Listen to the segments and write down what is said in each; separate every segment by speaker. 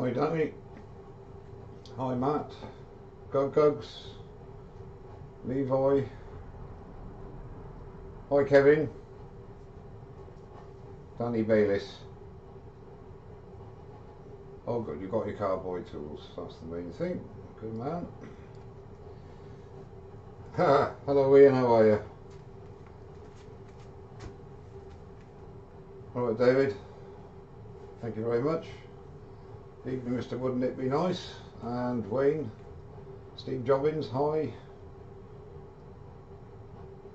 Speaker 1: Hi Danny. Hi Matt. Go. Levi. Hi Kevin. Danny Bayliss. Oh good, you got your cowboy tools. That's the main thing. Good man. Hello Ian, how are you? Alright David. Thank you very much. Evening Mr. Wouldn't It Be Nice? And Wayne. Steve Jobbins, hi.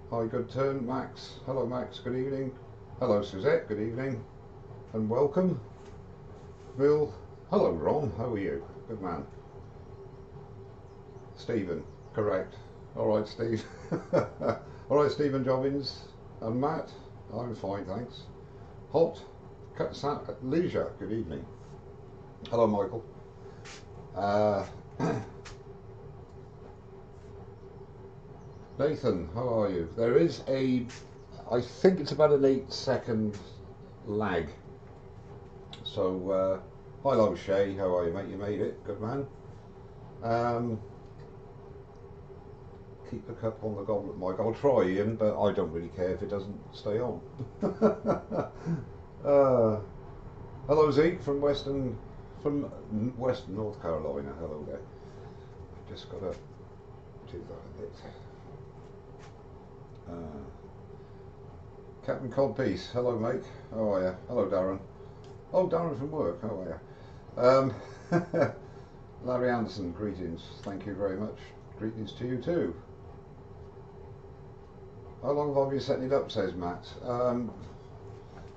Speaker 1: Hi, good turn, Max. Hello Max, good evening. Hello Suzette, good evening. And welcome. Bill. Hello Ron, how are you? Good man. Stephen, correct. Alright Steve. Alright Stephen Jobbins. And Matt. I'm fine, thanks. Hot. Cut at leisure, good evening. Hello, Michael. Uh, Nathan, how are you? There is a, I think it's about an eight second lag. So, uh, hello Shay, how are you mate? You made it, good man. Um, keep the cup on the goblet, Mike. I'll try Ian, but I don't really care if it doesn't stay on. uh, hello Zeke from Western from West North Carolina. Hello there. I've just got do that a bit. Uh, Captain Codpiece. Hello, mate. How are you? Hello, Darren. Oh, Darren from work. How are you? Um, Larry Anderson. Greetings. Thank you very much. Greetings to you too. How long have you setting it up? Says Matt. Um,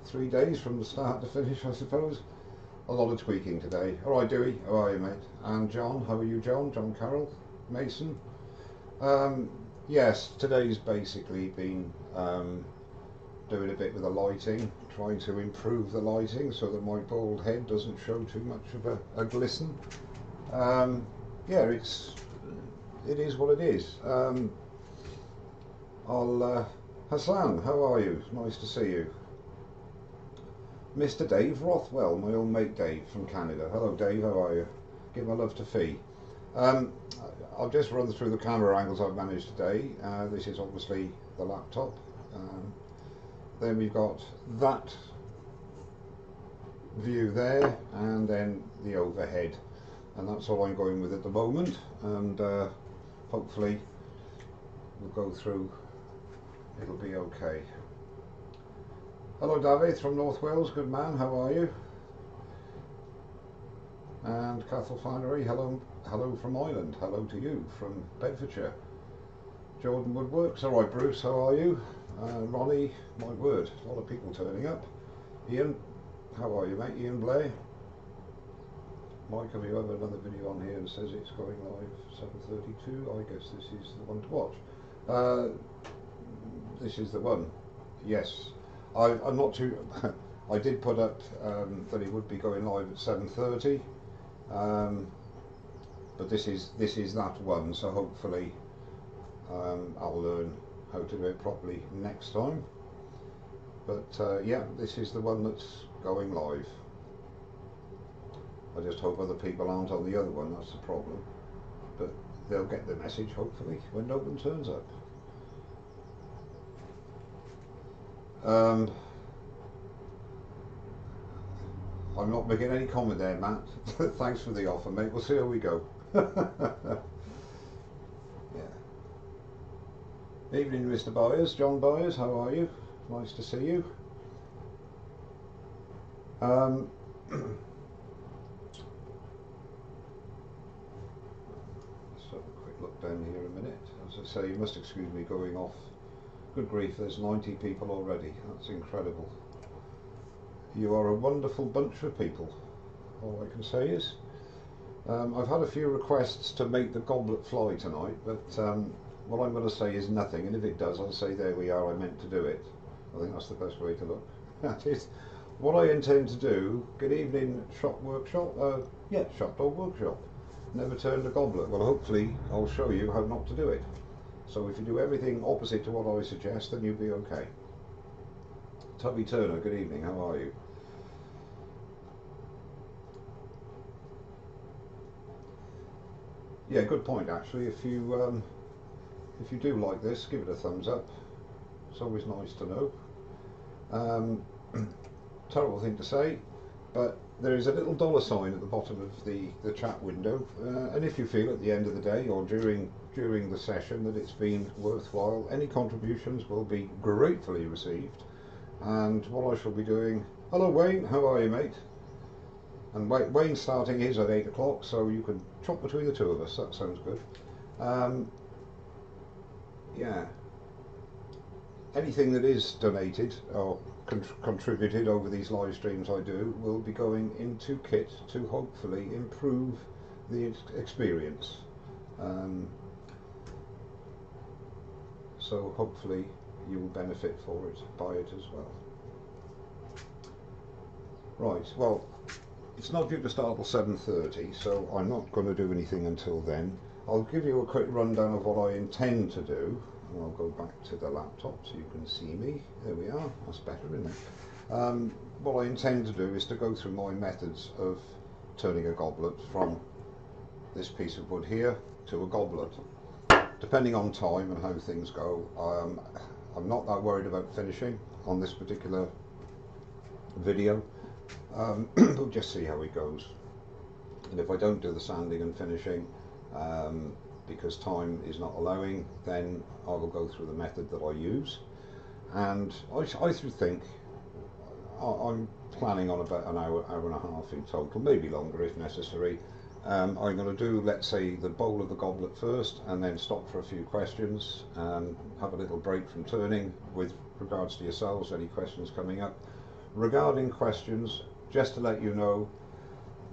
Speaker 1: three days from the start to finish, I suppose a lot of tweaking today. All right, Dewey, how are you, mate? And John, how are you, John? John Carroll, Mason. Um, yes, today's basically been um, doing a bit with the lighting, trying to improve the lighting so that my bald head doesn't show too much of a, a glisten. Um, yeah, it's it is what it is. Um, I'll uh, Hassan, how are you? Nice to see you. Mr. Dave Rothwell, my old mate Dave from Canada. Hello Dave, how are you? Give my love to Fee. Um, I'll just run through the camera angles I've managed today. Uh, this is obviously the laptop. Um, then we've got that view there and then the overhead and that's all I'm going with at the moment and uh, hopefully we'll go through it'll be okay. Hello David from North Wales, good man, how are you? And Castle Finery, hello hello from Ireland, hello to you from Bedfordshire. Jordan Woodworks, alright Bruce, how are you? Uh, Ronnie, my word, a lot of people turning up. Ian, how are you mate? Ian Blair? Mike, have you ever another video on here and says it's going live 7.32? I guess this is the one to watch. Uh, this is the one, yes. I, am not too. I did put up um, that it would be going live at 7:30, um, but this is this is that one. So hopefully, um, I'll learn how to do it properly next time. But uh, yeah, this is the one that's going live. I just hope other people aren't on the other one. That's the problem. But they'll get the message hopefully when no one turns up. Um, I'm not making any comment there, Matt. Thanks for the offer, mate. We'll see how we go. yeah. Evening, Mr. Byers. John Byers, how are you? Nice to see you. Um, let's have a quick look down here a minute. As I say, you must excuse me going off Good grief, there's 90 people already. That's incredible. You are a wonderful bunch of people. All I can say is, um, I've had a few requests to make the goblet fly tonight, but um, what I'm going to say is nothing, and if it does, I'll say there we are, I meant to do it. I think that's the best way to look. That is what I intend to do. Good evening, shop workshop. Uh, yeah, shop dog workshop. Never turned a goblet. Well, hopefully, I'll show you how not to do it. So if you do everything opposite to what I suggest, then you'll be okay. Tubby Turner, good evening, how are you? Yeah, good point actually. If you um, if you do like this, give it a thumbs up. It's always nice to know. Um, terrible thing to say, but there is a little dollar sign at the bottom of the, the chat window, uh, and if you feel at the end of the day or during during the session that it's been worthwhile, any contributions will be gratefully received. And what I shall be doing. Hello, Wayne. How are you, mate? And Wayne's starting his at eight o'clock, so you can chop between the two of us. That sounds good. Um, yeah. Anything that is donated or contributed over these live streams I do will be going into kit to hopefully improve the ex experience. Um, so hopefully you'll benefit for it, by it as well. Right, well, it's not due to start till 7.30, so I'm not going to do anything until then. I'll give you a quick rundown of what I intend to do. And I'll go back to the laptop so you can see me. There we are, that's better, isn't it? Um, what I intend to do is to go through my methods of turning a goblet from this piece of wood here to a goblet. Depending on time and how things go, um, I'm not that worried about finishing on this particular video. Um, we'll just see how it goes. And if I don't do the sanding and finishing, um, because time is not allowing, then I will go through the method that I use. And I, I think I'm planning on about an hour, hour and a half in total, maybe longer if necessary. Um, I'm going to do, let's say, the bowl of the goblet first, and then stop for a few questions, and have a little break from turning with regards to yourselves, any questions coming up. Regarding questions, just to let you know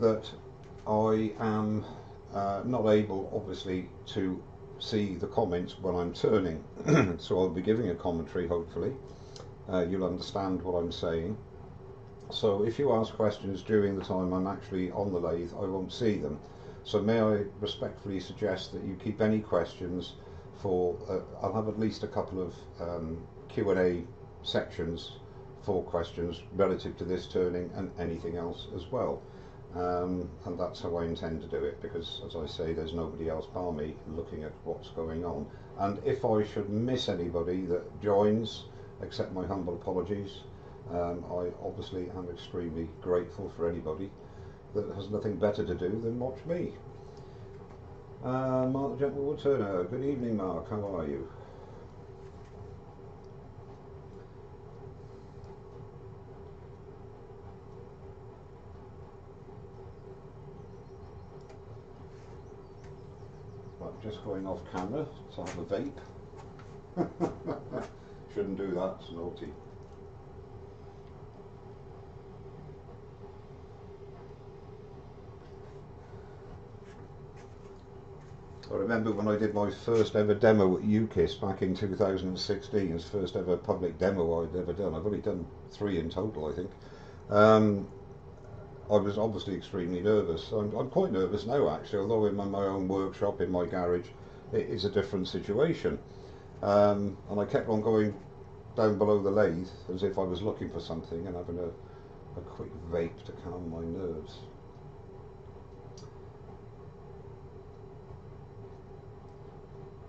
Speaker 1: that I am uh, not able, obviously, to see the comments when I'm turning. so I'll be giving a commentary, hopefully. Uh, you'll understand what I'm saying. So if you ask questions during the time I'm actually on the lathe, I won't see them. So may I respectfully suggest that you keep any questions for, uh, I'll have at least a couple of um, Q&A sections for questions relative to this turning and anything else as well. Um, and that's how I intend to do it because as I say there's nobody else bar me looking at what's going on. And if I should miss anybody that joins accept my humble apologies um, I obviously am extremely grateful for anybody that has nothing better to do than watch me. Uh, Mark Gentlewood Turner good evening Mark. How are you just going off camera to have a vape. Shouldn't do that, it's naughty. I remember when I did my first ever demo at UKIS back in 2016, it's first ever public demo I'd ever done. I've only done three in total, I think. Um, I was obviously extremely nervous. I'm, I'm quite nervous now actually, although in my, my, own workshop, in my garage, it is a different situation. Um, and I kept on going down below the lathe as if I was looking for something and having a, a quick vape to calm my nerves.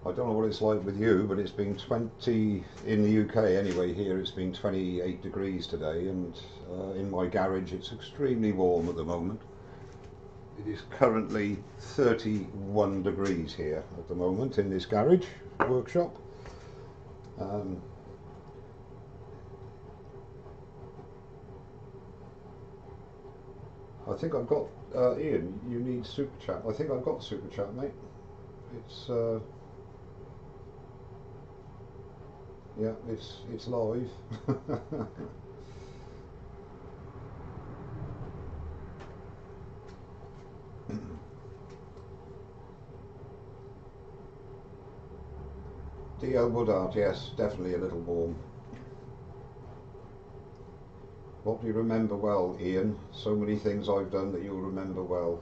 Speaker 1: I don't know what it's like with you, but it's been 20 in the UK anyway. Here it's been 28 degrees today, and uh, in my garage it's extremely warm at the moment. It is currently 31 degrees here at the moment in this garage workshop. Um, I think I've got uh, Ian. You need super chat. I think I've got super chat, mate. It's. Uh, Yeah, it's it's live. DL Woodard, yes, definitely a little warm. What do you remember well, Ian? So many things I've done that you'll remember well.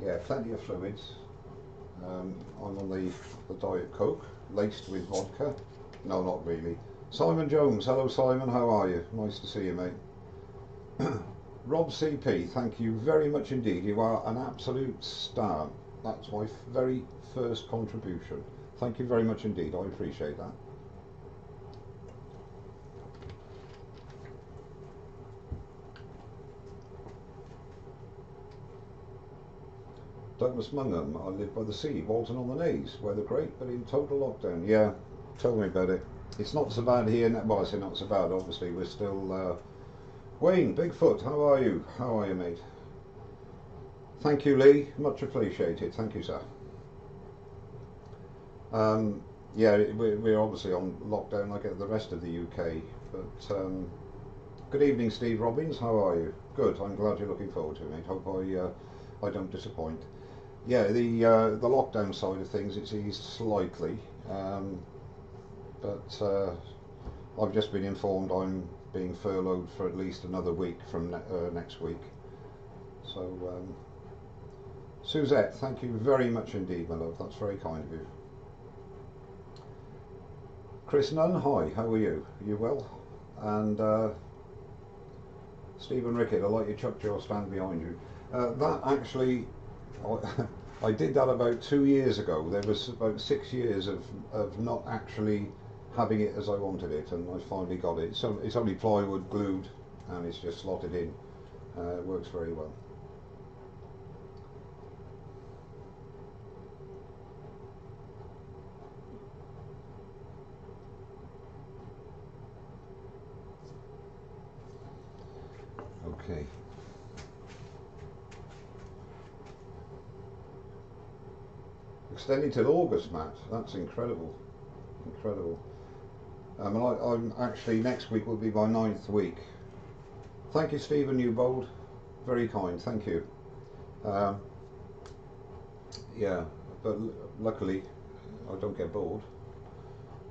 Speaker 1: Yeah, plenty of fluids. Um, I'm on the, the Diet Coke laced with vodka. No, not really. Simon Jones. Hello, Simon. How are you? Nice to see you, mate. Rob CP, thank you very much indeed. You are an absolute star. That's my very first contribution. Thank you very much indeed. I appreciate that. Douglas Mungham, I live by the sea, Walton on the Naze, weather great, but in total lockdown. Yeah, tell me about it. It's not so bad here, well I say not so bad, obviously, we're still... Uh, Wayne, Bigfoot, how are you? How are you, mate? Thank you, Lee, much appreciated, thank you, sir. Um, yeah, we're obviously on lockdown like the rest of the UK, but um, good evening, Steve Robbins, how are you? Good, I'm glad you're looking forward to it, mate. Hope I, uh, I don't disappoint yeah, the uh, the lockdown side of things it's eased slightly, um, but uh, I've just been informed I'm being furloughed for at least another week from ne uh, next week. So, um, Suzette, thank you very much indeed, my love. That's very kind of you. Chris Nunn, hi. How are you? Are you well? And uh, Stephen Rickett, I like you chuck your stand behind you. Uh, that actually I did that about two years ago. There was about six years of, of not actually having it as I wanted it, and I finally got it. So it's only plywood glued, and it's just slotted in. Uh, it works very well. Okay. Extending till August, Matt. That's incredible, incredible. Um, and I, am actually next week will be my ninth week. Thank you, Stephen Newbold. Very kind. Thank you. Um, yeah, but luckily I don't get bored.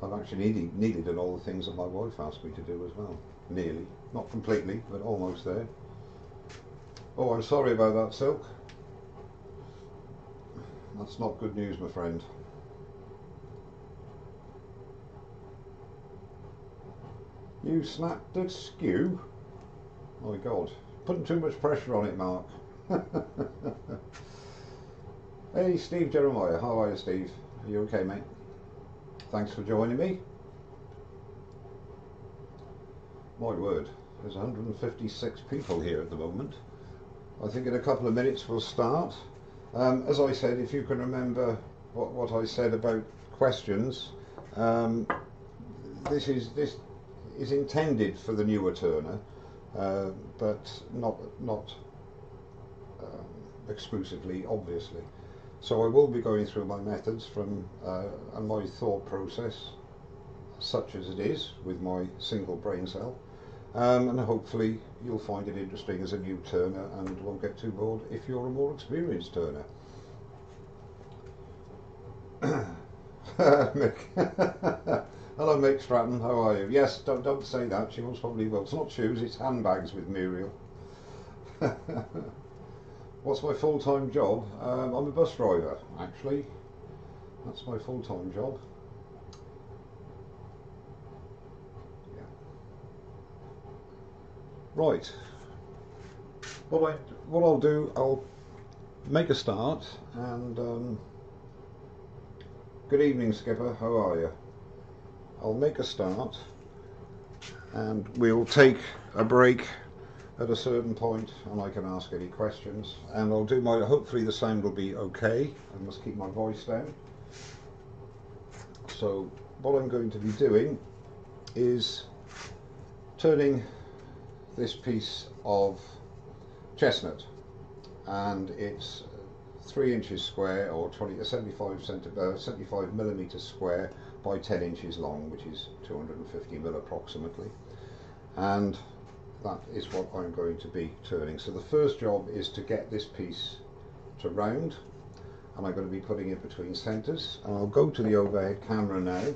Speaker 1: I've actually nearly done all the things that my wife asked me to do as well. Nearly, not completely, but almost there. Oh, I'm sorry about that, Silk. That's not good news, my friend. You snapped a skew? My God, putting too much pressure on it, Mark. hey, Steve Jeremiah. How are you, Steve? Are you okay, mate? Thanks for joining me. My word, there's 156 people here at the moment. I think in a couple of minutes we'll start. Um, as I said, if you can remember what, what I said about questions, um, this is this is intended for the newer turner, uh, but not not um, exclusively, obviously. So I will be going through my methods from uh, and my thought process, such as it is with my single brain cell, um, and hopefully you'll find it interesting as a new turner and won't get too bored if you're a more experienced turner. Mick. Hello Mick Stratton, how are you? Yes, don't, don't say that, she most probably will. It's not shoes, it's handbags with Muriel. What's my full-time job? Um, I'm a bus driver, actually. That's my full-time job. Right. What I what I'll do, I'll make a start and um, good evening skipper, how are you? I'll make a start and we'll take a break at a certain point and I can ask any questions and I'll do my hopefully the sound will be okay I must keep my voice down so what I'm going to be doing is turning this piece of chestnut and it's three inches square or 20 uh, 75 centimeter uh, 75 millimeter square by 10 inches long which is 250 mil approximately. And that is what I'm going to be turning. So the first job is to get this piece to round and I'm going to be putting it between centers and I'll go to the overhead camera now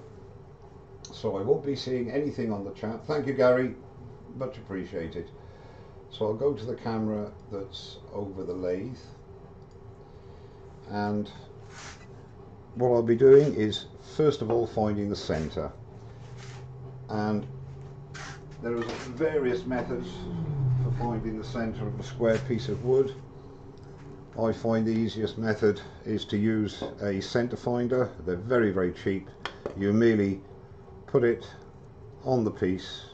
Speaker 1: so I won't be seeing anything on the chat thank you Gary much appreciated. So I'll go to the camera that's over the lathe and what I'll be doing is first of all finding the center and there are various methods for finding the centre of a square piece of wood. I find the easiest method is to use a centre finder. They're very, very cheap. You merely put it on the piece,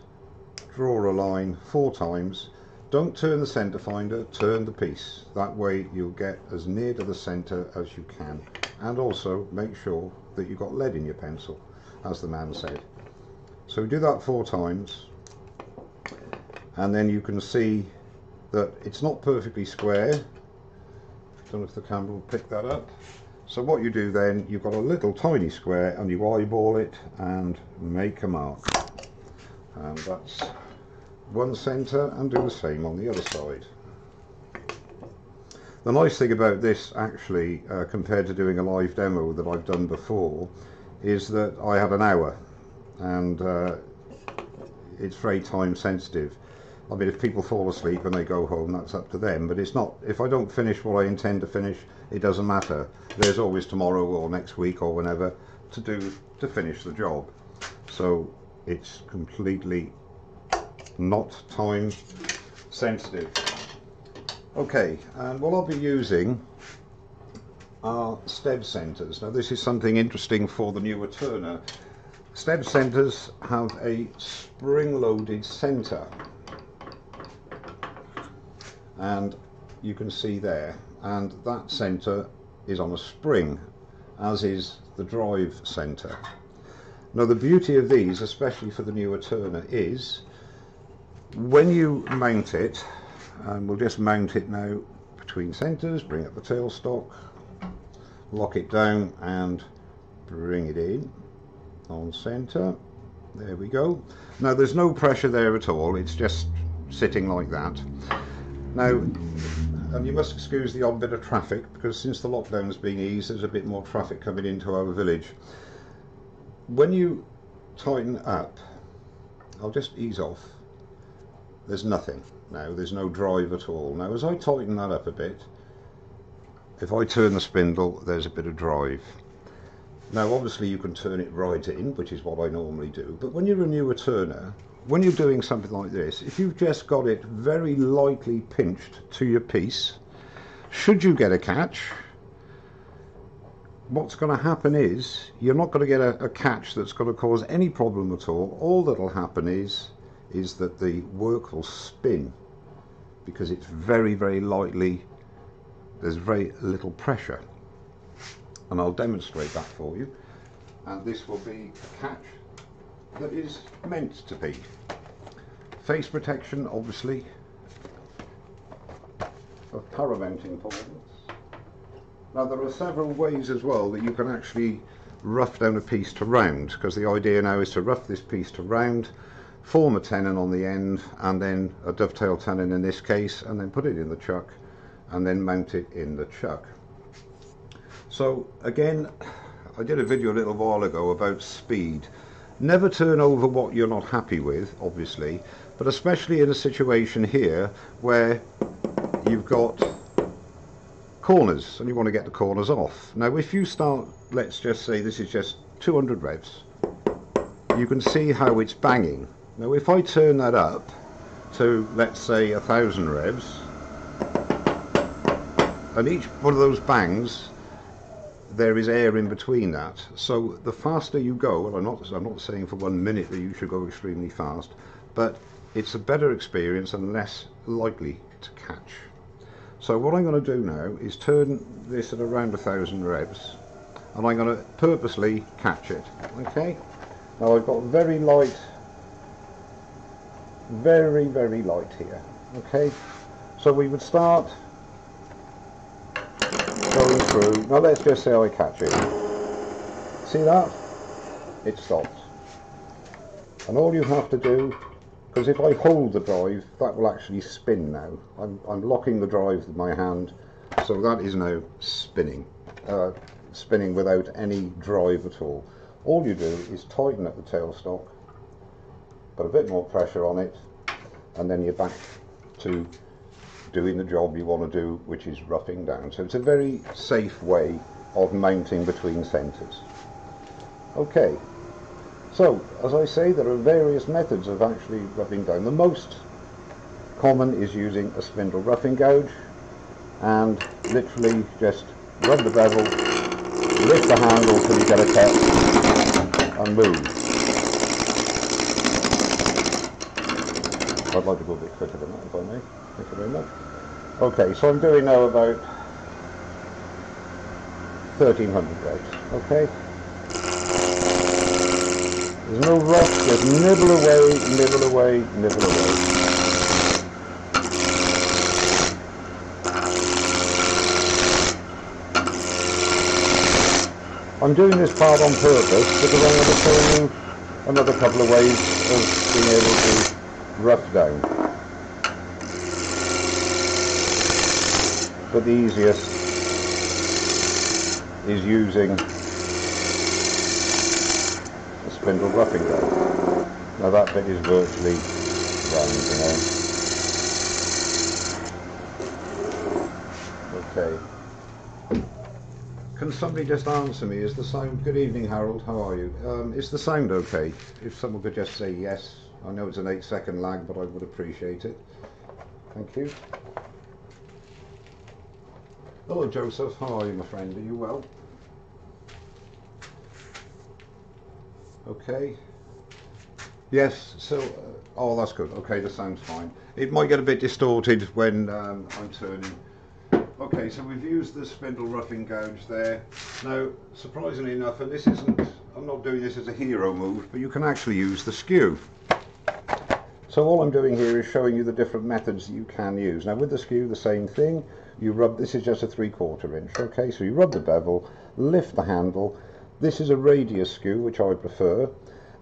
Speaker 1: draw a line four times. Don't turn the centre finder, turn the piece. That way you'll get as near to the centre as you can. And also make sure that you've got lead in your pencil, as the man said. So do that four times and then you can see that it's not perfectly square don't know if the camera will pick that up so what you do then you've got a little tiny square and you eyeball it and make a mark and that's one center and do the same on the other side the nice thing about this actually uh, compared to doing a live demo that I've done before is that I had an hour and uh, it's very time sensitive I mean, if people fall asleep and they go home, that's up to them. But it's not, if I don't finish what I intend to finish, it doesn't matter. There's always tomorrow or next week or whenever to do, to finish the job. So it's completely not time sensitive. Okay, and what I'll be using are STEB centres. Now this is something interesting for the newer Turner. STEB centres have a spring-loaded centre and you can see there and that center is on a spring as is the drive center now the beauty of these especially for the newer Turner is when you mount it and we'll just mount it now between centers bring up the tailstock lock it down and bring it in on center there we go. Now there's no pressure there at all. It's just sitting like that. Now, and you must excuse the odd bit of traffic because since the lockdown's been eased, there's a bit more traffic coming into our village. When you tighten up, I'll just ease off. There's nothing now, there's no drive at all. Now, as I tighten that up a bit, if I turn the spindle, there's a bit of drive. Now, obviously, you can turn it right in, which is what I normally do, but when you're a newer turner, when you're doing something like this, if you've just got it very lightly pinched to your piece, should you get a catch, what's going to happen is you're not going to get a, a, catch that's going to cause any problem at all. All that'll happen is is that the work will spin because it's very very lightly there's very little pressure and I'll demonstrate that for you and this will be a catch that is meant to be. Face protection, obviously, of paramount importance. Now there are several ways as well that you can actually rough down a piece to round, because the idea now is to rough this piece to round, form a tenon on the end, and then a dovetail tenon in this case, and then put it in the chuck, and then mount it in the chuck. So again, I did a video a little while ago about speed. Never turn over what you're not happy with, obviously, but especially in a situation here where you've got corners and you want to get the corners off. Now if you start, let's just say this is just 200 revs, you can see how it's banging. Now if I turn that up to let's say a thousand revs, and each one of those bangs there is air in between that. So the faster you go, and I'm not, I'm not saying for one minute that you should go extremely fast, but it's a better experience and less likely to catch. So what I'm going to do now is turn this at around a thousand revs and I'm going to purposely catch it. Okay. Now I've got very light, very very light here. Okay. So we would start going through. Now let's just say I catch it. See that? It stops. And all you have to do, because if I hold the drive, that will actually spin now. I'm, I'm locking the drive with my hand, so that is now spinning. Uh, spinning without any drive at all. All you do is tighten up the tailstock, put a bit more pressure on it, and then you're back to doing the job you want to do, which is roughing down. So it's a very safe way of mounting between centres. Okay, so as I say, there are various methods of actually roughing down. The most common is using a spindle roughing gouge and literally just rub the bevel, lift the handle till you get a cut and move. I'd like to go a bit quicker than that if I may. Thank you very much. Okay, so I'm doing now about 1300 reds, okay? There's no rush, just nibble away, nibble away, nibble away. I'm doing this part on purpose because I'm going to show you another couple of ways of being able to rough down. But the easiest is using spindle roughing gun. Now that bit is virtually round, you know. Okay. Can somebody just answer me? Is the sound... Good evening, Harold. How are you? Um, is the sound okay? If someone could just say yes. I know it's an 8 second lag, but I would appreciate it. Thank you. Hello, Joseph. How are you, my friend? Are you well? Okay. Yes, so, uh, oh, that's good. Okay, the sound's fine. It might get a bit distorted when um, I'm turning. Okay, so we've used the spindle roughing gouge there. Now, surprisingly enough, and this isn't, I'm not doing this as a hero move, but you can actually use the skew. So all I'm doing here is showing you the different methods that you can use. Now with the skew, the same thing. You rub, this is just a three quarter inch, okay? So you rub the bevel, lift the handle. This is a radius skew, which I prefer.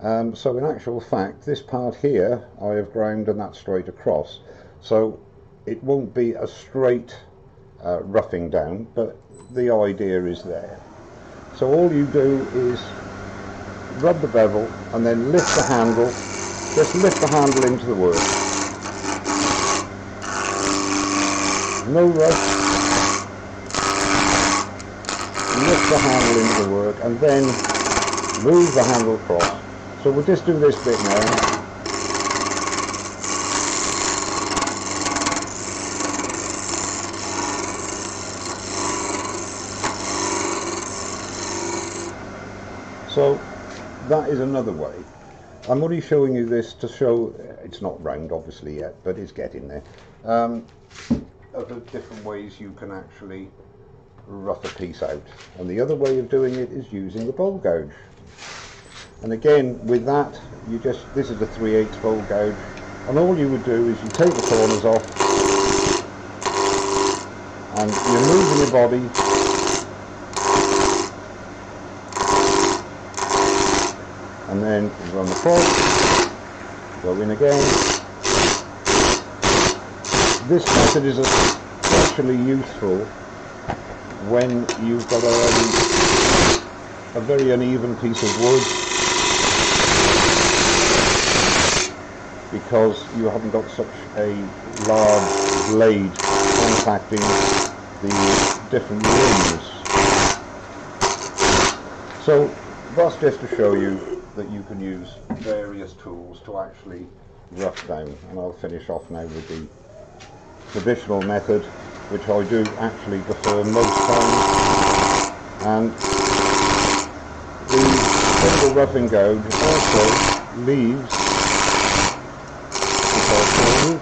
Speaker 1: Um, so in actual fact, this part here, I have ground and that's straight across. So it won't be a straight uh, roughing down, but the idea is there. So all you do is rub the bevel and then lift the handle just lift the handle into the work. No rush. Lift the handle into the work and then move the handle across. So we'll just do this bit now. So that is another way. I'm only showing you this to show, it's not round obviously yet, but it's getting there, um, of the different ways you can actually rough a piece out. And the other way of doing it is using the bowl gouge. And again, with that, you just, this is a 3 8 bowl gouge, and all you would do is you take the corners off, and you're moving your body and then run the fault, go in again. This method is especially useful when you've got a, a very uneven piece of wood because you haven't got such a large blade contacting the different rings. So that's just to show you that you can use various tools to actually rough down and I'll finish off now with the traditional method which I do actually prefer most times. And the spindle roughing gouge also leaves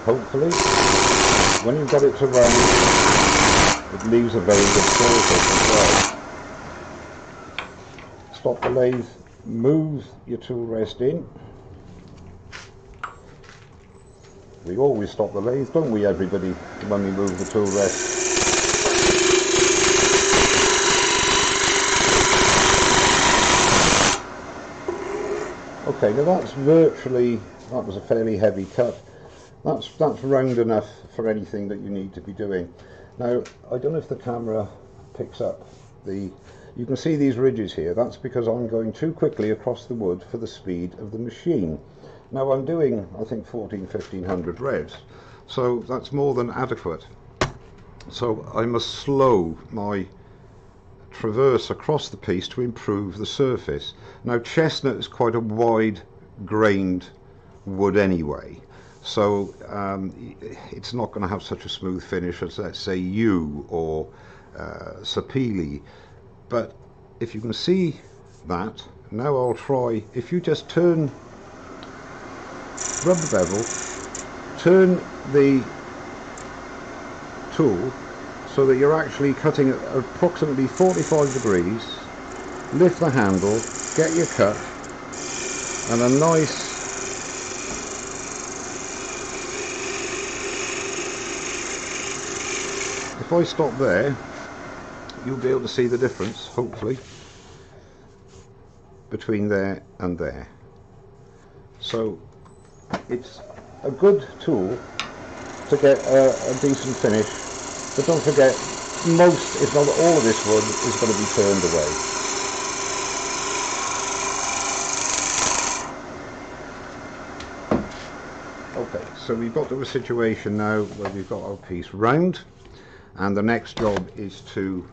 Speaker 1: hopefully. When you've got it to run it leaves a very good surface as well. Stop the lathe move your tool rest in. We always stop the lathe, don't we everybody, when we move the tool rest. Okay, now that's virtually, that was a fairly heavy cut. That's, that's round enough for anything that you need to be doing. Now, I don't know if the camera picks up the you can see these ridges here. That's because I'm going too quickly across the wood for the speed of the machine. Now I'm doing, I think, 14, 1500 revs. So that's more than adequate. So I must slow my traverse across the piece to improve the surface. Now chestnut is quite a wide grained wood anyway So um, it's not going to have such a smooth finish as let's say yew or uh, Sapele. But if you can see that, now I'll try, if you just turn, rub the bevel, turn the tool so that you're actually cutting at approximately 45 degrees, lift the handle, get your cut, and a nice if I stop there you'll be able to see the difference hopefully between there and there. So it's a good tool to get a, a decent finish but don't forget most if not all of this wood is going to be turned away. Okay so we've got to a situation now where we've got our piece round and the next job is to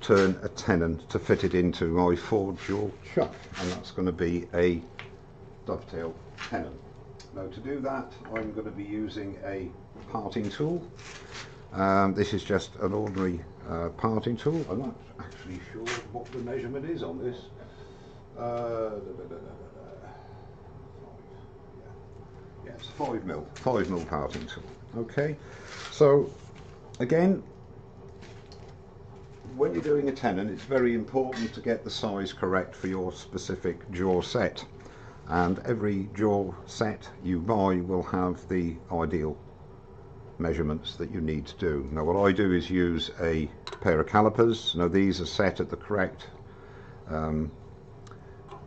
Speaker 1: turn a tenon to fit it into my forward jaw chuck and that's going to be a dovetail tenon. Now to do that I'm going to be using a parting tool. Um, this is just an ordinary uh, parting tool. I'm not actually sure what the measurement is on this. Uh, Yes, five mil, five mil parting tool. Okay, so again when you're doing a tenon it's very important to get the size correct for your specific jaw set and every jaw set you buy will have the ideal measurements that you need to do. Now what I do is use a pair of calipers. Now these are set at the correct um,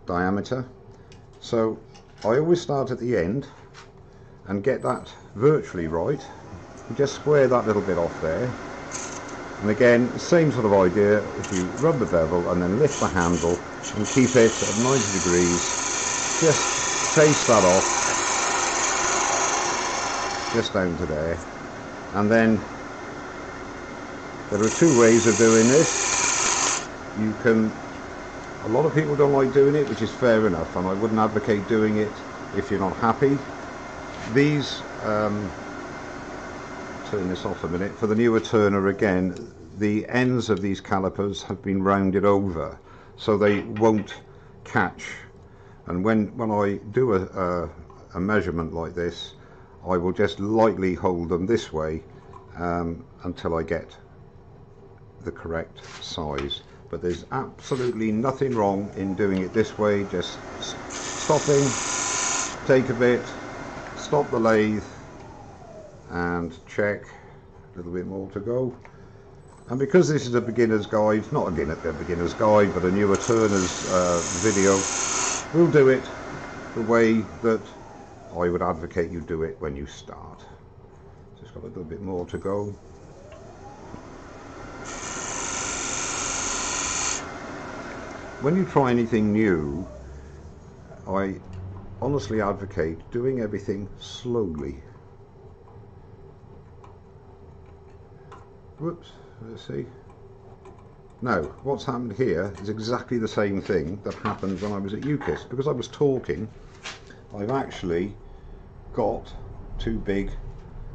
Speaker 1: diameter. So I always start at the end and get that virtually right. You just square that little bit off there and again, same sort of idea, if you rub the bevel and then lift the handle and keep it at 90 degrees, just taste that off, just down to there. And then there are two ways of doing this. You can, a lot of people don't like doing it, which is fair enough, and I wouldn't advocate doing it if you're not happy. These um, turn this off a minute. For the newer turner again, the ends of these calipers have been rounded over so they won't catch. And when, when I do a, a, a measurement like this, I will just lightly hold them this way um, until I get the correct size. But there's absolutely nothing wrong in doing it this way, just stopping, take a bit, stop the lathe, and check a little bit more to go and because this is a beginner's guide not again a beginner's guide but a newer turner's uh, video we'll do it? The way that I would advocate you do it when you start. Just got a little bit more to go. When you try anything new I honestly advocate doing everything slowly. Whoops let's see now what's happened here is exactly the same thing that happened when I was at UKIS because I was talking I've actually got too big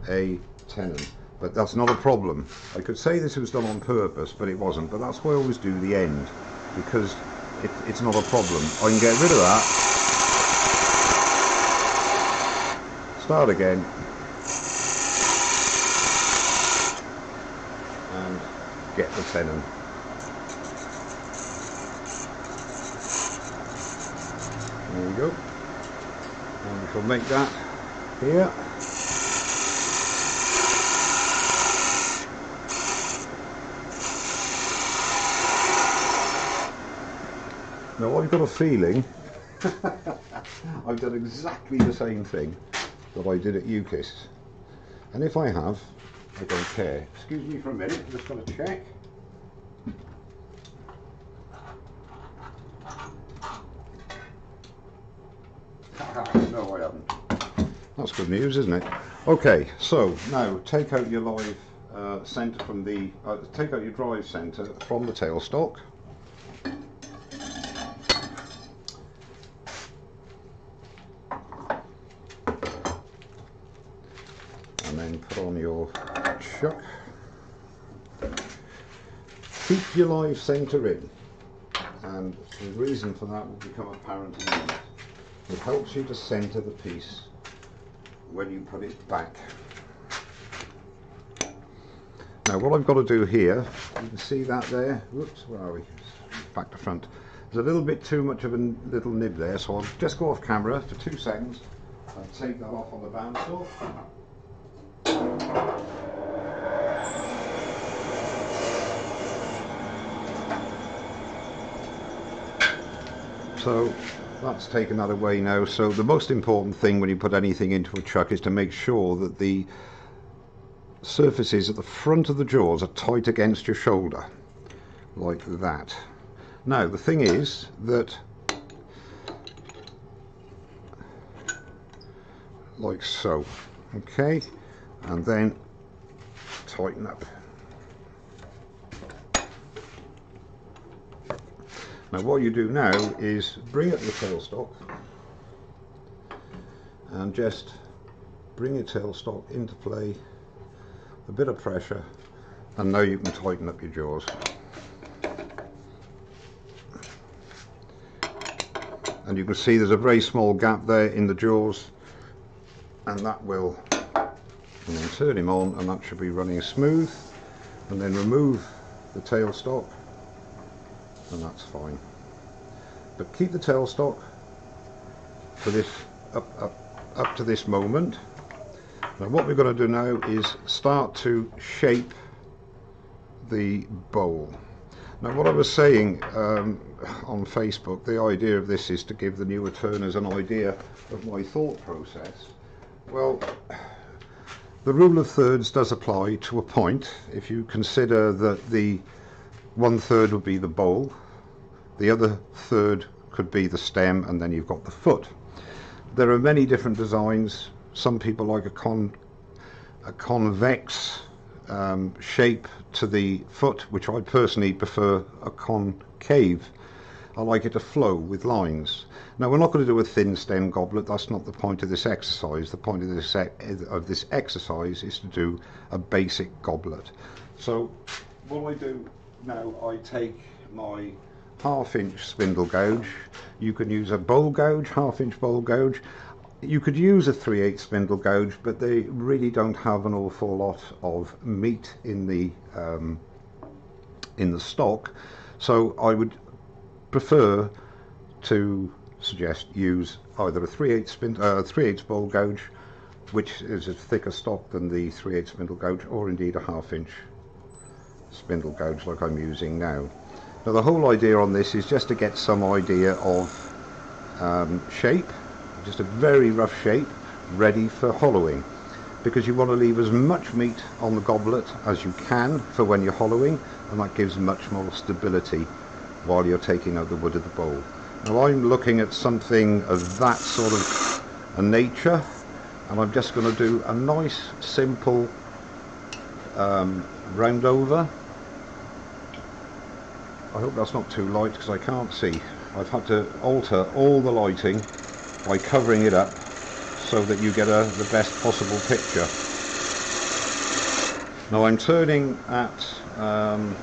Speaker 1: a tenon but that's not a problem. I could say this was done on purpose but it wasn't. But that's why I always do the end because it, it's not a problem. I can get rid of that. Start again. And get the tenon. Go. And we shall make that here. Now I've got a feeling I've done exactly the same thing that I did at UKIS. And if I have, I don't care. Excuse me for a minute, I'm just going to check. good news, isn't it? Okay, so now take out your live uh, centre from the, uh, take out your drive centre from the tailstock. And then put on your chuck. Keep your live centre in. And the reason for that will become apparent in a minute. It helps you to centre the piece when you put it back. Now what I've got to do here, you can see that there, whoops, where are we? Back to front. There's a little bit too much of a little nib there, so I'll just go off camera for two seconds and take that off on the bandsaw. So that's taken that away now. So the most important thing when you put anything into a chuck is to make sure that the surfaces at the front of the jaws are tight against your shoulder, like that. Now the thing is that, like so, okay, and then tighten up. Now what you do now is bring up your tailstock and just bring your tailstock into play, a bit of pressure and now you can tighten up your jaws. And you can see there's a very small gap there in the jaws and that will and then turn him on and that should be running smooth and then remove the tailstock and that's fine. But keep the tailstock for this up, up, up to this moment. Now what we're going to do now is start to shape the bowl. Now what I was saying um, on Facebook, the idea of this is to give the newer turners an idea of my thought process. Well, the rule of thirds does apply to a point if you consider that the one third would be the bowl, the other third could be the stem, and then you've got the foot. There are many different designs. Some people like a, con a convex um, shape to the foot, which I personally prefer a concave. I like it to flow with lines. Now we're not going to do a thin stem goblet, that's not the point of this exercise. The point of this, of this exercise is to do a basic goblet. So what I do now, I take my half inch spindle gouge. You can use a bowl gouge, half inch bowl gouge. You could use a 3 8 spindle gouge, but they really don't have an awful lot of meat in the um, in the stock. So I would prefer to suggest use either a 3 8 spindle, uh, 3 8 bowl gouge, which is a thicker stock than the 3 8 spindle gouge, or indeed a half inch spindle gouge like I'm using now. Now the whole idea on this is just to get some idea of um, shape, just a very rough shape, ready for hollowing. Because you want to leave as much meat on the goblet as you can for when you're hollowing, and that gives much more stability while you're taking out the wood of the bowl. Now I'm looking at something of that sort of a nature, and I'm just going to do a nice simple um, round over I hope that's not too light because I can't see. I've had to alter all the lighting by covering it up so that you get a, the best possible picture. Now I'm turning at um,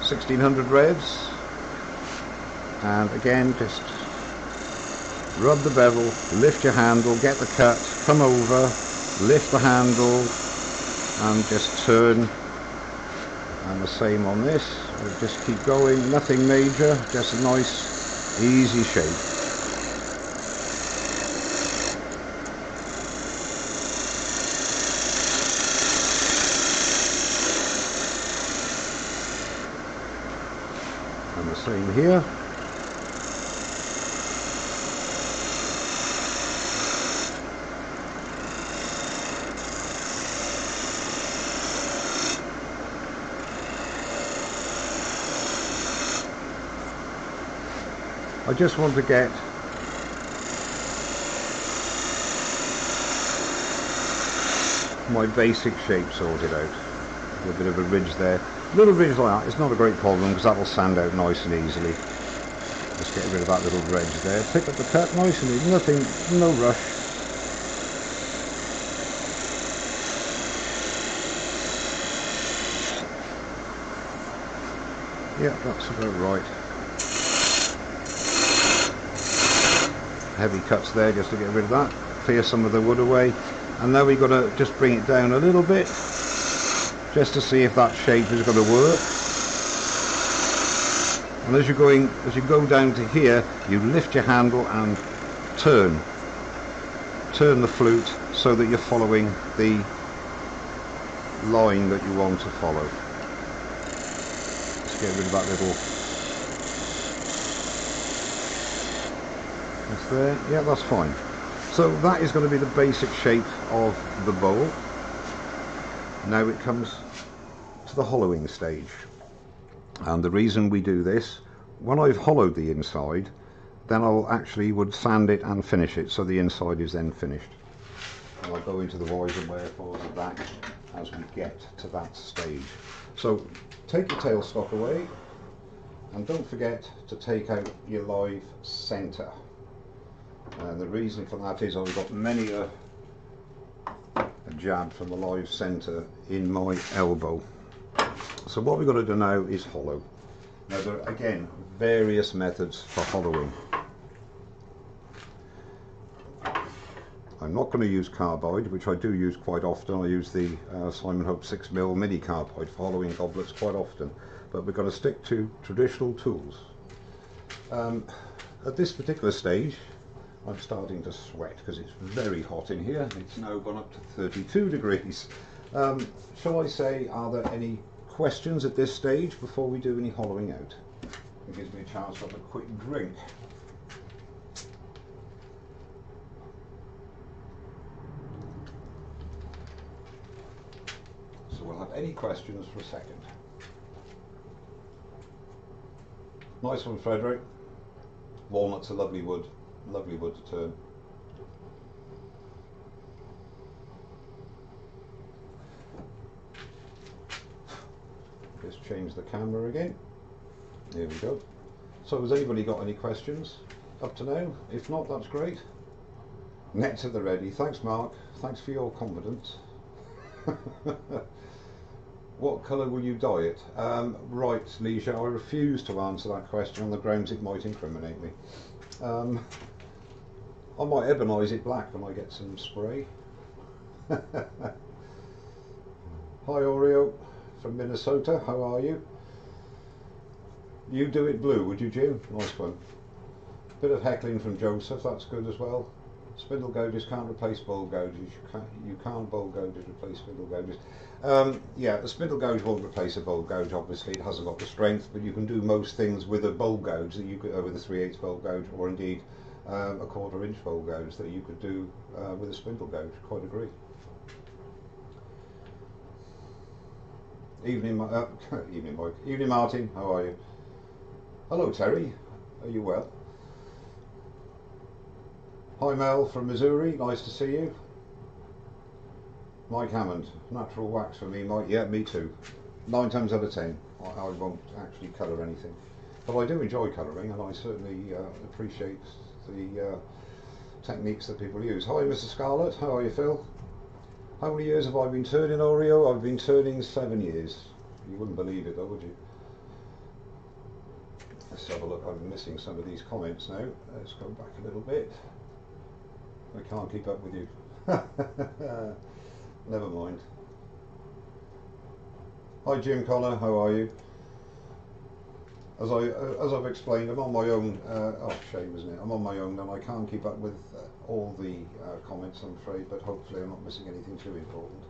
Speaker 1: 1600 revs and again just rub the bevel, lift your handle, get the cut, come over, lift the handle and just turn and the same on this. We'll just keep going. Nothing major just a nice easy shape. And the same here I just want to get my basic shape sorted out. A bit of a ridge there. Little ridge like that, it's not a great problem because that will sand out nice and easily. Just get rid of that little ridge there. Pick up the cut nice and easy, nothing, no rush. Yeah, that's about right. Heavy cuts there just to get rid of that. Clear some of the wood away. And now we've got to just bring it down a little bit just to see if that shape is going to work. And as you're going, as you go down to here, you lift your handle and turn. Turn the flute so that you're following the line that you want to follow. Let's get rid of that little there. Yeah, that's fine. So that is going to be the basic shape of the bowl. Now it comes to the hollowing stage. And the reason we do this, when I've hollowed the inside, then I'll actually would sand it and finish it so the inside is then finished. And I'll go into the whys and wherefores of that as we get to that stage. So take your tailstock away and don't forget to take out your live centre. And the reason for that is I've got many a, a jab from the live centre in my elbow. So what we're going to do now is hollow. Now there are again various methods for hollowing. I'm not going to use carbide, which I do use quite often. I use the uh, Simon Hope 6mm mini carbide for hollowing goblets quite often. But we're going to stick to traditional tools. Um, at this particular stage, I'm starting to sweat because it's very hot in here. It's now gone up to 32 degrees. Um, shall I say, are there any questions at this stage before we do any hollowing out? It gives me a chance to have a quick drink. So we'll have any questions for a second. Nice one, Frederick. Walnut's a lovely wood, lovely wood to turn. Just change the camera again. There we go. So has anybody got any questions up to now? If not, that's great. Net to the ready. Thanks, Mark. Thanks for your confidence. what colour will you dye it? Um, right, Leisha, I refuse to answer that question on the grounds it might incriminate me. Um, I might ebonise it black when I get some spray. Hi Oreo from Minnesota, how are you? You do it blue, would you Jim? Nice one. Bit of heckling from Joseph, that's good as well. Spindle gouges can't replace bowl gouges. You can't, you can't bowl gouges replace spindle gouges. Um, yeah, a spindle gouge won't replace a bowl gouge. Obviously, it hasn't got the strength, but you can do most things with a bowl gouge that you could, uh, with a 3 8 bowl gouge, or indeed um, a quarter inch bowl gouge that you could do uh, with a spindle gouge. Quite agree. Evening, uh, evening, Mike. Evening, Martin. How are you? Hello, Terry. Are you well? Hi, Mel from Missouri. Nice to see you. Mike Hammond. Natural wax for me, Mike. Yeah, me too. Nine times out of ten, I, I won't actually colour anything. But I do enjoy colouring, and I certainly uh, appreciate the uh, techniques that people use. Hi, Mr. Scarlett. How are you, Phil? How many years have I been turning Oreo? I've been turning seven years. You wouldn't believe it though, would you? Let's have a look. I'm missing some of these comments now. Let's go back a little bit. I can't keep up with you. Never mind. Hi Jim Connor, how are you? As I as I've explained, I'm on my own. Uh, oh, shame, isn't it? I'm on my own, and I can't keep up with uh, all the uh, comments, I'm afraid. But hopefully, I'm not missing anything too important.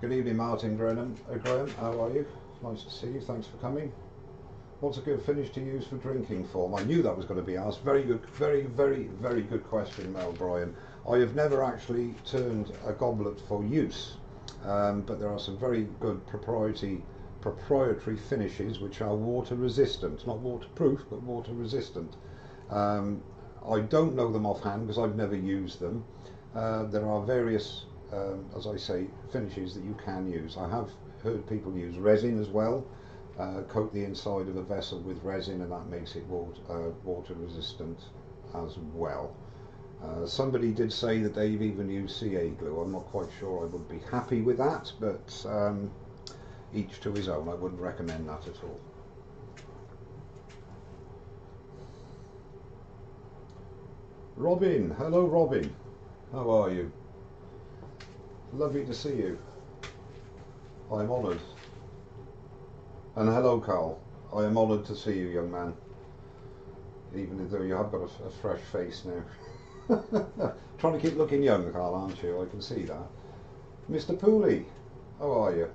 Speaker 1: Good evening, Martin Graham. Uh, Graham, how are you? Nice to see you. Thanks for coming. What's a good finish to use for drinking form? I knew that was going to be asked. Very good, very, very, very good question, Mel Bryan. I have never actually turned a goblet for use, um, but there are some very good propriety proprietary finishes which are water resistant, not waterproof, but water resistant. Um, I don't know them offhand because I've never used them. Uh, there are various, um, as I say, finishes that you can use. I have heard people use resin as well, uh, coat the inside of a vessel with resin and that makes it water, uh, water resistant as well. Uh, somebody did say that they've even used CA glue. I'm not quite sure I would be happy with that, but um, each to his own. I wouldn't recommend that at all. Robin, hello Robin, how are you? Lovely to see you. I'm honoured. And hello Carl, I am honoured to see you young man. Even though you have got a, a fresh face now. Trying to keep looking young Carl aren't you, I can see that. Mr Pooley, how are you?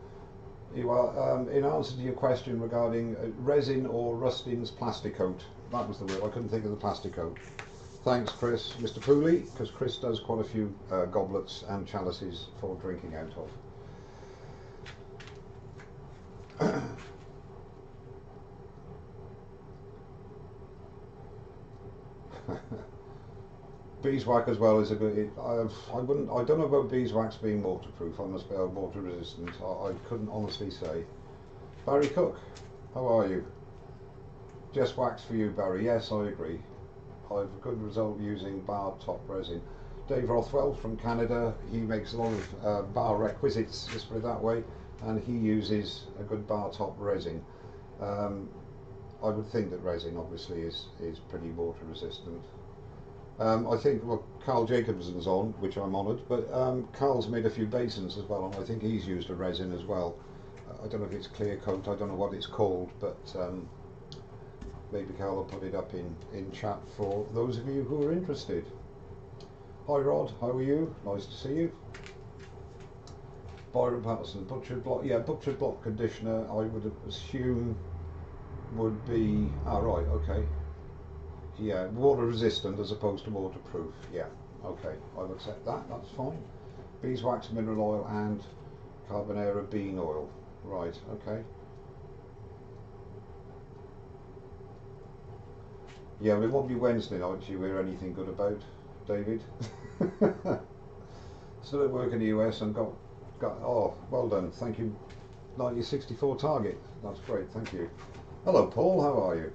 Speaker 1: Are, um, in answer to your question regarding uh, resin or Rustin's plastic coat, that was the word. I couldn't think of the plastic coat. Thanks, Chris. Mr. Pooley, because Chris does quite a few uh, goblets and chalices for drinking out of. beeswax as well is a good. It, I've, I wouldn't. I don't know about beeswax being waterproof. I must be uh, water resistant. I, I couldn't honestly say. Barry Cook, how are you? Just wax for you, Barry. Yes, I agree. I've a good result using bar top resin. Dave Rothwell from Canada, he makes a lot of uh, bar requisites, let's put it that way, and he uses a good bar top resin. Um, I would think that resin obviously is, is pretty water resistant. Um, I think, well, Carl Jacobson's on, which I'm honoured, but um, Carl's made a few basins as well, and I think he's used a resin as well. Uh, I don't know if it's clear coat, I don't know what it's called, but um, maybe Carl will put it up in, in chat for those of you who are interested. Hi Rod, how are you? Nice to see you. Byron Patterson, butchered block, yeah, butchered block conditioner, I would assume would be, ah right, okay. Yeah, water resistant as opposed to waterproof, yeah, okay, I'll accept that, that's fine. Beeswax mineral oil and carbonara bean oil, right, okay. Yeah, well, it won't be Wednesday night you hear anything good about, David. Still at work in the US and got, got, oh, well done, thank you. 1964 target, that's great, thank you. Hello Paul, how are you?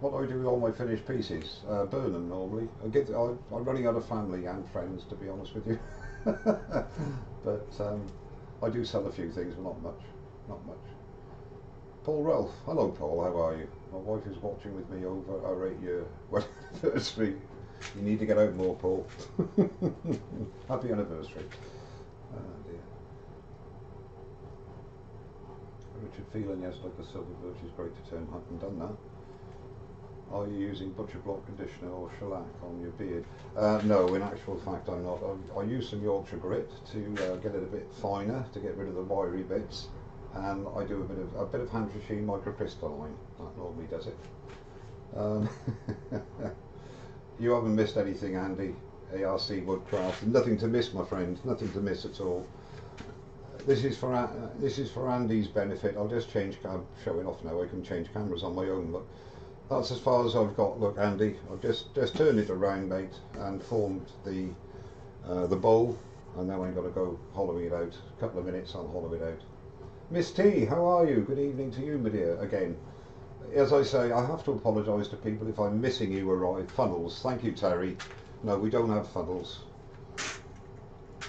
Speaker 1: What do I do with all my finished pieces? Uh, burn them normally. I get, I, I'm running out of family and friends to be honest with you. but um, I do sell a few things, but not much, not much. Paul Ralph, hello Paul, how are you? My wife is watching with me over our eight year anniversary. You need to get out more, Paul. Happy anniversary. Oh dear. Richard Phelan, yes, like the silver birch is great to turn. I haven't done that. Are you using butcher block conditioner or shellac on your beard? Uh, no, in actual fact I'm not. I, I use some Yorkshire grit to uh, get it a bit finer, to get rid of the wiry bits and I do a bit of a bit of hand machine microcrystalline. That normally does it. Um, you haven't missed anything, Andy. ARC Woodcraft. Nothing to miss, my friend. Nothing to miss at all. This is for uh, this is for Andy's benefit. I'll just change. I'm showing off now. I can change cameras on my own. Look, that's as far as I've got. Look, Andy. I've just just turned it around, mate, and formed the uh, the bowl, and now I'm going to go hollowing it out. A couple of minutes, I'll hollow it out. Miss T, how are you? Good evening to you, my dear, again. As I say, I have to apologise to people if I'm missing you arrive. Funnels, thank you, Terry. No, we don't have funnels.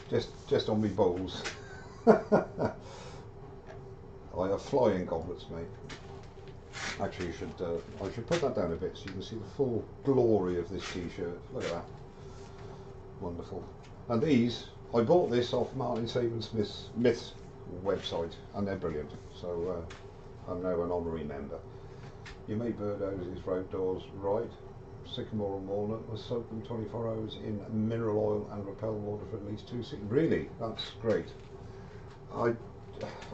Speaker 1: Just, just on me bowls. I have flying goblets, mate. Actually, you should, uh, I should put that down a bit so you can see the full glory of this t-shirt. Look at that. Wonderful. And these, I bought this off Martin Saban Smith's website, and they're brilliant. So uh, I'm now an honorary member. You make birdhouses for outdoors right. Sycamore and walnut was soak them 24 hours in mineral oil and repel water for at least two seconds. Really, that's great. I,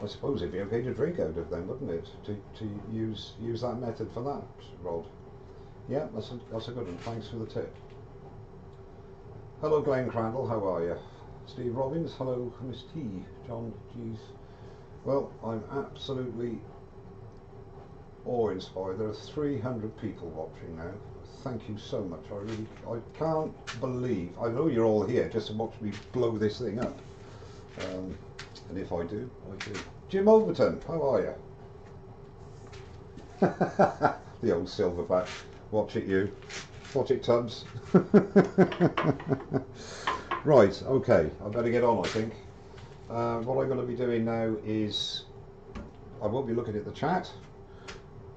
Speaker 1: I suppose it'd be okay to drink out of them, wouldn't it? To, to use use that method for that, Rod. Yeah, that's a, that's a good one. Thanks for the tip. Hello, Glenn Crandall. How are you? Steve Robbins, hello Miss T, John, geez. Well, I'm absolutely awe-inspired. There are 300 people watching now. Thank you so much. I really, I can't believe, I know you're all here just to watch me blow this thing up. Um, and if I do, I do. Jim Overton, how are you? the old silverback. Watch it you. Watch it Tubbs. Right, okay, I better get on I think. Uh, what I'm going to be doing now is, I won't be looking at the chat.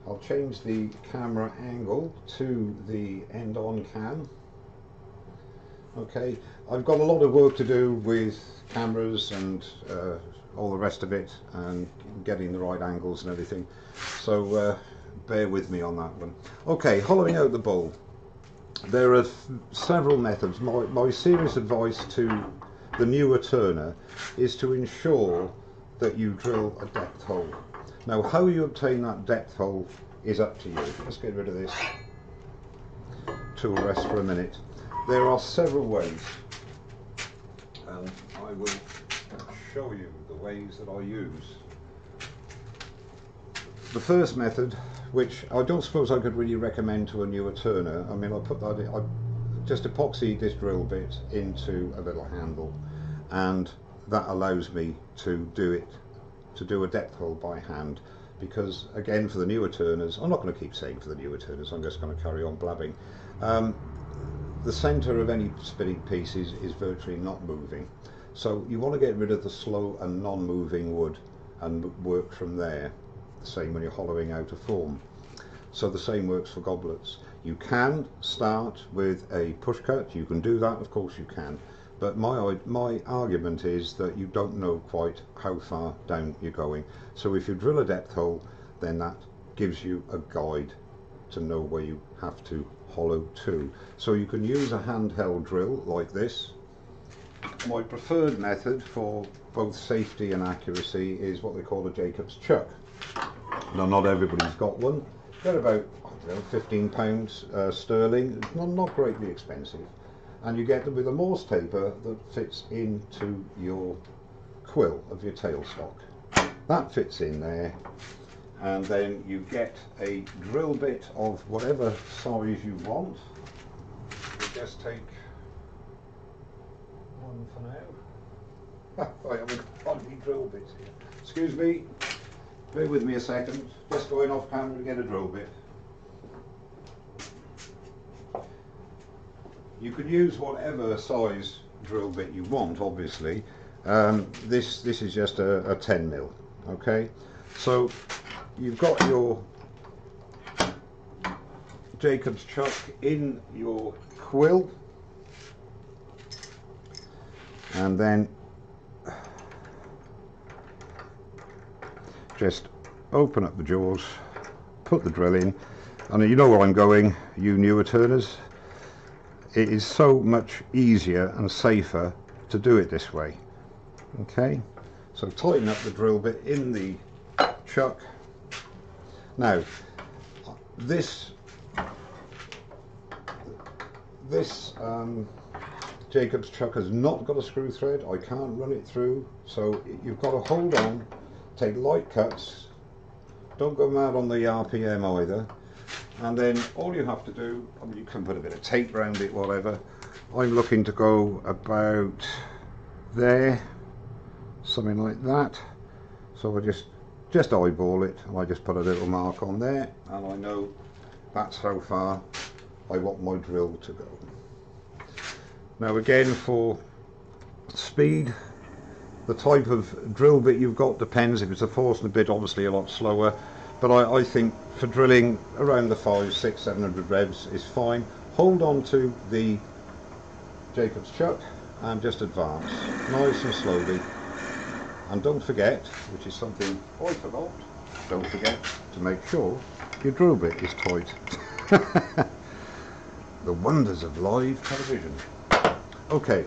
Speaker 1: I'll change the camera angle to the end on cam. Okay, I've got a lot of work to do with cameras and uh, all the rest of it and getting the right angles and everything. So uh, bear with me on that one. Okay, hollowing out the bowl. There are several methods. My, my serious advice to the newer turner is to ensure that you drill a depth hole. Now how you obtain that depth hole is up to you. Let's get rid of this tool rest for a minute. There are several ways and I will show you the ways that I use. The first method, which I don't suppose I could really recommend to a newer turner, I mean I put that in, I just epoxy this drill bit into a little handle and that allows me to do it to do a depth hole by hand because again for the newer turners I'm not going to keep saying for the newer turners I'm just going to carry on blabbing um, the center of any spinning piece is, is virtually not moving. So you want to get rid of the slow and non-moving wood and work from there the same when you're hollowing out a form. So the same works for goblets. You can start with a push cut. You can do that of course you can. But my my argument is that you don't know quite how far down you're going. So if you drill a depth hole then that gives you a guide to know where you have to hollow to so you can use a handheld drill like this. My preferred method for both safety and accuracy is what they call a Jacob's chuck. Now not everybody's got one. They're about know, 15 pounds uh, sterling. Not, not greatly expensive. And you get them with a Morse taper that fits into your quill of your tailstock. That fits in there and then you get a drill bit of whatever size you want. You just take one for now. I haven't got any drill bits here. Excuse me, bear with me a second. Just going off camera to get a drill bit. You can use whatever size drill bit you want, obviously. Um, this this is just a, a 10 mil. Okay, so you've got your Jacob's chuck in your quill, and then just open up the jaws, put the drill in, and you know where I'm going, you newer turners. It is so much easier and safer to do it this way. Okay? So tighten up the drill bit in the chuck now this this um, Jacob's chuck has not got a screw thread. I can't run it through. So you've got to hold on take light cuts. Don't go mad on the RPM either. And then all you have to do I mean you can put a bit of tape around it whatever. I'm looking to go about there something like that. So I just just eyeball it and I just put a little mark on there and I know that's how far I want my drill to go now again for speed the type of drill bit you've got depends if it's a Forstner bit obviously a lot slower but I, I think for drilling around the five, six, seven hundred revs is fine. Hold on to the Jacob's chuck and just advance nice and slowly. And don't forget, which is something I forgot, don't forget to make sure your drill bit is tight. the wonders of live television. Okay,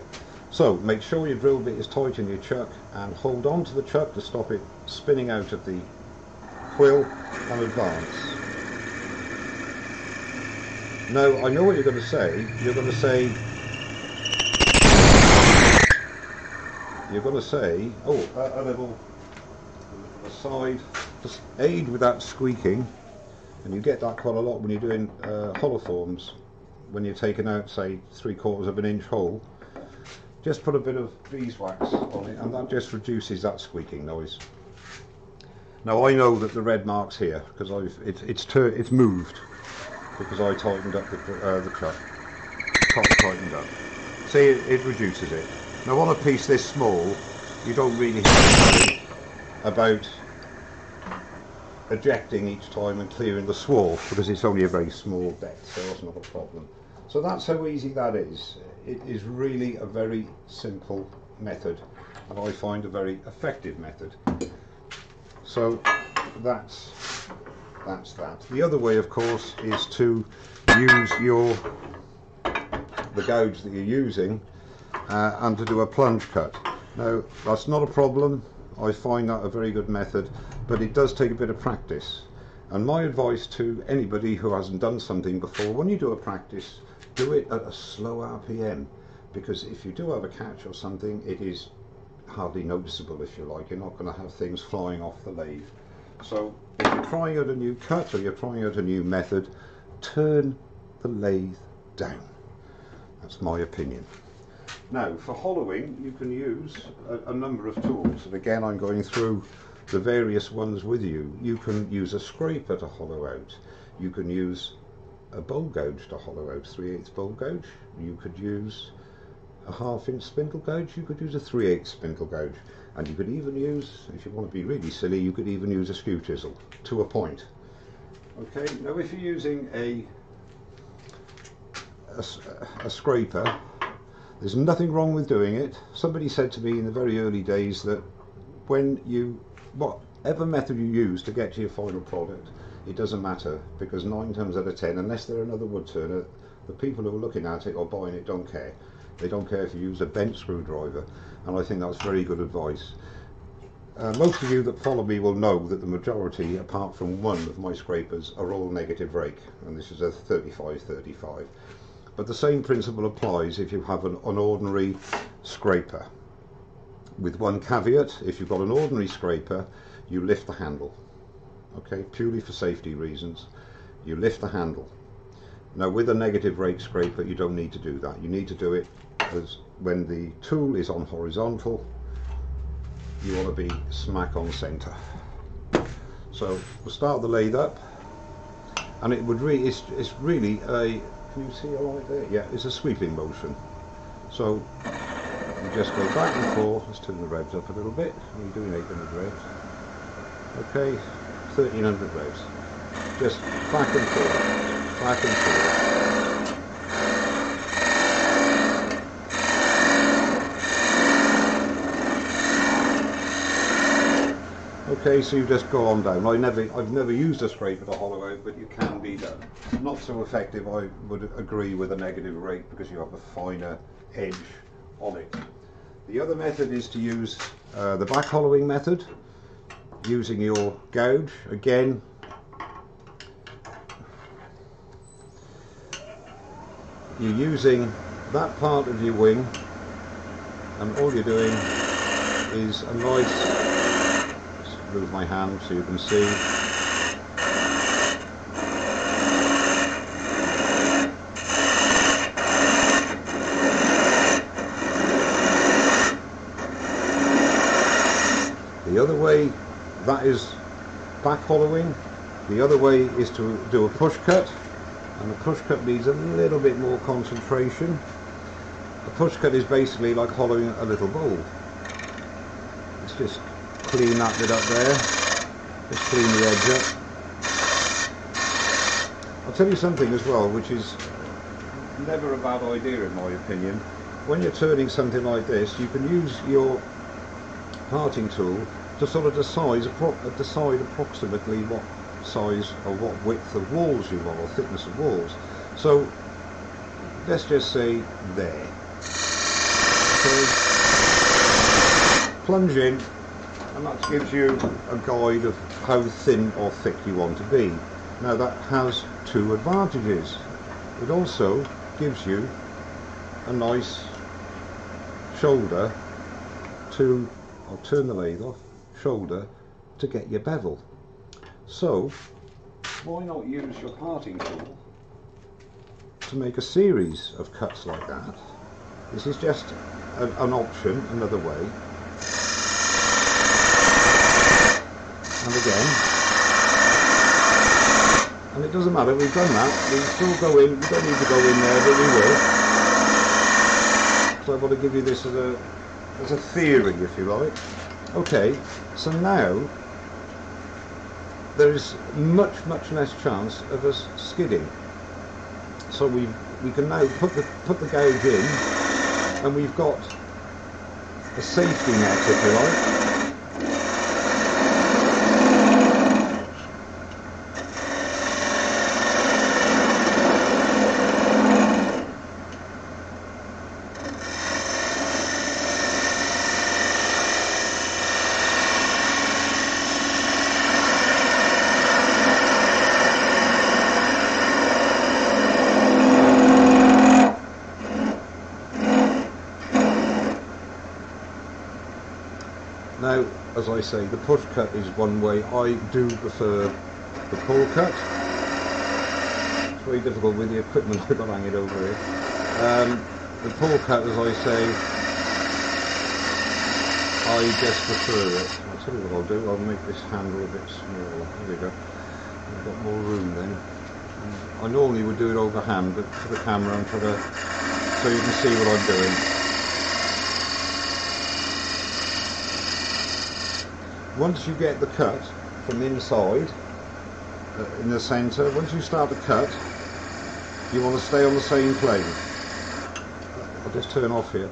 Speaker 1: so make sure your drill bit is tight in your chuck and hold on to the chuck to stop it spinning out of the quill and advance. Now, I know what you're going to say. You're going to say, you're got to say, oh, a, a little aside, just aid with that squeaking, and you get that quite a lot when you're doing uh, hollow forms, when you're taking out, say, three quarters of an inch hole, just put a bit of beeswax on it, and that just reduces that squeaking noise. Now I know that the red mark's here because I've it, it's it's moved because I tightened up the uh, the. Top tightened up. See, it, it, reduces it. Now on a piece this small, you don't really have to worry about ejecting each time and clearing the swarf because it's only a very small depth, so that's not a problem. So that's how easy that is. It is really a very simple method and I find a very effective method. So that's that's that. The other way of course is to use your the gouge that you're using uh, and to do a plunge cut. Now that's not a problem. I find that a very good method but it does take a bit of practice. And my advice to anybody who hasn't done something before when you do a practice do it at a slow RPM because if you do have a catch or something it is hardly noticeable if you like. You're not going to have things flying off the lathe. So if you're trying out a new cut or you're trying out a new method turn the lathe down. That's my opinion now for hollowing you can use a, a, number of tools and again I'm going through the various ones with you. You can use a scraper to hollow out. You can use a bowl gouge to hollow out 3 8 bowl gouge. You could use a half inch spindle gouge. You could use a 3 8 spindle gouge. And you could even use, if you want to be really silly, you could even use a skew chisel to a point. Okay, now if you're using a, a, a scraper there's nothing wrong with doing it. Somebody said to me in the very early days that when you, whatever method you use to get to your final product, it doesn't matter because nine times out of ten, unless they're another wood turner, the people who are looking at it or buying it don't care. They don't care if you use a bent screwdriver, and I think that's very good advice. Uh, most of you that follow me will know that the majority, apart from one of my scrapers, are all negative rake, and this is a 35-35. But the same principle applies if you have an, an ordinary scraper. With one caveat, if you've got an ordinary scraper, you lift the handle. Okay, purely for safety reasons, you lift the handle. Now with a negative rake scraper, you don't need to do that. You need to do it as when the tool is on horizontal, you want to be smack on center. So we'll start the lathe up, and it would really, it's, it's really a can you see all right there? Yeah, it's a sweeping motion. So you just go back and forth. Let's turn the revs up a little bit. We're doing 800 revs. Okay, 1300 revs. Just back and forth, back and forth. Okay, so you just go on down. I never, I've never used a scraper to hollow out, but you can be done. Not so effective, I would agree with a negative rake because you have a finer edge on it. The other method is to use uh, the back hollowing method, using your gouge. Again, you're using that part of your wing, and all you're doing is a nice move my hand so you can see. The other way, that is back hollowing. The other way is to do a push cut, and the push cut needs a little bit more concentration. A push cut is basically like hollowing a little bowl. It's just clean that bit up there. Just clean the edge up. I'll tell you something as well, which is never a bad idea in my opinion. When you're turning something like this, you can use your parting tool to sort of decide, decide approximately what size or what width of walls you want or thickness of walls. So let's just say there. So plunge in and that gives you a guide of how thin or thick you want to be. Now that has two advantages. It also gives you a nice shoulder to, I'll turn the lathe off, shoulder to get your bevel. So why not use your parting tool to make a series of cuts like that. This is just an option, another way. And again and it doesn't matter we've done that we still go in we don't need to go in there but we will so I want to give you this as a as a theory if you like okay so now there is much, much less chance of us skidding. So we we can now put the put the gouge in, and we've got a safety net, if you like. Now, as I say, the push cut is one way. I do prefer the pull cut. It's very difficult with the equipment I've got hanging over here. Um, the pull cut, as I say, I just prefer it. I'll tell you what I'll do, I'll make this handle a bit smaller. There we go. I've got more room then. I normally would do it over hand, but for the camera I'm trying to, so you can see what I'm doing. Once you get the cut from inside uh, in the center once you start the cut you want to stay on the same plane. I'll just turn off here.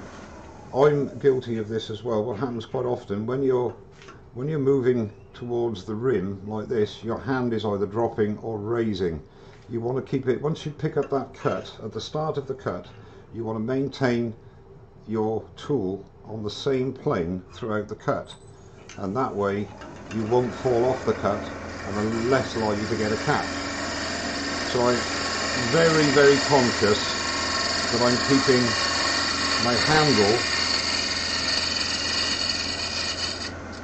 Speaker 1: I'm guilty of this as well what happens quite often when you're when you're moving towards the rim like this your hand is either dropping or raising. You want to keep it once you pick up that cut at the start of the cut you want to maintain your tool on the same plane throughout the cut and that way you won't fall off the cut and are less likely to get a catch. So I'm very, very conscious that I'm keeping my handle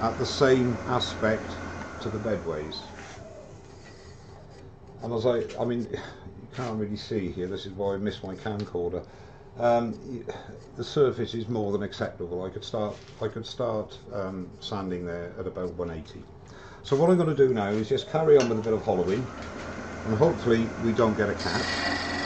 Speaker 1: at the same aspect to the bedways. And as I, I mean, you can't really see here, this is why I missed my camcorder um, the surface is more than acceptable. I could start I could start um, sanding there at about 180. So what I'm going to do now is just carry on with a bit of hollowing and hopefully we don't get a catch.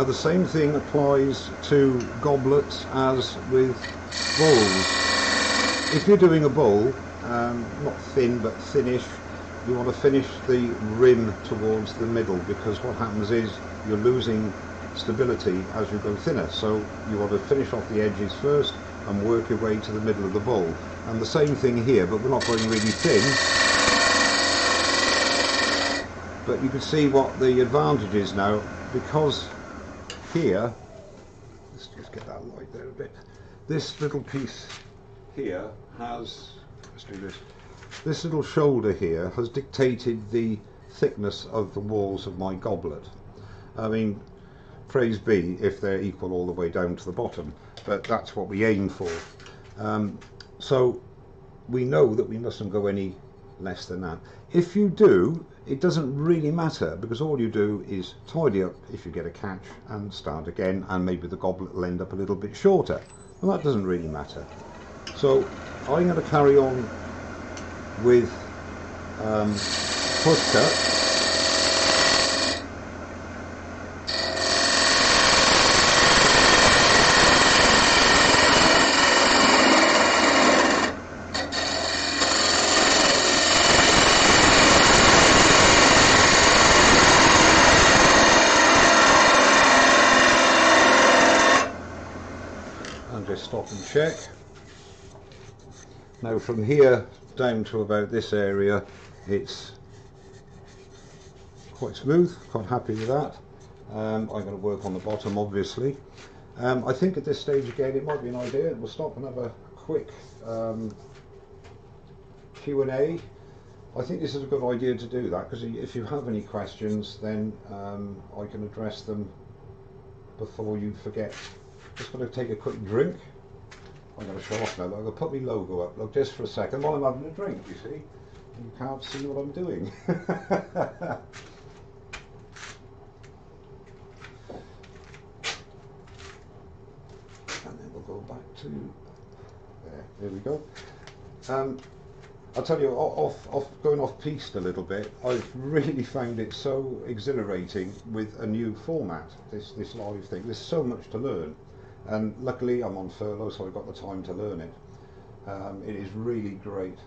Speaker 1: Now the same thing applies to goblets as with bowls. If you're doing a bowl, um, not thin but thinnish, you want to finish the rim towards the middle because what happens is you're losing stability as you go thinner. So you want to finish off the edges first and work your way to the middle of the bowl. And the same thing here, but we're not going really thin. But you can see what the advantage is now because here, let's just get that light there a bit. This little piece here has, let's do this, this little shoulder here has dictated the thickness of the walls of my goblet. I mean, praise be if they're equal all the way down to the bottom, but that's what we aim for. Um, so we know that we mustn't go any less than that. If you do, it doesn't really matter because all you do is tidy up if you get a catch and start again and maybe the goblet will end up a little bit shorter. and that doesn't really matter. So I'm going to carry on with um, cut stop and check. Now from here down to about this area it's quite smooth, quite happy with that. Um, I'm going to work on the bottom obviously. Um, I think at this stage again it might be an idea, we'll stop and have a quick um, Q&A. I think this is a good idea to do that because if you have any questions then um, I can address them before you forget. Just going to take a quick drink. I'm going to show off now, I'm going to put my logo up, look, just for a second, while I'm having a drink, you see. You can't see what I'm doing. and then we'll go back to, there, there we go. Um, I'll tell you, off, off going off piste a little bit, I've really found it so exhilarating with a new format, this, this live thing. There's so much to learn. And luckily I'm on furlough, so I've got the time to learn it. Um, it is really great.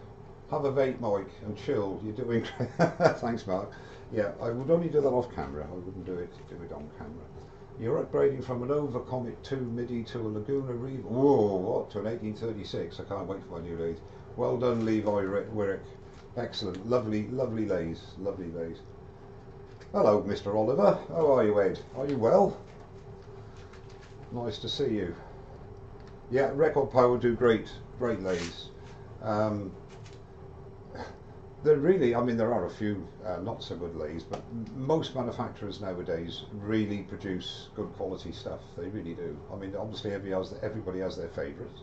Speaker 1: Have a vape, Mike, and chill. You're doing great. Thanks, Mark. Yeah, I would only do that off camera. I wouldn't do it do it on camera. You're upgrading from an Overcomet 2 MIDI to a Laguna Revo. Whoa, what? To an 1836. I can't wait for my new lathe. Well done, Levi Wirrick. Excellent. Lovely, lovely lays. Lovely lays. Hello, Mr. Oliver. How are you, Ed? Are you well? Nice to see you. Yeah, Record Power do great, great lays. Um, there really, I mean, there are a few uh, not so good lathes, but most manufacturers nowadays really produce good quality stuff. They really do. I mean, obviously, everybody has, everybody has their favourites.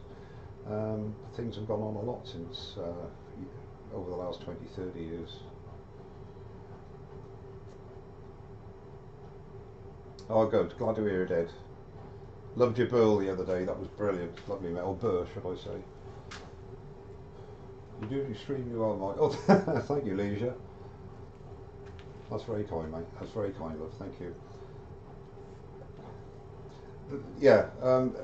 Speaker 1: Um, things have gone on a lot since uh, over the last 20, 30 years. Oh, good. Glad to hear it, Ed. Loved your Burl the other day. That was brilliant. Lovely metal. Burr, should I say. You do extremely well, Mike. Oh, thank you, Leisure. That's very kind, mate. That's very kind, love. Thank you. Yeah, um,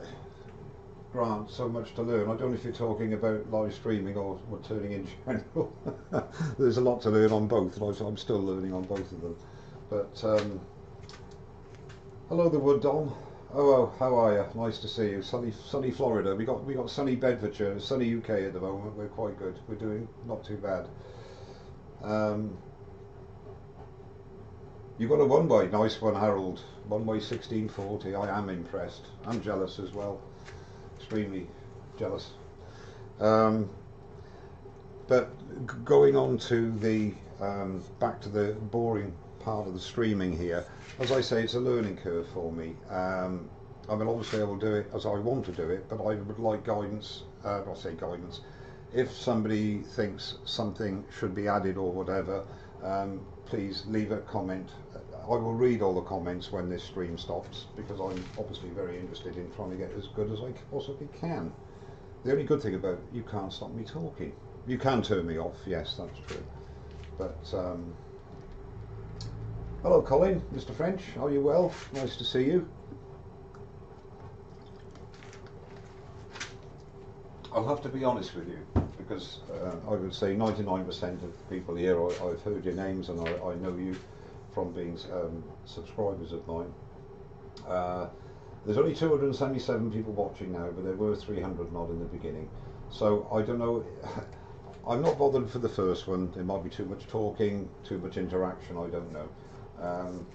Speaker 1: Grant, so much to learn. I don't know if you're talking about live streaming or, or turning in general. There's a lot to learn on both, and I'm still learning on both of them. But um, hello, the Wood Don. Oh, how are you? Nice to see you. Sunny, sunny Florida. We got we got sunny Bedfordshire, sunny UK at the moment. We're quite good. We're doing not too bad. Um, you got a Oneway, nice one, Harold. Oneway 1640. I am impressed. I'm jealous as well extremely jealous. Um, but going on to the um, back to the boring part of the streaming here, as I say, it's a learning curve for me. Um, I mean, obviously, I will do it as I want to do it, but I would like guidance. Uh, I say guidance. If somebody thinks something should be added or whatever, um, please leave a comment I will read all the comments when this stream stops because I'm obviously very interested in trying to get as good as I possibly can. The only good thing about you can't stop me talking. You can turn me off, yes, that's true. But um, hello, Colin, Mr. French. Are you well? Nice to see you. I'll have to be honest with you because uh, I would say 99% of people here, I, have heard your names and I, I know you from being um, subscribers of mine. Uh, there's only 277 people watching now, but there were 300 not in the beginning. So I don't know. I'm not bothered for the first one. There might be too much talking, too much interaction. I don't know. Um,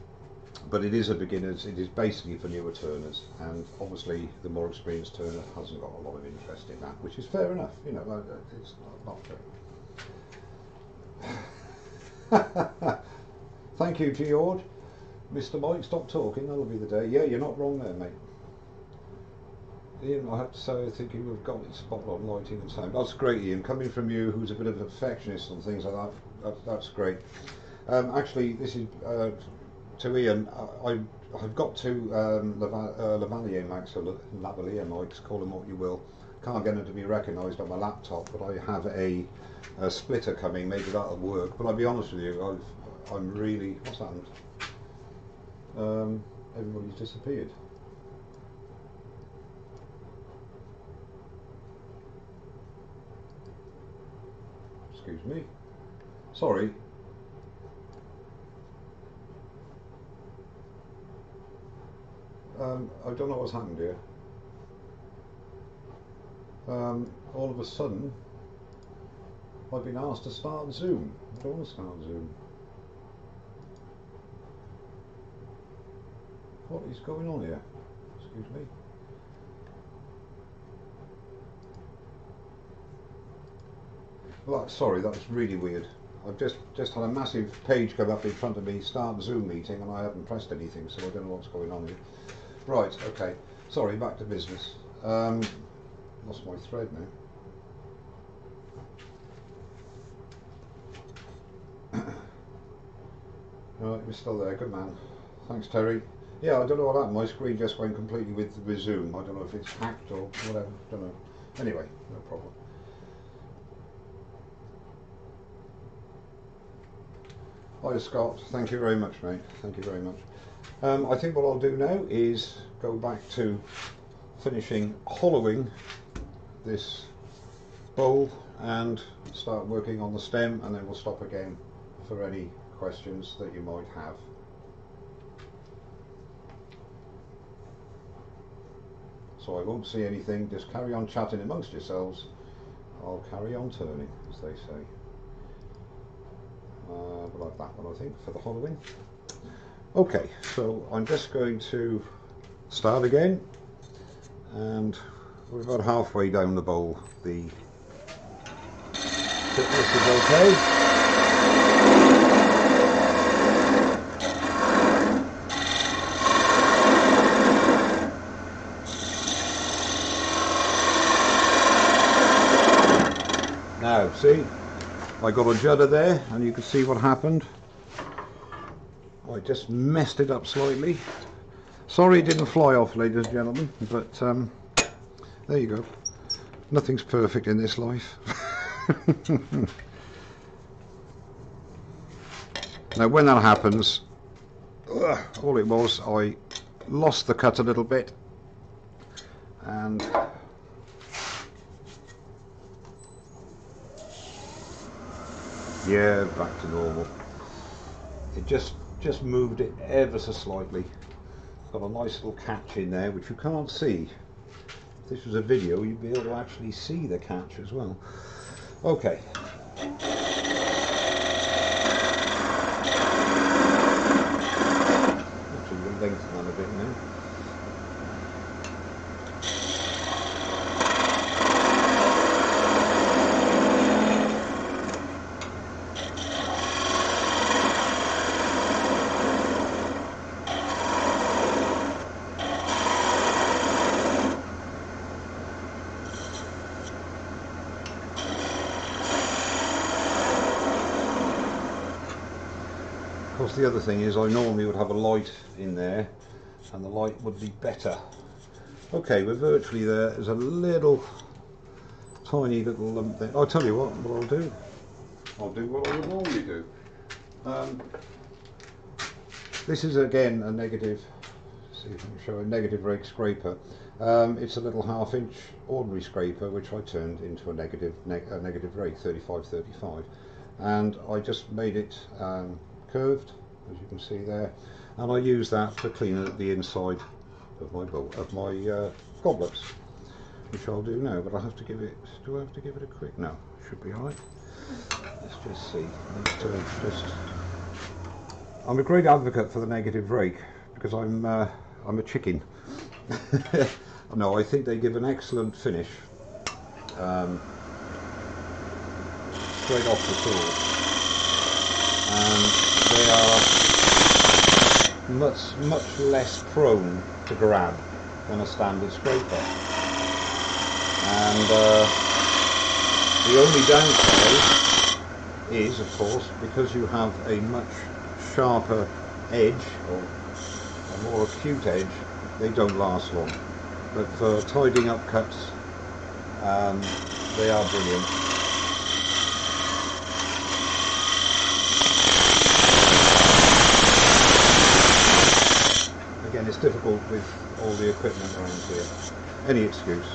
Speaker 1: but it is a beginner's. It is basically for newer turners, and obviously the more experienced turner hasn't got a lot of interest in that, which is fair enough. You know, uh, it's not, fair. Thank you, George. Mr. Mike, stop talking, that'll be the day. Yeah, you're not wrong there, mate. Ian, I have to say, I think you have got it spot on lighting and sound. That's great, Ian. Coming from you, who's a bit of a perfectionist on things like that, that that's great. Um, actually, this is uh, to Ian. I, have got two um, uh, Lavalier mics, or Lavalier mics, call them what you will. Can't get them to be recognised on my laptop, but I have a, a splitter coming. Maybe that'll work. But I'll be honest with you, I've I'm really what's happened? Um, everybody's disappeared. Excuse me. Sorry. Um, I don't know what's happened here. Um, all of a sudden, I've been asked to start Zoom. I don't want to start Zoom. What is going on here? Excuse me. Well, sorry, that's really weird. I've just, just had a massive page come up in front of me, start Zoom meeting, and I haven't pressed anything, so I don't know what's going on here. Right, okay. Sorry, back to business. Um, lost my thread now. Right. You're still there. Good man. Thanks, Terry. Yeah, I don't know what happened. My screen just went completely with, with Zoom. I don't know if it's hacked or whatever. Don't know. Anyway, no problem. Hi Scott, thank you very much mate, thank you very much. Um, I think what I'll do now is go back to finishing hollowing this bowl and start working on the stem and then we'll stop again for any questions that you might have. So I won't see anything, just carry on chatting amongst yourselves. I'll carry on turning, as they say. Uh, we'll have that one I think for the hollowing. Okay, so I'm just going to start again and we're about halfway down the bowl. The thickness is okay. Now, see, I got a judder there and you can see what happened. I just messed it up slightly. Sorry it didn't fly off, ladies and gentlemen, but um, there you go. Nothing's perfect in this life. now when that happens, all it was, I lost the cut a little bit and yeah back to normal it just just moved it ever so slightly. Got a nice little catch in there which you can't see. If this was a video you'd be able to actually see the catch as well. Okay actually lengthen that a bit now course the other thing is I normally would have a light in there and the light would be better. Okay, we're virtually there. There's a little tiny little lump there. I'll tell you what, what I'll do. I'll do what I would normally do. Um, this is again a negative, Let's see if I can show a negative rake scraper. Um, it's a little half inch ordinary scraper which I turned into a negative, neg a negative rake 35-35 and I just made it um, curved as you can see there. And I use that to clean the inside of my bowl, of my uh, goblets which I'll do now but I have to give it do I have to give it a quick no should be alright let's just see uh, just I'm a great advocate for the negative rake because I'm uh, I'm a chicken. No I think they give an excellent finish um, straight off the tool and they are much much less prone to grab than a standard scraper. And uh, the only downside is of course because you have a much sharper edge or a more acute edge they don't last long. But for tidying up cuts um, they are brilliant difficult with all the equipment around here. Any excuse.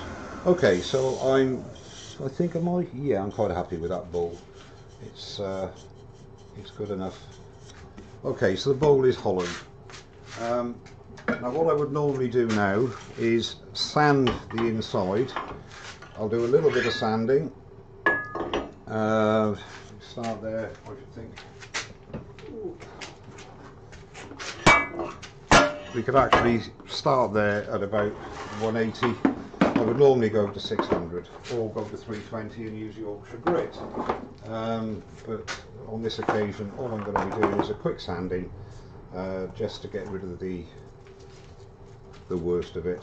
Speaker 1: Okay, so I'm, I think I? Yeah, I'm quite happy with that bowl. It's, uh, it's good enough. Okay, so the bowl is hollow. Um, now what I would normally do now is sand the inside. I'll do a little bit of sanding. Uh, start there, I should think. We could actually start there at about 180 I would normally go to 600 or go to 320 and use Yorkshire grit um, but on this occasion all I'm going to be doing is a quick sanding uh, just to get rid of the the worst of it.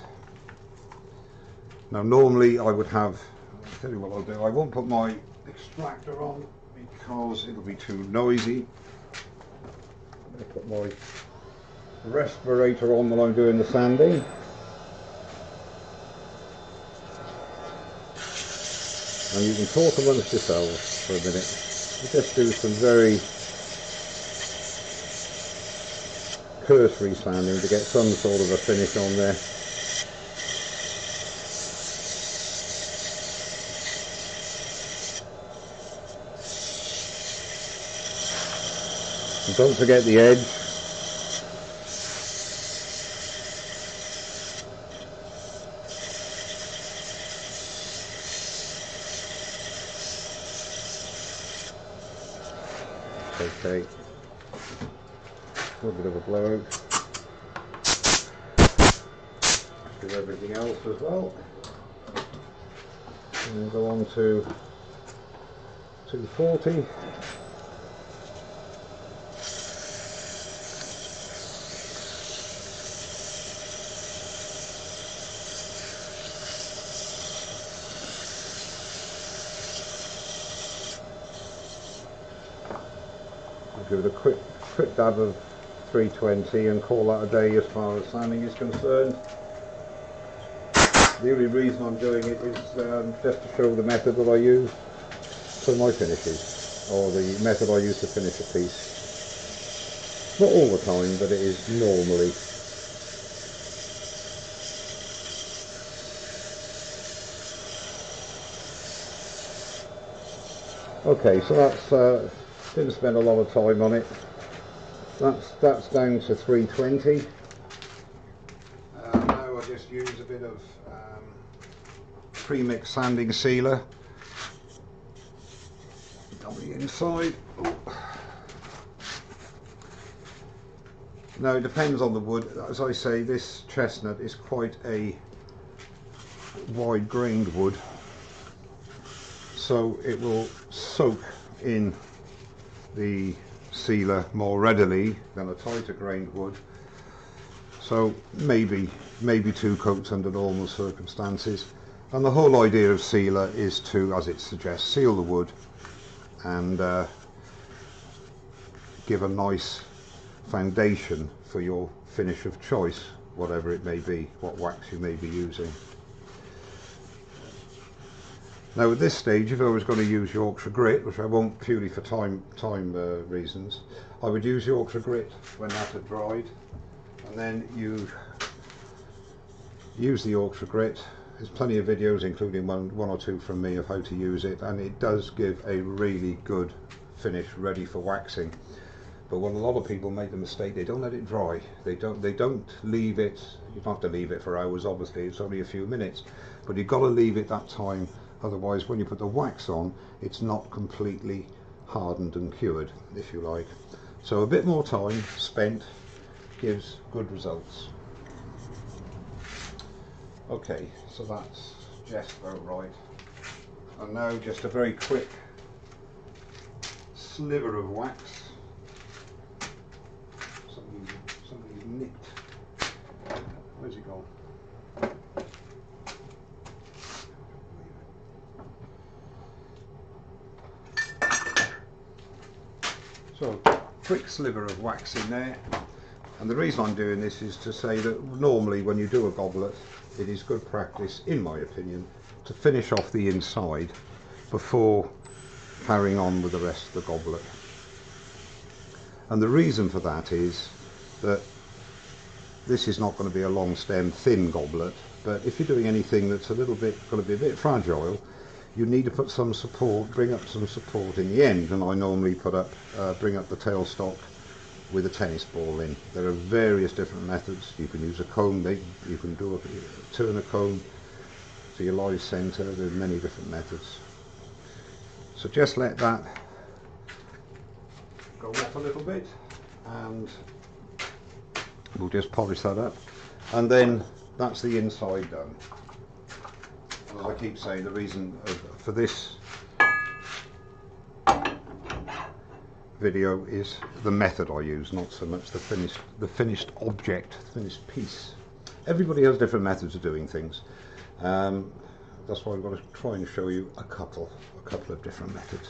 Speaker 1: Now normally I would have I'll tell you what I'll do. I won't put my extractor on because it'll be too noisy. I'm going to put my respirator on while I'm doing the sanding. And you can talk amongst yourselves for a minute. We just do some very cursory sanding to get some sort of a finish on there. And don't forget the edge. Okay. A little bit of a blowout. Do everything else as well. And go on to 240. give it a quick quick dab of 320 and call that a day as far as sanding is concerned. The only reason I'm doing it is um, just to show the method that I use for my finishes, or the method I use to finish a piece. Not all the time, but it is normally. Okay, so that's uh, didn't spend a lot of time on it. That's that's down to 320. Uh, now I just use a bit of pre-mix sanding sealer on the inside. Now it depends on the wood. As I say, this chestnut is quite a wide grained wood, so it will soak in the sealer more readily than a tighter grained wood. So maybe, maybe two coats under normal circumstances. And the whole idea of sealer is to, as it suggests, seal the wood and uh, give a nice foundation for your finish of choice, whatever it may be, what wax you may be using. Now at this stage, if I was going to use Yorkshire grit, which I won't purely for time time uh, reasons, I would use Yorkshire grit when that had dried, and then you use the Yorkshire grit. There's plenty of videos, including one, one or two from me, of how to use it, and it does give a really good finish ready for waxing. But when a lot of people make the mistake, they don't let it dry. They don't. They don't leave it. You don't have to leave it for hours. Obviously, it's only a few minutes, but you've got to leave it that time otherwise when you put the wax on it's not completely hardened and cured if you like so a bit more time spent gives good results okay so that's just about right and now just a very quick sliver of wax. Somebody's, somebody's nicked. Where's it gone? So quick sliver of wax in there. And the reason I'm doing this is to say that normally when you do a goblet, it is good practice, in my opinion, to finish off the inside before carrying on with the rest of the goblet. And the reason for that is that this is not going to be a long stem thin goblet, but if you're doing anything that's a little bit going to be a bit fragile, you need to put some support, bring up some support in the end, and I normally put up, uh, bring up the tailstock with a tennis ball in. There are various different methods. You can use a comb, you can do a turn a comb to your live centre. There are many different methods. So just let that go off a little bit, and we'll just polish that up, and then that's the inside done as I keep saying, the reason for this video is the method I use, not so much the finished, the finished object, finished piece. Everybody has different methods of doing things. Um, that's why I've got to try and show you a couple, a couple of different methods.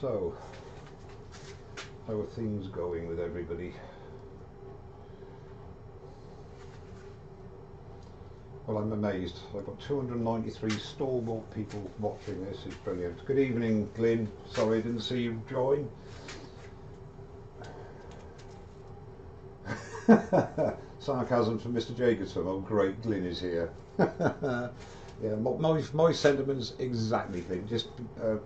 Speaker 1: So, how are things going with everybody? Well, I'm amazed. I've got 293 stalwart people watching this. It's brilliant. Good evening, Glyn. Sorry I didn't see you join. Sarcasm from Mr. Jacobson. Oh, great, Glyn is here. yeah, my, my sentiments exactly, Glyn. Just, uh,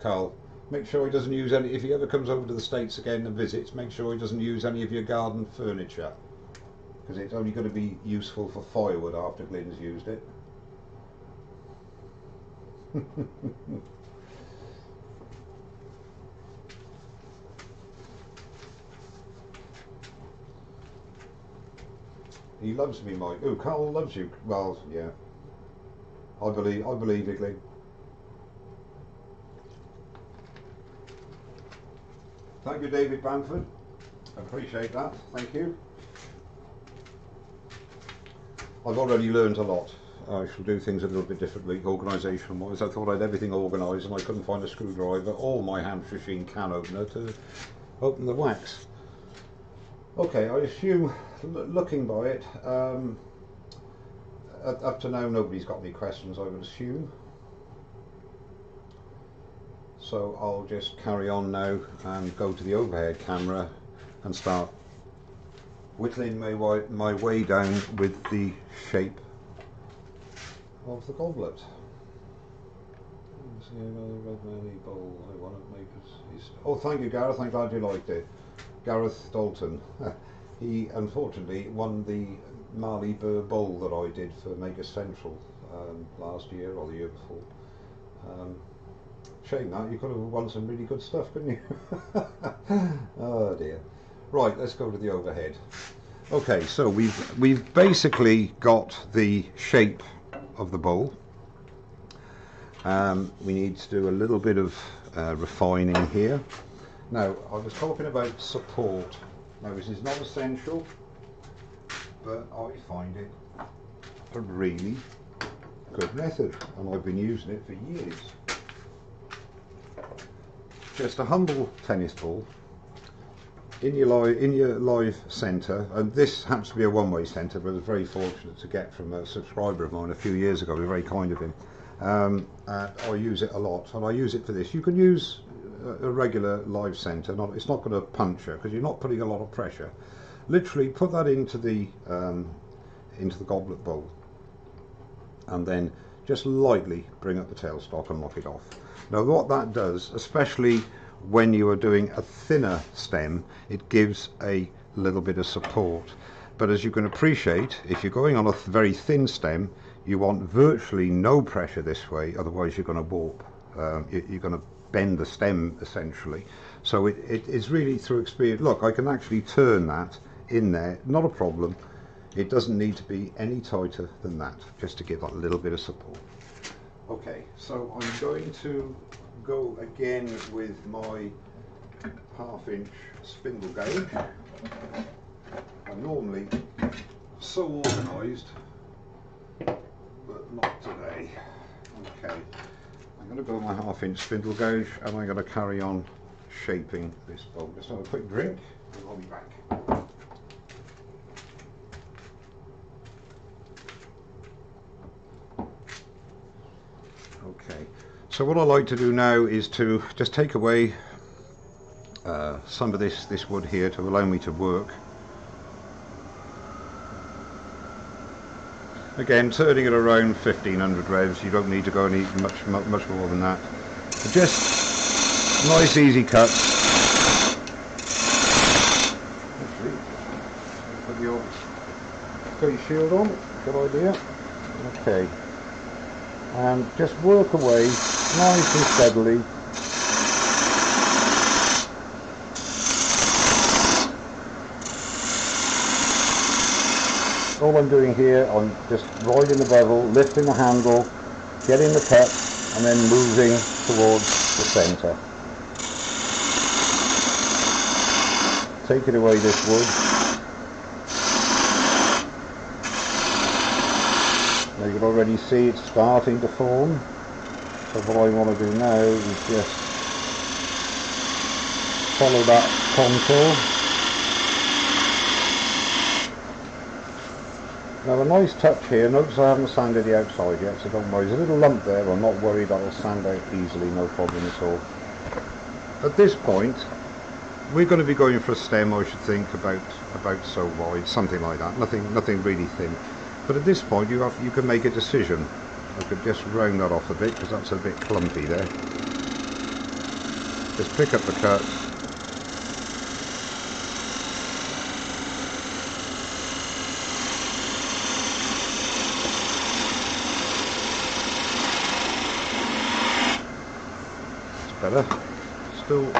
Speaker 1: Carl, make sure he doesn't use any, if he ever comes over to the States again and visits, make sure he doesn't use any of your garden furniture. Because it's only going to be useful for firewood after Glyn's used it. He loves me, Mike. Oh, Carl loves you. Well, yeah. I believe. I believe it, Lee. Thank you, David Bamford. Appreciate that. Thank you. I've already learned a lot. I shall do things a little bit differently, organisation wise. I thought I had everything organised and I couldn't find a screwdriver or my Sheen can opener to open the wax. Okay, I assume, looking by it, um, up to now nobody's got any questions I would assume. So I'll just carry on now and go to the overhead camera and start whittling my way, my way down with the shape of the goblet. Oh, thank you, Gareth. I'm glad you liked it. Gareth Dalton. he unfortunately won the Marley Burr Bowl that I did for Mega Central um, last year or the year before. Um, shame that you could have won some really good stuff, couldn't you? oh dear. Right, let's go to the overhead. Okay, so we've we've basically got the shape of the bowl. Um, we need to do a little bit of uh, refining here. Now, I was talking about support. Now, this is not essential, but I find it a really good method, and I've been using it for years. Just a humble tennis ball in your live in your live centre, and this happens to be a one-way centre, but I was very fortunate to get from a subscriber of mine a few years ago. It was very kind of him. Um, I use it a lot, and I use it for this. You can use a regular live centre. Not, it's not going to puncture because you're not putting a lot of pressure. Literally put that into the um, into the goblet bowl, and then just lightly bring up the tailstock and lock it off. Now what that does, especially when you are doing a thinner stem, it gives a little bit of support. But as you can appreciate, if you're going on a very thin stem, you want virtually no pressure this way, otherwise you're going to warp. Um, you're going to bend the stem essentially. So it, it is really through experience. Look, I can actually turn that in there, not a problem. It doesn't need to be any tighter than that, just to give that little bit of support. Okay, so I'm going to go again with my half inch spindle gouge. I'm normally so organised, but not today. Okay. I'm going to go my half inch spindle gouge and I'm going to carry on shaping this bowl. Just have a quick drink and I'll be back. Okay, so what I like to do now is to just take away uh, some of this, this wood here to allow me to work Again, turning it around 1500 revs, you don't need to go any much much more than that. But just nice easy cuts. Put your face shield on, good idea. Okay. And just work away nice and steadily all I'm doing here, I'm just riding the bevel, lifting the handle, getting the cut, and then moving towards the centre. Taking away this wood. Now you can already see it's starting to form. So what I want to do now is just follow that contour. Now a nice touch here, notice I haven't sanded the outside yet, so don't worry. There's a little lump there, I'm not worried that'll sand out easily, no problem at all. At this point, we're going to be going for a stem I should think about about so wide something like that. Nothing nothing really thin. But at this point you have you can make a decision I could just round that off a bit because that's a bit clumpy there. Just pick up the cut it's better. Still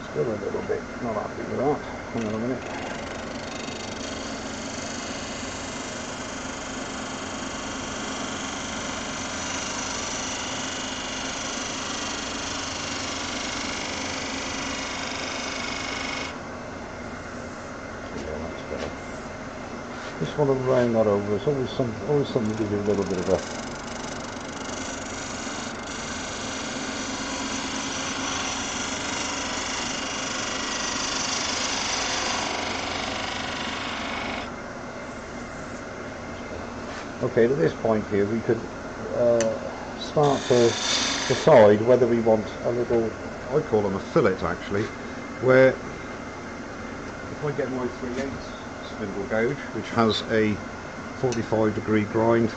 Speaker 1: still a little bit not happy with that. Hang on a minute just want to round that over. It's always some always something to give you a little bit of a Okay, at this point here we could uh, start to decide whether we want a little, I call them a fillet actually, where if I get my 3 eighths spindle which has a 45 degree grind.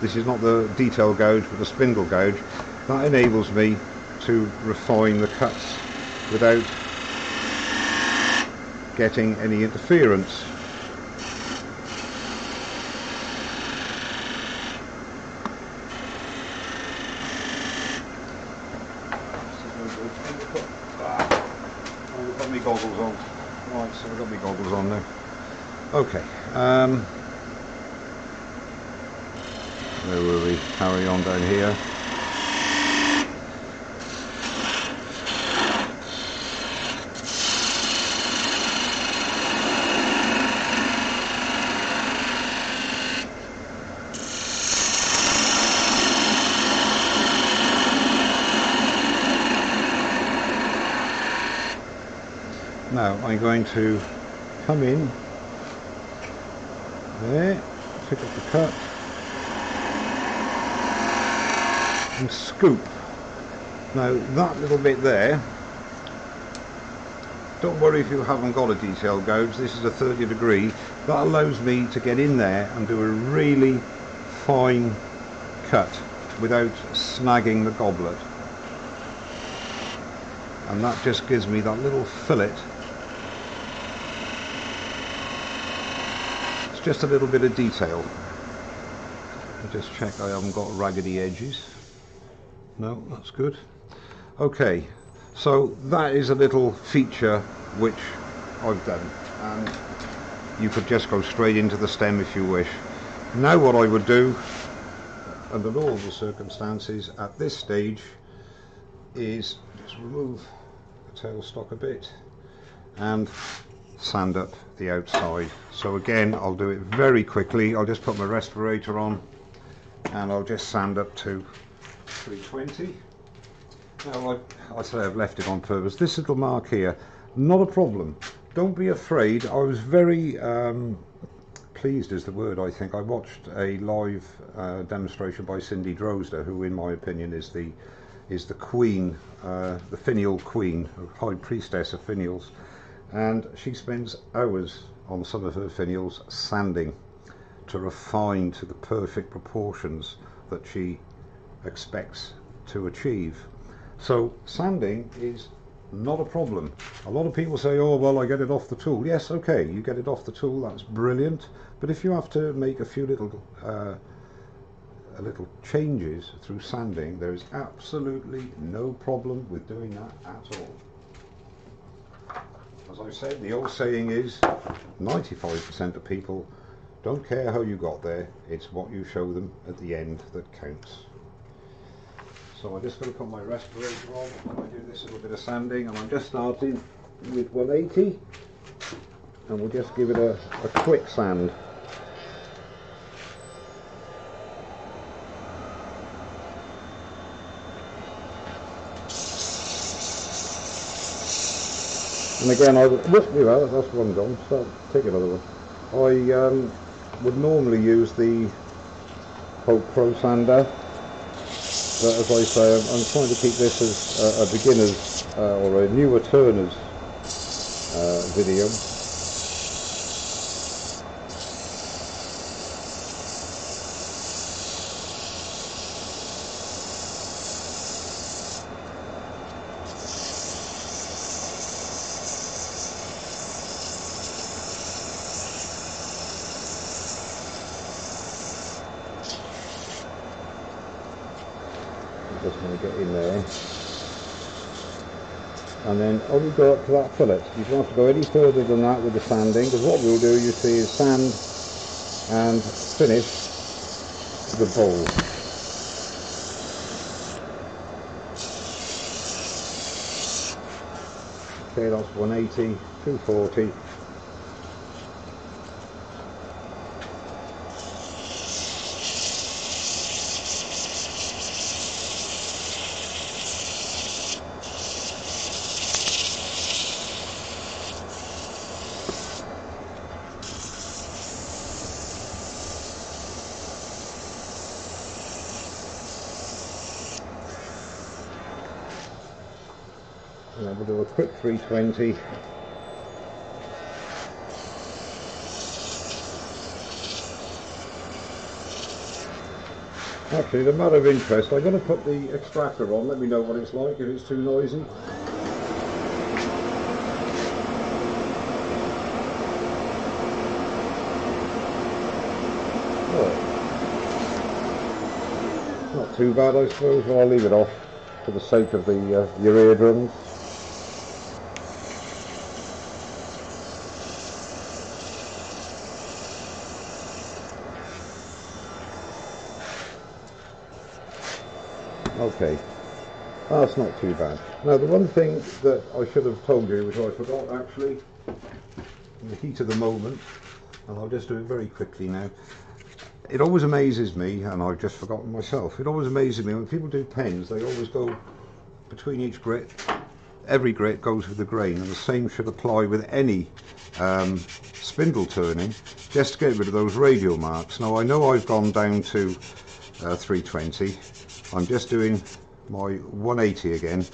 Speaker 1: This is not the detail gouge but the spindle gouge that enables me to refine the cuts without getting any interference I've got my goggles on. Right, so I've got my goggles on now. Okay. Um, where will we carry on down here? Now I'm going to come in there, pick up the cut and scoop. Now that little bit there, don't worry if you haven't got a detail gouge, this is a 30 degree, that allows me to get in there and do a really fine cut without snagging the goblet. And that just gives me that little fillet just a little bit of detail. I'll just check I haven't got raggedy edges. No, that's good. Okay, so that is a little feature which I've done. And you could just go straight into the stem if you wish. Now what I would do, under all the circumstances at this stage, is just remove the tailstock a bit and sand up the outside. So again I'll do it very quickly. I'll just put my respirator on and I'll just sand up to 320 now I, I say I've left it on purpose. This little mark here not a problem. Don't be afraid. I was very um, pleased is the word I think. I watched a live uh, demonstration by Cindy Drozda who in my opinion is the is the queen uh, the finial queen high priestess of finials and she spends hours on some of her finials sanding to refine to the perfect proportions that she expects to achieve. So sanding is not a problem. A lot of people say, oh, well, I get it off the tool. Yes, okay, you get it off the tool, that's brilliant. But if you have to make a few little, uh, a little changes through sanding, there is absolutely no problem with doing that at all as I said, the old saying is 95% of people don't care how you got there, it's what you show them at the end that counts. So I'm just going to put my respirator on and I do this little bit of sanding and I'm just starting with 180 and we'll just give it a, a quick sand. And again, I would, you that's one gone, so take another one. I um, would normally use the Hope Pro sander, but as I say, I'm, I'm trying to keep this as a, a beginner's uh, or a newer turner's uh, video. just want to get in there. And then only go up to that fillet? You don't have to go any further than that with the sanding because what we'll do you see is sand and finish the bowl. Okay that's 180 240 and then we'll do a quick 320 Actually, the matter of interest, I'm going to put the extractor on, let me know what it's like, if it's too noisy. Not too bad I suppose, well I'll leave it off for the sake of the uh, your eardrums. Okay, that's not too bad. Now the one thing that I should have told you, which I forgot actually, in the heat of the moment, and I'll just do it very quickly now. It always amazes me, and I've just forgotten myself, it always amazes me when people do pens, they always go between each grit, every grit goes with the grain, and the same should apply with any um, spindle turning, just to get rid of those radial marks. Now I know I've gone down to uh, 320, I'm just doing my 180 again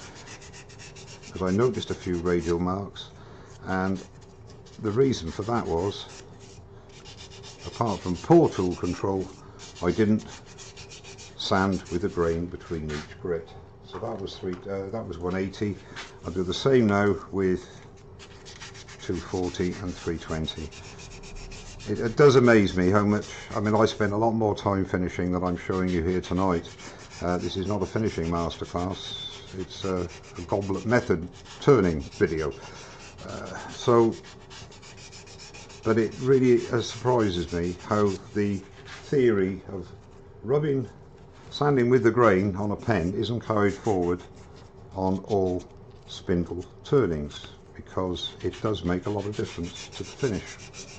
Speaker 1: because I noticed a few radial marks and the reason for that was apart from poor tool control I didn't sand with a grain between each grit. So that was three uh, that was 180 I'll do the same now with 240 and 320 it, it does amaze me how much I mean I spent a lot more time finishing than I'm showing you here tonight uh, this is not a finishing masterclass, it's a, a goblet method turning video. Uh, so, but it really uh, surprises me how the theory of rubbing, sanding with the grain on a pen isn't carried forward on all spindle turnings because it does make a lot of difference to the finish.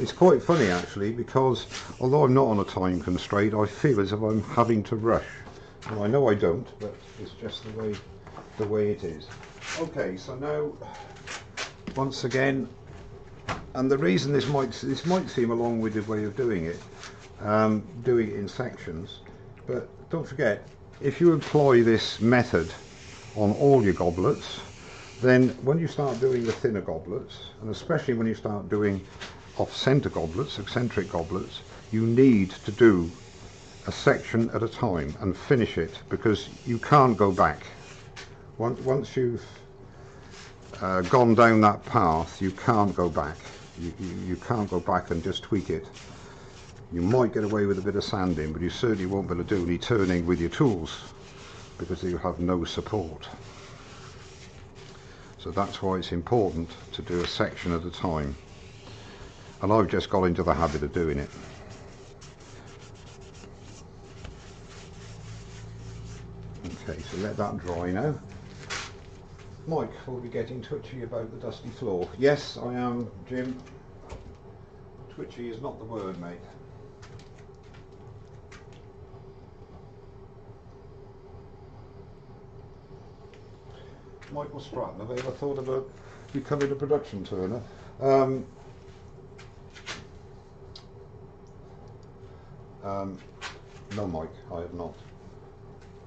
Speaker 1: It's quite funny actually because although I'm not on a time constraint I feel as if I'm having to rush. Well, I know I don't but it's just the way the way it is. Okay so now once again and the reason this might this might seem a long-winded way of doing it um, doing it in sections but don't forget if you employ this method on all your goblets then when you start doing the thinner goblets and especially when you start doing off-center goblets, eccentric goblets, you need to do a section at a time and finish it because you can't go back. Once, once you've uh, gone down that path, you can't go back. You, you, you can't go back and just tweak it. You might get away with a bit of sanding, but you certainly won't be able to do any turning with your tools because you have no support. So that's why it's important to do a section at a time and I've just got into the habit of doing it. Okay, so let that dry now. Mike will be getting twitchy about the dusty floor. Yes, I am, Jim. Twitchy is not the word, mate. Michael Stratton, have they ever thought about becoming a production turner? Um, Um, no, Mike, I have not.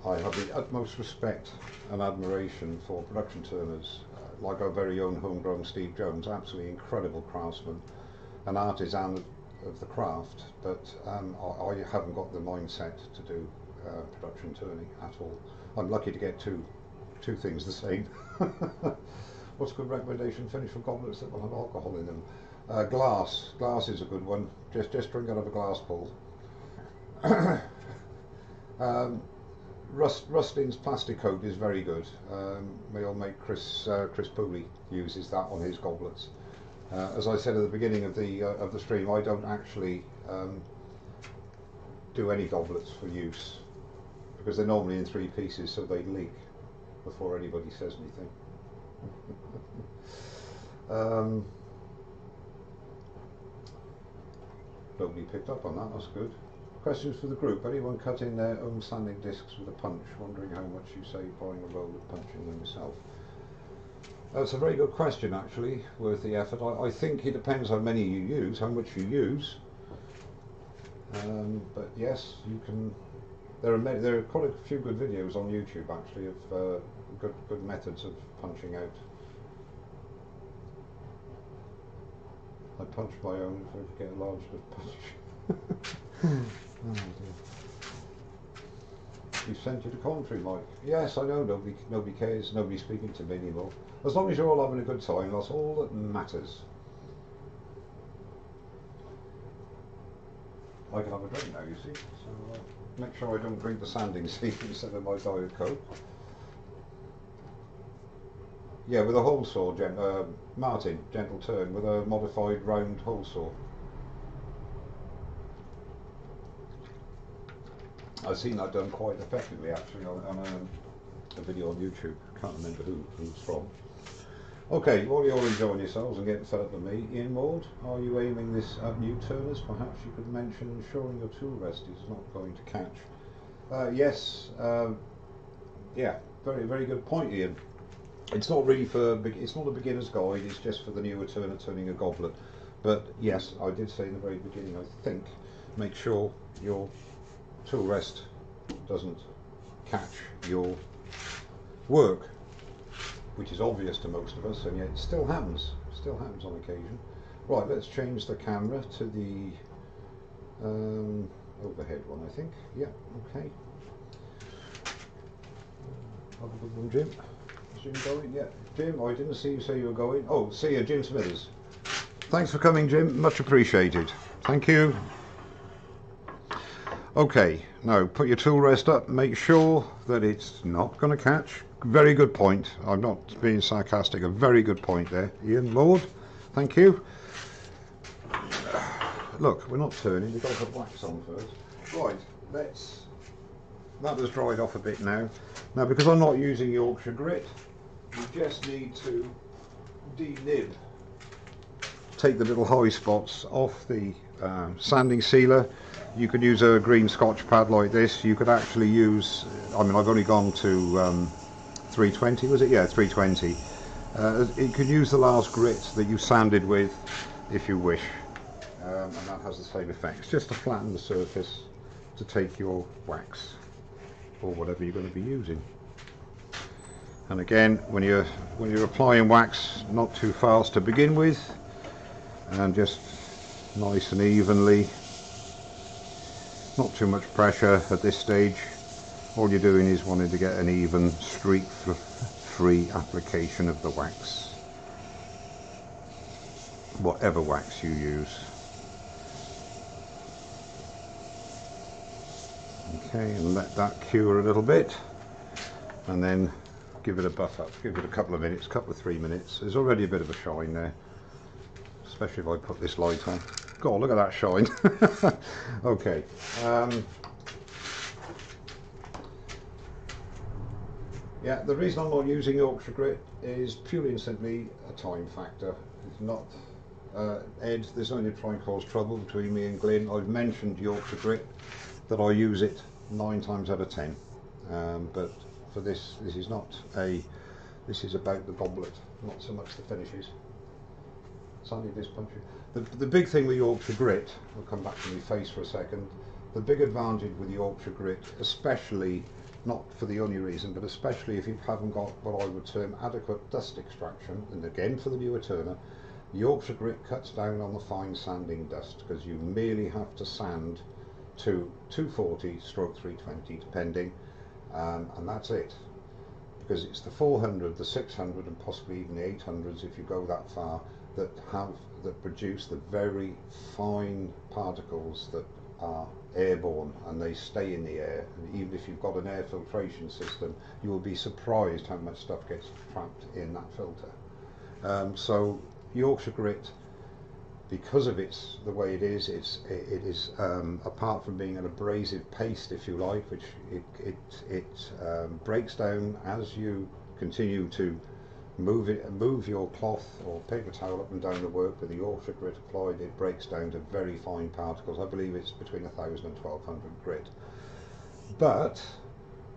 Speaker 1: I have the utmost respect and admiration for production turners, uh, like our very own homegrown Steve Jones, absolutely incredible craftsman, an artisan of the craft, but um, I, I, haven't got the mindset to do uh, production turning at all. I'm lucky to get two, two things the same. What's a good recommendation? Finish for goblets that will have alcohol in them. Uh, glass, glass is a good one. Just just drink out of a glass bowl. um, Rust, Rustin's plastic coat is very good. Um, my old mate Chris uh, Chris Pooley uses that on his goblets. Uh, as I said at the beginning of the uh, of the stream, I don't actually um, do any goblets for use because they're normally in three pieces, so they leak before anybody says anything. um, nobody picked up on that. That's good. Questions for the group. Anyone cutting their own sanding discs with a punch? Wondering how much you save buying a roll of punching them yourself. That's a very good question, actually, worth the effort. I, I think it depends how many you use, how much you use. Um, but yes, you can. There are many, there are quite a few good videos on YouTube actually of uh, good good methods of punching out. I punch my own if I get a large punch. oh You sent you to Coventry, Mike. Yes, I know. Nobody, nobody cares. Nobody's speaking to me anymore. As long as you're all having a good time, that's all that matters. I can have a drink now, you see. So uh, make sure I don't drink the sanding sea instead of my diet coke. Yeah, with a hole saw, gen uh, Martin, gentle turn, with a modified round hole saw. I've seen that done quite effectively actually on, on a, a, video on YouTube. Can't remember who who's from. Okay, while you're enjoying yourselves and getting fed up with me, Ian Maud, are you aiming this at new turners? Perhaps you could mention ensuring your tool rest is not going to catch. Uh, yes, um, yeah, very very good point, Ian. It's not really for it's not a beginner's guide. It's just for the newer turner turning a goblet. But yes, I did say in the very beginning. I think make sure your tool rest doesn't catch your work, which is obvious to most of us, and yet it still happens. Still happens on occasion. Right, let's change the camera to the um, overhead one, I think. Yeah, okay. Have a good one, Jim. Is Jim going? Yeah, Jim. I didn't see you say you were going. Oh, see you, Jim Smithers. Thanks for coming, Jim. Much appreciated. Thank you. Okay, now put your tool rest up, make sure that it's not going to catch. Very good point. I'm not being sarcastic, a very good point there. Ian Lord, thank you. Look, we're not turning, we've got to put wax on first. Right, let's, that has dried off a bit now. Now because I'm not using Yorkshire grit, you just need to denib, take the little high spots off the um, sanding sealer you could use a green scotch pad like this. You could actually use I mean I've only gone to um, 320 was it? Yeah 320 uh, you could use the last grit that you sanded with if you wish. Um, and that has the same effect it's just to flatten the surface to take your wax or whatever you're going to be using. And again when you're when you're applying wax not too fast to begin with and just nice and evenly not too much pressure at this stage. All you're doing is wanting to get an even streak free application of the wax. Whatever wax you use. Okay and let that cure a little bit and then give it a buff up. Give it a couple of minutes couple of three minutes. There's already a bit of a shine there especially if I put this light on God, look at that shine. okay. Um, yeah, the reason I'm not using Yorkshire grit is purely and simply a time factor. It's not uh, Ed, there's only to cause trouble between me and Glyn. I've mentioned Yorkshire grit, that I use it nine times out of ten. Um, but for this, this is not a, this is about the goblet, not so much the finishes. Sunny this punchy. The, the big thing with Yorkshire grit, I'll come back to my face for a second, the big advantage with Yorkshire grit, especially not for the only reason, but especially if you haven't got what I would term adequate dust extraction, and again for the newer turner, Yorkshire grit cuts down on the fine sanding dust because you merely have to sand to 240 stroke 320 depending, um, and that's it. Because it's the 400, the 600, and possibly even the 800s if you go that far that have that produce the very fine particles that are airborne and they stay in the air. And even if you've got an air filtration system you will be surprised how much stuff gets trapped in that filter. Um, so Yorkshire grit because of its the way it is it's it, it is um, apart from being an abrasive paste if you like which it it, it um, breaks down as you continue to move it move your cloth or paper towel up and down the work with the Yorkshire grit applied. It breaks down to very fine particles. I believe it's between 1000 and 1200 grit but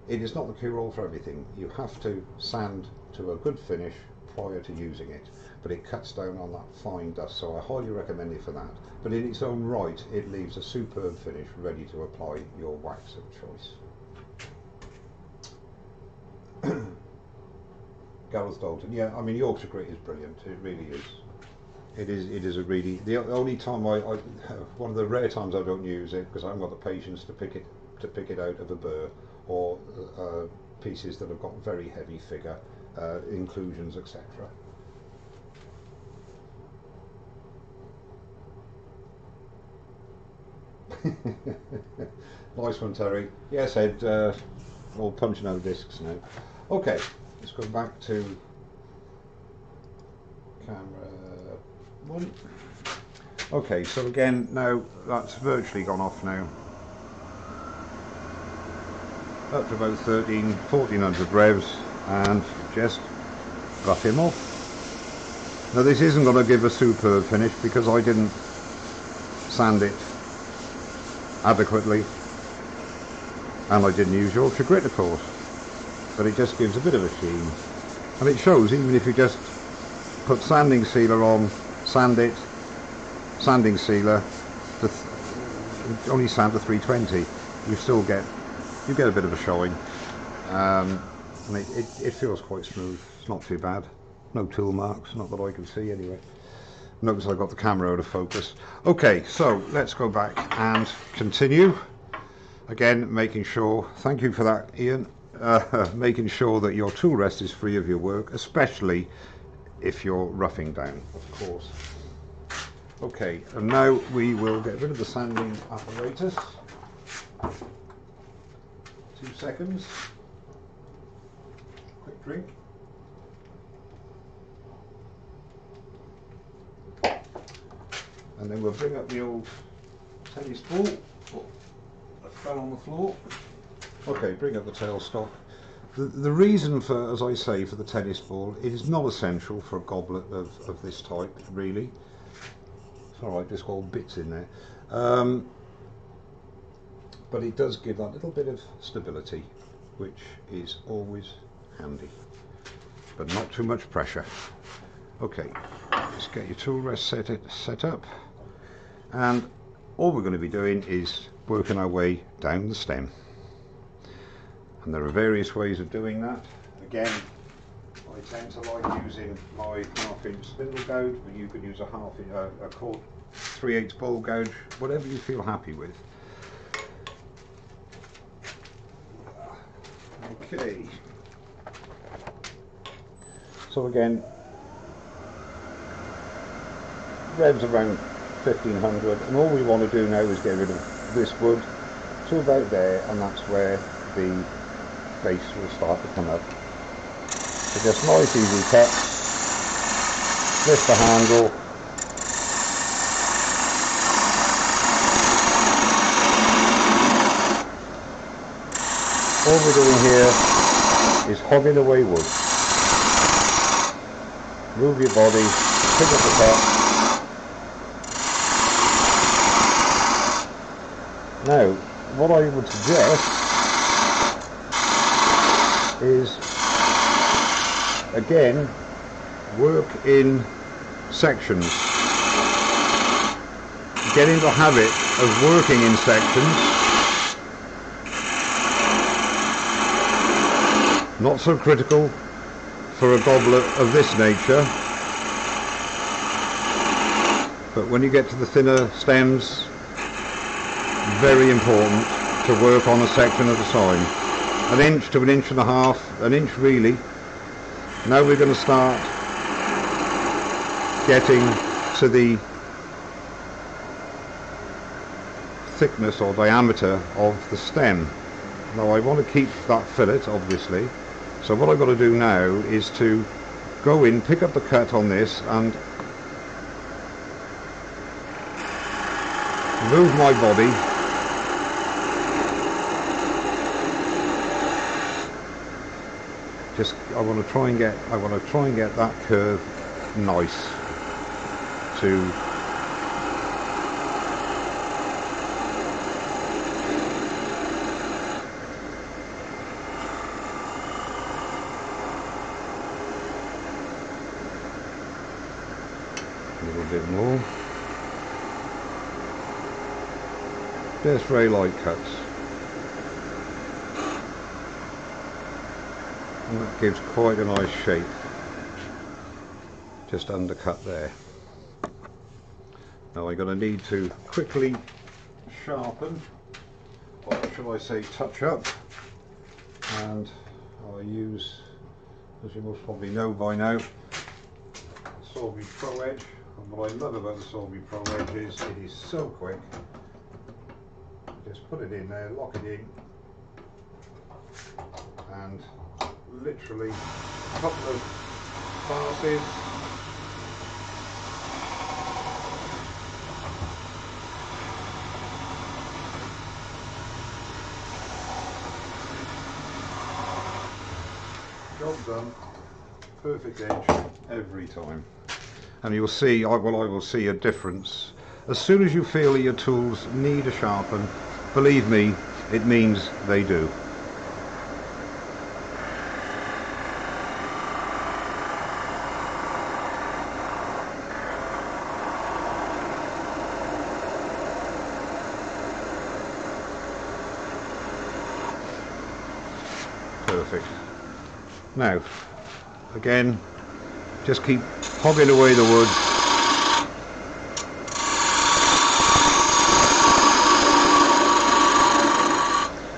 Speaker 1: it is not the cure all for everything. You have to sand to a good finish prior to using it but it cuts down on that fine dust so I highly recommend it for that. But in its own right it leaves a superb finish ready to apply your wax of choice Gareth Dalton. Yeah, I mean Yorkshire Grit is brilliant. It really is. It is. It is a really the only time I, I one of the rare times I don't use it because I haven't got the patience to pick it to pick it out of a burr or uh, pieces that have got very heavy figure uh, inclusions etc. nice one, Terry. Yes, Ed. Uh, all punching out discs now. Okay. Let's go back to camera one. Okay, so again, now that's virtually gone off now. Up to about 13, 1400 revs and just rough him off. Now this isn't going to give a superb finish because I didn't sand it adequately and I didn't use Yorkshire grit of course but it just gives a bit of a sheen. And it shows even if you just put sanding sealer on sand it sanding sealer the only sand to 320 you still get you get a bit of a showing. Um, and it, it, it, feels quite smooth. It's not too bad. No tool marks not that I can see anyway notice I got the camera out of focus. Okay so let's go back and continue. Again making sure thank you for that Ian uh, making sure that your tool rest is free of your work, especially if you're roughing down, of course. Okay, and now we will get rid of the sanding apparatus. Two seconds. Quick drink. And then we'll bring up the old tennis ball that fell on the floor. Okay, bring up the tailstock. The, the reason for, as I say, for the tennis ball, it is not essential for a goblet of, of this type, really. It's alright, just got bits in there. Um, but it does give that little bit of stability, which is always handy. But not too much pressure. Okay, let's get your tool rest set, it, set up. And all we're going to be doing is working our way down the stem and there are various ways of doing that. Again I tend to like using my half inch spindle gouge but you could use a half inch, uh, a quarter 3 8 bowl gouge whatever you feel happy with. Okay. So again revs around 1500 and all we want to do now is get rid of this wood. To about there and that's where the base will start to come up. So just nice easy cut, lift the handle, all we're doing here is hogging away wood. Move your body, pick up the top. Now, what I would suggest is again work in sections get into the habit of working in sections Not so critical for a goblet of this nature. But when you get to the thinner stems, very important to work on a section at a time. An inch to an inch and a half, an inch really. Now we're going to start getting to the thickness or diameter of the stem. Now I want to keep that fillet obviously so what I've got to do now is to go in, pick up the cut on this and move my body just I want to try and get I want to try and get that curve nice to a little bit more. Just very light cuts. And that gives quite a nice shape. Just undercut there. Now I'm going to need to quickly sharpen, or shall I say touch up, and I use, as you most probably know by now, Sorby Pro Edge and what I love about the Sorby Pro Edge is it is so quick. Just put it in there, lock it in, and literally a couple of passes. Job done. Perfect edge every time and you'll see, well I will see a difference. As soon as you feel your tools need a sharpen, believe me, it means they do. Perfect. Now, again, just keep hogging away the wood.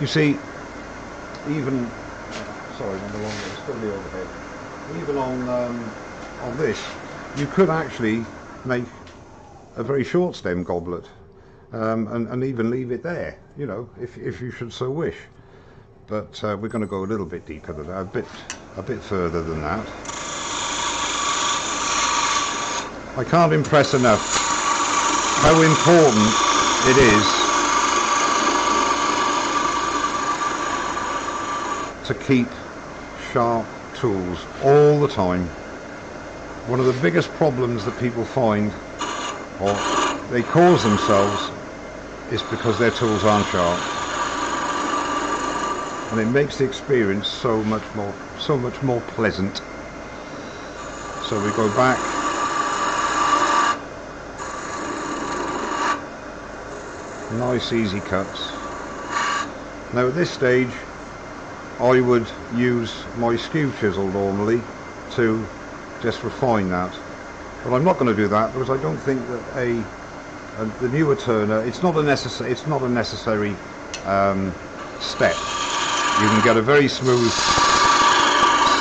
Speaker 1: You see, even sorry, on the long it's the overhead. Even on um, on this, you could actually make a very short stem goblet um, and, and even leave it there, you know, if, if you should so wish. But uh, we're going to go a little bit deeper than that, a bit, a bit further than that. I can't impress enough how important it is to keep sharp tools all the time. One of the biggest problems that people find or they cause themselves is because their tools aren't sharp. And it makes the experience so much more so much more pleasant. So we go back. Nice easy cuts. Now at this stage I would use my skew chisel normally to just refine that. But I'm not going to do that because I don't think that a, a the newer turner it's not a necessary it's not a necessary um, step you can get a very smooth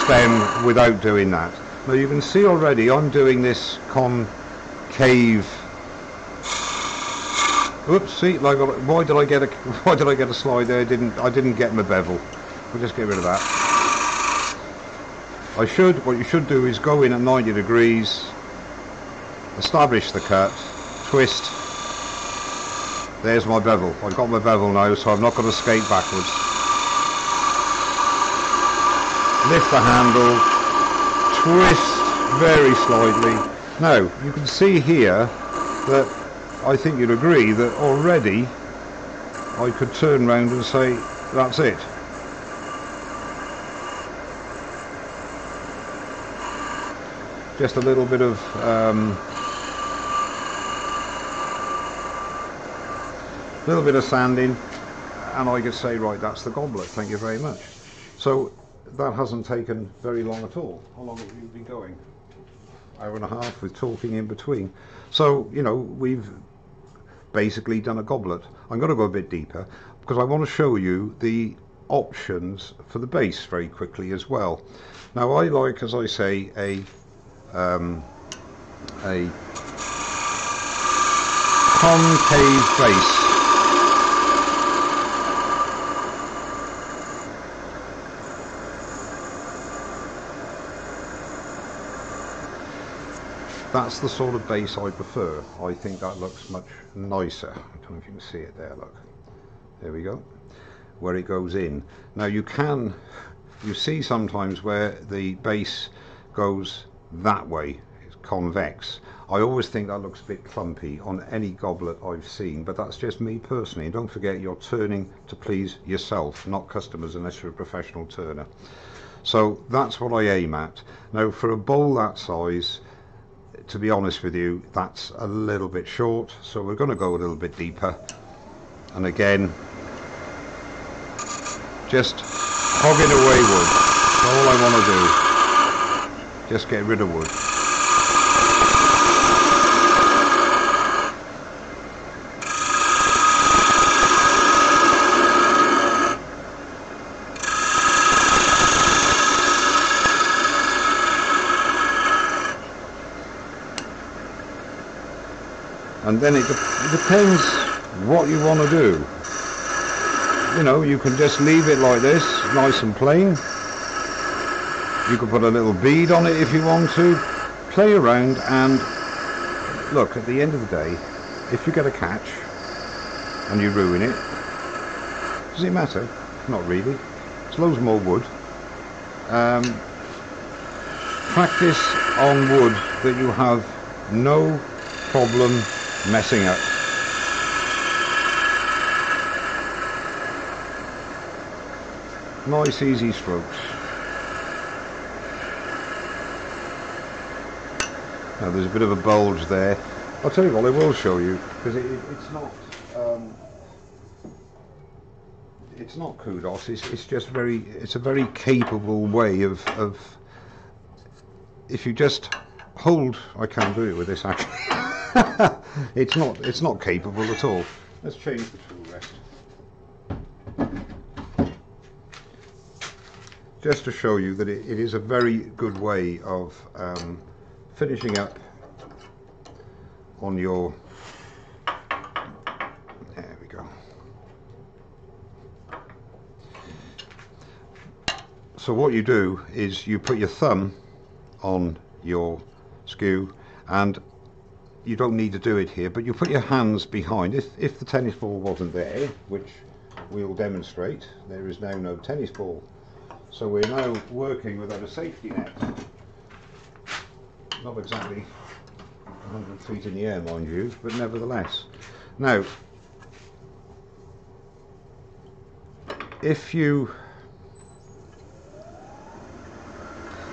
Speaker 1: stem without doing that now you can see already I'm doing this concave Oops, see, like, why did I get a why did I get a slide there? I didn't I didn't get my bevel. We'll just get rid of that. I should what you should do is go in at 90 degrees, establish the cut, twist. There's my bevel. I've got my bevel now, so I'm not going to skate backwards. Lift the handle, twist very slightly. Now you can see here that I think you'd agree that already I could turn round and say that's it. Just a little bit of um, little bit of sanding and I could say right that's the goblet thank you very much so that hasn't taken very long at all. How long have you been going? Hour and a half with talking in between. So, you know, we've basically done a goblet. I'm going to go a bit deeper because I want to show you the options for the base very quickly as well. Now I like, as I say, a um, a concave base. That's the sort of base I prefer. I think that looks much nicer. I don't know if you can see it there, look. There we go. Where it goes in. Now you can, you see sometimes where the base goes that way, it's convex. I always think that looks a bit clumpy on any goblet I've seen, but that's just me personally. And don't forget, you're turning to please yourself, not customers, unless you're a professional turner. So that's what I aim at. Now, for a bowl that size, to be honest with you, that's a little bit short. So we're going to go a little bit deeper. And again, just hogging away wood. That's all I want to do. Just get rid of wood. And then it, it depends what you want to do. You know you can just leave it like this nice and plain. You can put a little bead on it if you want to. Play around and look at the end of the day if you get a catch and you ruin it does it matter? Not really. It's loads more wood. Um, practice on wood that you have no problem messing up. Nice easy strokes. Now there's a bit of a bulge there. I'll tell you what, I will show you because it, it, it's not um, it's not kudos. It's, it's just very it's a very capable way of of if you just hold. I can't do it with this actually. it's not it's not capable at all. Let's change the tool rest. Just to show you that it, it is a very good way of um, finishing up on your there we go so what you do is you put your thumb on your skew and you don't need to do it here, but you put your hands behind. If, if the tennis ball wasn't there, which we'll demonstrate, there is now no tennis ball. So we're now working without a safety net. Not exactly 100 feet in the air, mind you, but nevertheless. Now, if you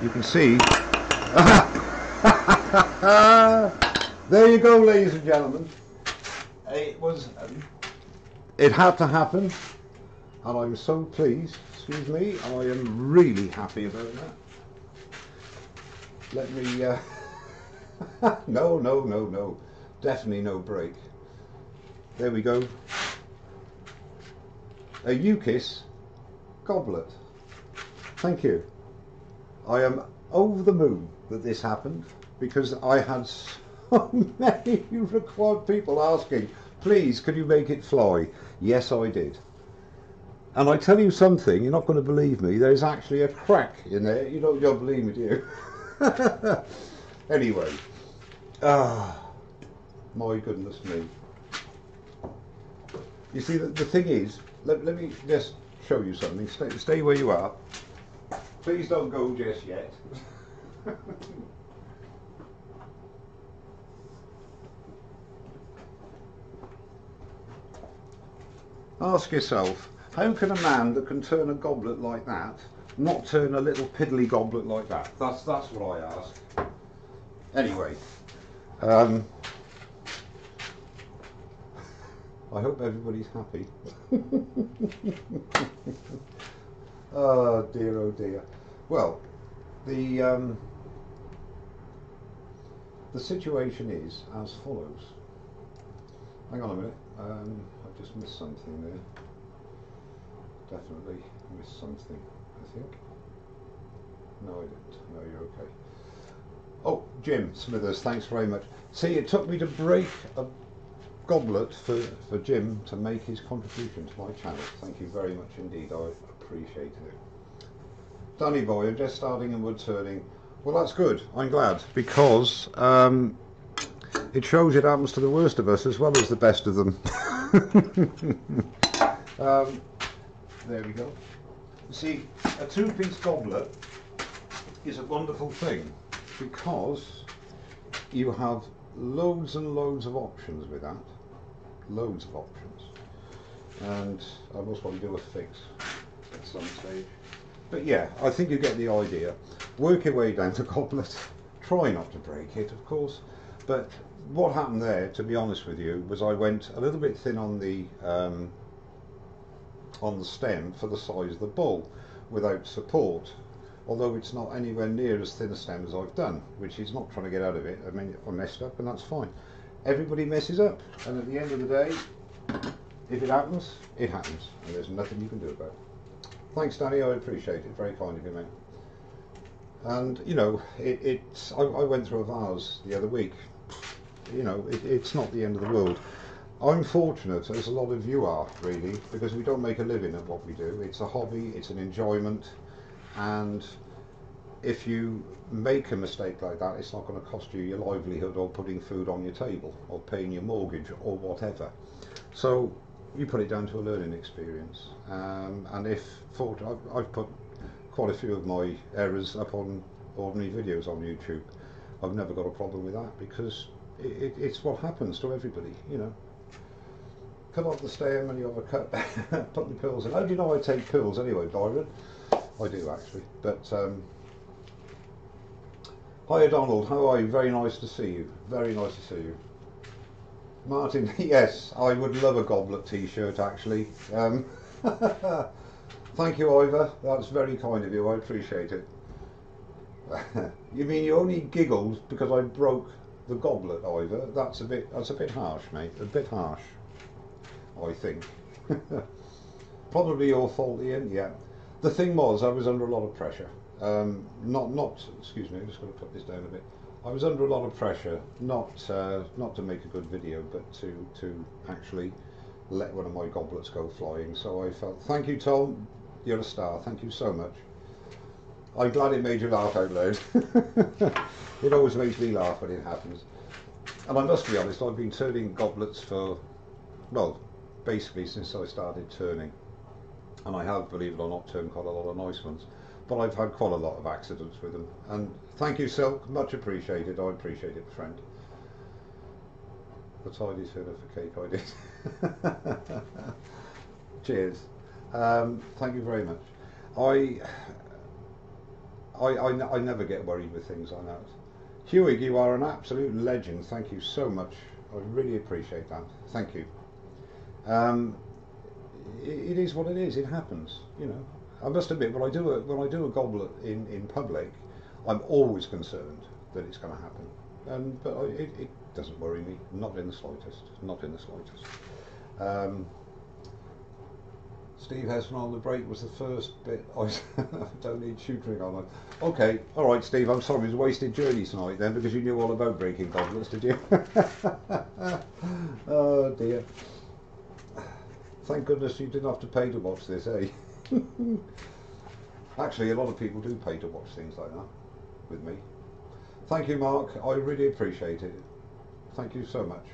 Speaker 1: you can see There you go, ladies and gentlemen. It was, um, it had to happen, and I'm so pleased. Excuse me, I am really happy about that. Let me. Uh, no, no, no, no, definitely no break. There we go. A UKIS goblet. Thank you. I am over the moon that this happened because I had many required people asking, please, could you make it fly? Yes, I did. And I tell you something, you're not going to believe me, there's actually a crack in there. You don't, you don't believe me, do you? anyway, ah, my goodness me. You see, the, the thing is, let, let me just show you something. Stay, stay where you are. Please don't go just yet. Ask yourself, how can a man that can turn a goblet like that not turn a little piddly goblet like that? That's, that's what I ask. Anyway, um, I hope everybody's happy. oh dear, oh dear. Well, the um, the situation is as follows. Hang on a minute. Um, I just missed something there. Definitely missed something. I think. No, I didn't. No, you're okay. Oh, Jim Smithers, thanks very much. See, it took me to break a goblet for, for Jim to make his contribution to my channel. Thank you very much indeed. I appreciate it. Danny boy, you're just starting and wood turning. Well, that's good. I'm glad because um, it shows it happens to the worst of us as well as the best of them. um, there we go. See, a two-piece goblet is a wonderful thing because you have loads and loads of options with that. Loads of options. And I most probably do a fix at some stage. But yeah, I think you get the idea. Work your way down to goblet. Try not to break it, of course. But what happened there, to be honest with you, was I went a little bit thin on the um, on the stem for the size of the bowl without support although it's not anywhere near as thin a stem as I've done, which is not trying to get out of it. I mean, I messed up and that's fine. Everybody messes up, and at the end of the day, if it happens, it happens, and there's nothing you can do about it. Thanks, Danny, I appreciate it. Very kind of you, mate. And, you know, it, it's, I, I, went through a vase the other week. You know, it, it's not the end of the world. I'm fortunate, as a lot of you are, really, because we don't make a living at what we do. It's a hobby, it's an enjoyment, and if you make a mistake like that, it's not going to cost you your livelihood or putting food on your table or paying your mortgage or whatever. So you put it down to a learning experience. Um, and if for, I've, I've put quite a few of my errors up on ordinary videos on YouTube, I've never got a problem with that because it, it, it's what happens to everybody, you know. Cut off the stem and you have a cut, put the pills in. How do you know I take pills anyway, Byron? I do actually. But um, hi Donald, how are you? Very nice to see you. Very nice to see you. Martin, yes, I would love a goblet T-shirt actually. Um, thank you, Ivor. That's very kind of you. I appreciate it. you mean you only giggled because I broke the goblet, Ivor? That's a bit. That's a bit harsh, mate. A bit harsh. I think. Probably your fault, Ian. Yeah the thing was, I was under a lot of pressure. Um, not, not. Excuse me. I'm just going to put this down a bit. I was under a lot of pressure, not, uh, not to make a good video, but to, to actually let one of my goblets go flying. So I felt, thank you, Tom. You're a star. Thank you so much. I'm glad it made you laugh out loud. it always makes me laugh when it happens. And I must be honest, I've been turning goblets for, well, basically since I started turning and I have, believe it or not, turned quite a lot of nice ones. But I've had quite a lot of accidents with them. And thank you, Silk, much appreciated. I appreciate it, friend. The tidy soda for cake I did. Cheers. Um, thank you very much. I, I, I, I never get worried with things like that. Hughie, you are an absolute legend. Thank you so much. I really appreciate that. Thank you. Um, it is what it is. It happens. You know. I must admit, when I do a when I do a goblet in in public, I'm always concerned that it's going to happen. And but I, it, it doesn't worry me, not in the slightest, not in the slightest. Um, Steve Heston on the break was the first bit I don't need tutoring on. Okay, all right, Steve. I'm sorry, it was a wasted journey tonight then because you knew all about breaking goblets, did you? oh dear. Thank goodness you didn't have to pay to watch this, eh? Actually, a lot of people do pay to watch things like that with me. Thank you, Mark. I really appreciate it. Thank you so much.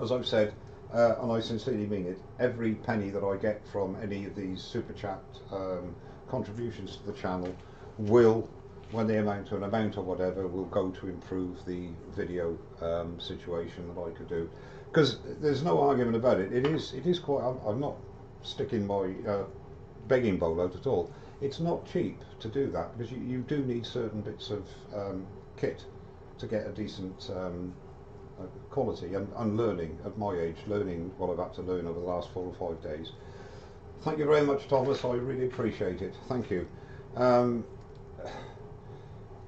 Speaker 1: As I've said, uh, and I sincerely mean it, every penny that I get from any of these super chat um, contributions to the channel will, when they amount to an amount or whatever, will go to improve the video um, situation that I could do because there's no argument about it. It is it is quite. I'm, I'm not sticking my uh, begging bowl out at all. It's not cheap to do that because you, you do need certain bits of um, kit to get a decent um, quality and, and learning at my age, learning what I've had to learn over the last four or five days. Thank you very much, Thomas. I really appreciate it. Thank you. Um,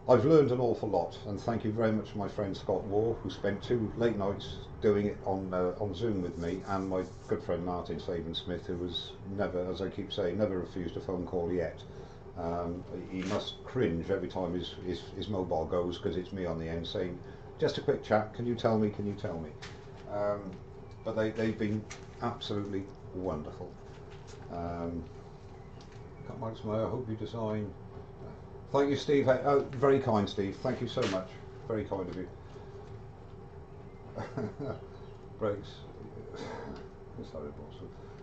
Speaker 1: I've learned an awful lot, and thank you very much my friend Scott War, who spent two late nights doing it on uh, on Zoom with me, and my good friend Martin Saban Smith, who was never, as I keep saying, never refused a phone call yet. Um, he must cringe every time his, his, his mobile goes because it's me on the end saying, just a quick chat, can you tell me, can you tell me? Um, but they, they've been absolutely wonderful. Um, Meyer, I hope you design. Thank you, Steve. Oh, very kind, Steve. Thank you so much. Very kind of you. Breaks. Sorry, boss.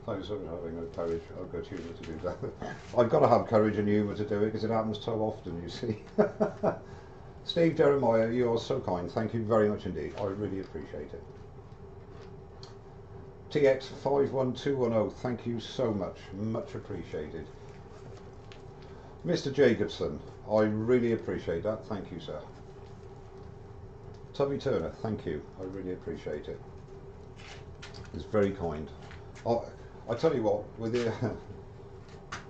Speaker 1: Thanks for having the courage. I've got humour to do that. I've got to have courage and humour to do it because it happens so often, you see. Steve Jeremiah, you are so kind. Thank you very much indeed. I really appreciate it. TX51210, thank you so much. Much appreciated. Mr. Jacobson, I really appreciate that. Thank you, sir. Tommy Turner, thank you. I really appreciate it. It's very kind. I, I tell you what, with the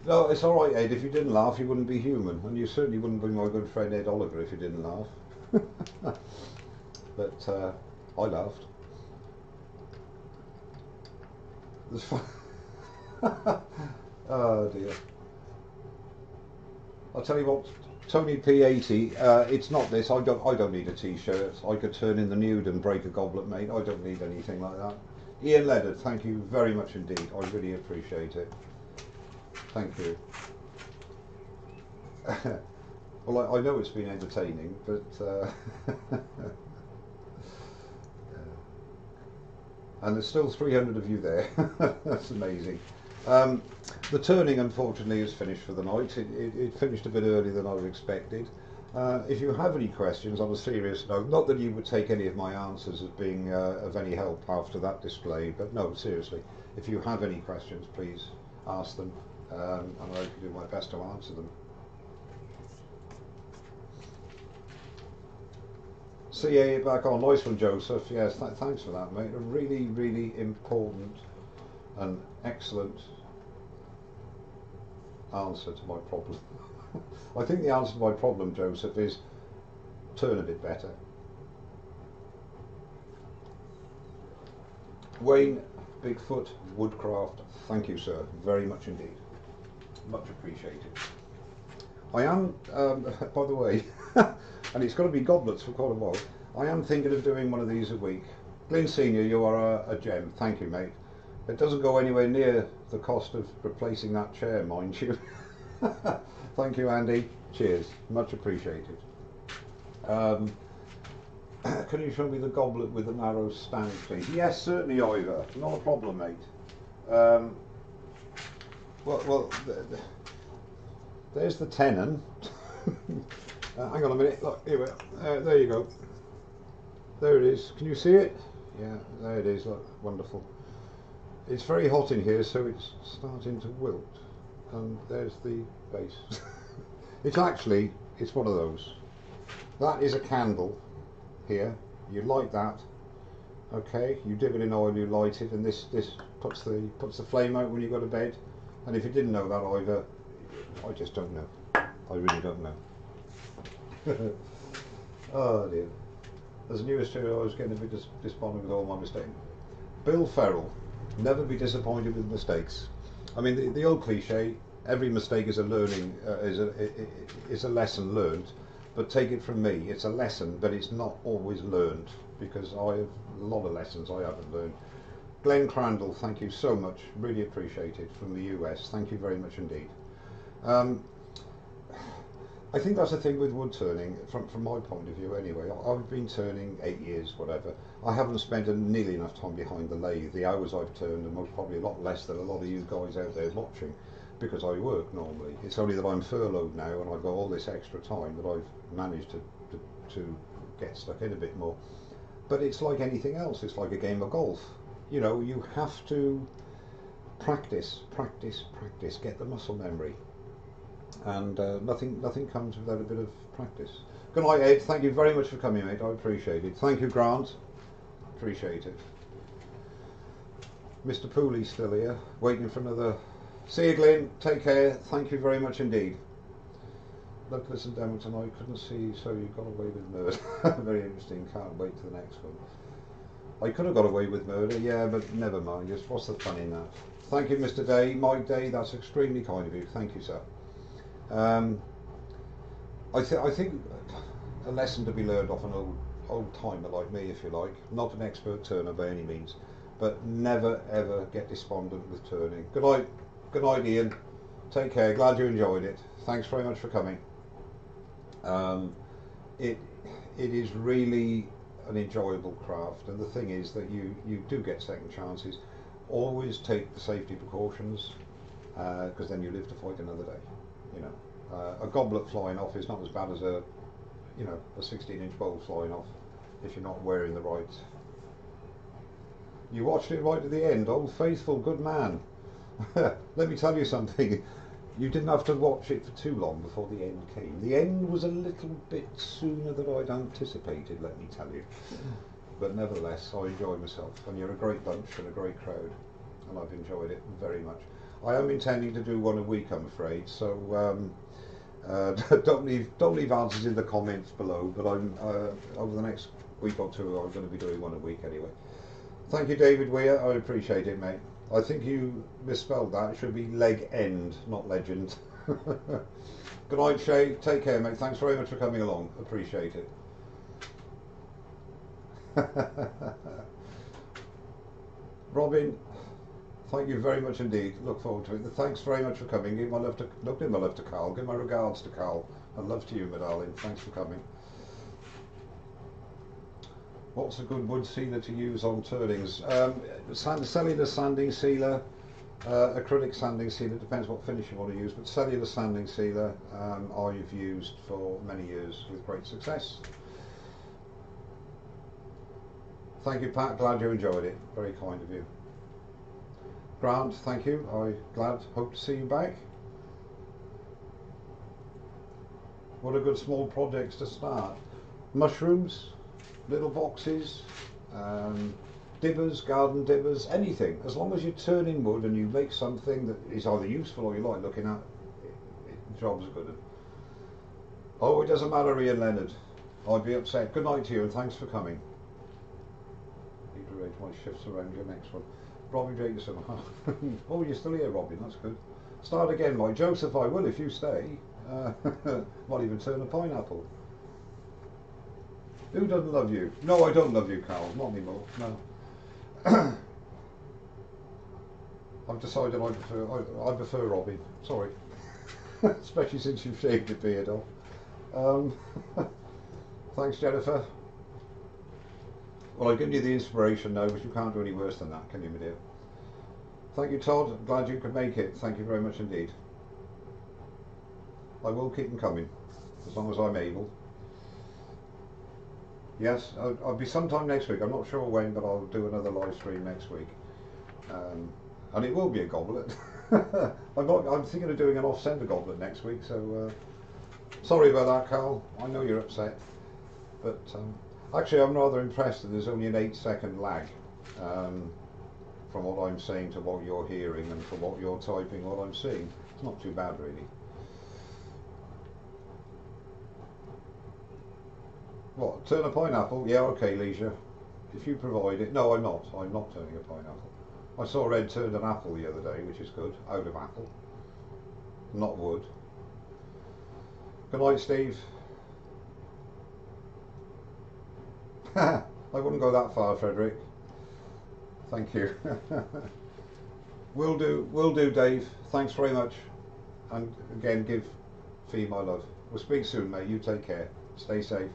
Speaker 1: no, it's all right, Ed. If you didn't laugh, you wouldn't be human, and you certainly wouldn't be my good friend Ed Oliver if you didn't laugh. but uh, I laughed. oh dear. I'll tell you what, Tony P80, uh, it's not this. I don't. I don't need a T-shirt. I could turn in the nude and break a goblet, mate. I don't need anything like that. Ian Leddard, thank you very much indeed. I really appreciate it. Thank you. well, I, I, know it's been entertaining, but. Uh, and there's still 300 of you there. That's amazing. Um, the turning, unfortunately, is finished for the night. It, it, it finished a bit earlier than I was expected. Uh, if you have any questions on a serious note, not that you would take any of my answers as being uh, of any help after that display, but no, seriously, if you have any questions, please ask them, um, and I do my best to answer them. CA back on, nice from Joseph. Yes, th thanks for that, mate. A really, really important and excellent answer to my problem. I think the answer to my problem, Joseph, is turn a bit better. Wayne Bigfoot Woodcraft, thank you, sir, very much indeed. Much appreciated. I am, um, by the way, and it's got to be goblets for quite a while, I am thinking of doing one of these a week. Glyn Senior, you are a, a gem. Thank you, mate. It doesn't go anywhere near the cost of replacing that chair, mind you. Thank you, Andy. Cheers. Much appreciated. Um, can you show me the goblet with the narrow stand, please? Yes, certainly, Ivor. Not a problem, mate. Um, well, well there's the tenon. uh, hang on a minute. Look, here. Uh, there you go. There it is. Can you see it? Yeah, there it is. Look, wonderful. It's very hot in here, so it's starting to wilt. And there's the base. it's actually, it's one of those. That is a candle here. You light that. Okay, you dip it in oil, you light it, and this this puts the puts the flame out when you go to bed. And if you didn't know that either, I just don't know. I really don't know. oh dear. As a newest here, I was getting a bit dis despondent with all my mistakes. Bill Ferrell, never be disappointed with mistakes. I mean, the, the old cliche, every mistake is a learning, uh, is, a, is a lesson learned, but take it from me, it's a lesson, but it's not always learned, because I have a lot of lessons I haven't learned. Glenn Crandall, thank you so much, really appreciate it, from the US, thank you very much indeed. Um, I think that's the thing with wood turning, from, from my point of view anyway. I've been turning eight years, whatever. I haven't spent nearly enough time behind the lathe. The hours I've turned are most probably a lot less than a lot of you guys out there watching because I work normally. It's only that I'm furloughed now and I've got all this extra time that I've managed to, to, to get stuck in a bit more. But it's like anything else. It's like a game of golf. You know, you have to practice, practice, practice, get the muscle memory and uh, nothing nothing comes without a bit of practice. Good night, Ed. Thank you very much for coming, mate. I appreciate it. Thank you, Grant. Appreciate it. Mr. Pooley's still here, waiting for another See you, Glenn. Take care. Thank you very much indeed. Look, listen, Demington, I couldn't see, so you got away with murder. very interesting. Can't wait to the next one. I could have got away with murder, yeah, but never mind. Just what's the fun in that? Thank you, Mr. Day. Mike Day, that's extremely kind of you. Thank you, sir. Um, I, th- I think a lesson to be learned off an old old timer like me, if you like. Not an expert turner by any means, but never ever get despondent with turning. Good night, good night, Ian. Take care. Glad you enjoyed it. Thanks very much for coming. Um, it it is really an enjoyable craft, and the thing is that you you do get second chances. Always take the safety precautions, because uh, then you live to fight another day. You know, uh, a goblet flying off is not as bad as a you know a 16 inch bowl flying off if you're not wearing the right. You watched it right to the end, old faithful, good man. Let me tell you something. You didn't have to watch it for too long before the end came. The end was a little bit sooner than I'd anticipated, let me tell you. But nevertheless, I enjoyed myself, and you're a great bunch and a great crowd, and I've enjoyed it very much. I am intending to do one a week, I'm afraid, so um, uh, don't leave don't leave answers in the comments below. But I'm uh, over the next week or two, I'm going to be doing one a week anyway. Thank you, David Weir. I appreciate it, mate. I think you misspelled that. It should be leg end, not legend. Good night, Shay. Take care, mate. Thanks very much for coming along. Appreciate it. Robin, thank you very much indeed. Look forward to it. Thanks very much for coming. Give my love to look, give my love to Carl. Give my regards to Carl. And love to you, my darling. Thanks for coming. What's a good wood sealer to use on turnings? Um, cellulose sanding sealer, uh, acrylic sanding sealer, depends what finish you want to use, but cellulose sanding sealer um, I've used for many years with great success. Thank you Pat, glad you enjoyed it, very kind of you. Grant, thank you, I glad, hope to see you back. What a good small project to start. Mushrooms, little boxes, um, dibbers, garden dibbers, anything. As long as you turn in wood and you make something that is either useful or you like looking at, it, it, the job's good. Oh, it doesn't matter, Ian Leonard. I'd be upset. Good night to you and thanks for coming. Need to arrange my shifts around your next one. Robin Jacobson. oh, you're still here, Robin. That's good. Start again, Mike. Joseph, I will if you stay. Uh, might even turn a pineapple. Who doesn't love you? No, I don't love you, Carl. Not anymore. No. I've decided I prefer I, I prefer Robbie. Sorry, especially since you've shaved your beard off. Um, thanks, Jennifer. Well, I've given you the inspiration now, but you can't do any worse than that, can you, my dear? Thank you, Todd. Glad you could make it. Thank you very much indeed. I will keep them coming, as long as I'm able. Yes, I'll, I'll, be sometime next week. I'm not sure when, but I'll do another live stream next week. Um, and it will be a goblet. I'm, not, I'm thinking of doing an off-centre goblet next week, so uh, sorry about that, Carl. I know you're upset. But um, actually, I'm rather impressed that there's only an eight-second lag um, from what I'm saying to what you're hearing and from what you're typing, what I'm seeing. It's not too bad, really. What, turn a pineapple? Yeah, okay, Leisure. If you provide it. No, I'm not. I'm not turning a pineapple. I saw Ed turned an apple the other day, which is good. Out of apple. Not wood. Good night, Steve. I wouldn't go that far, Frederick. Thank you. will do, will do, Dave. Thanks very much. And again, give Fee my love. We'll speak soon, mate. You take care. Stay safe.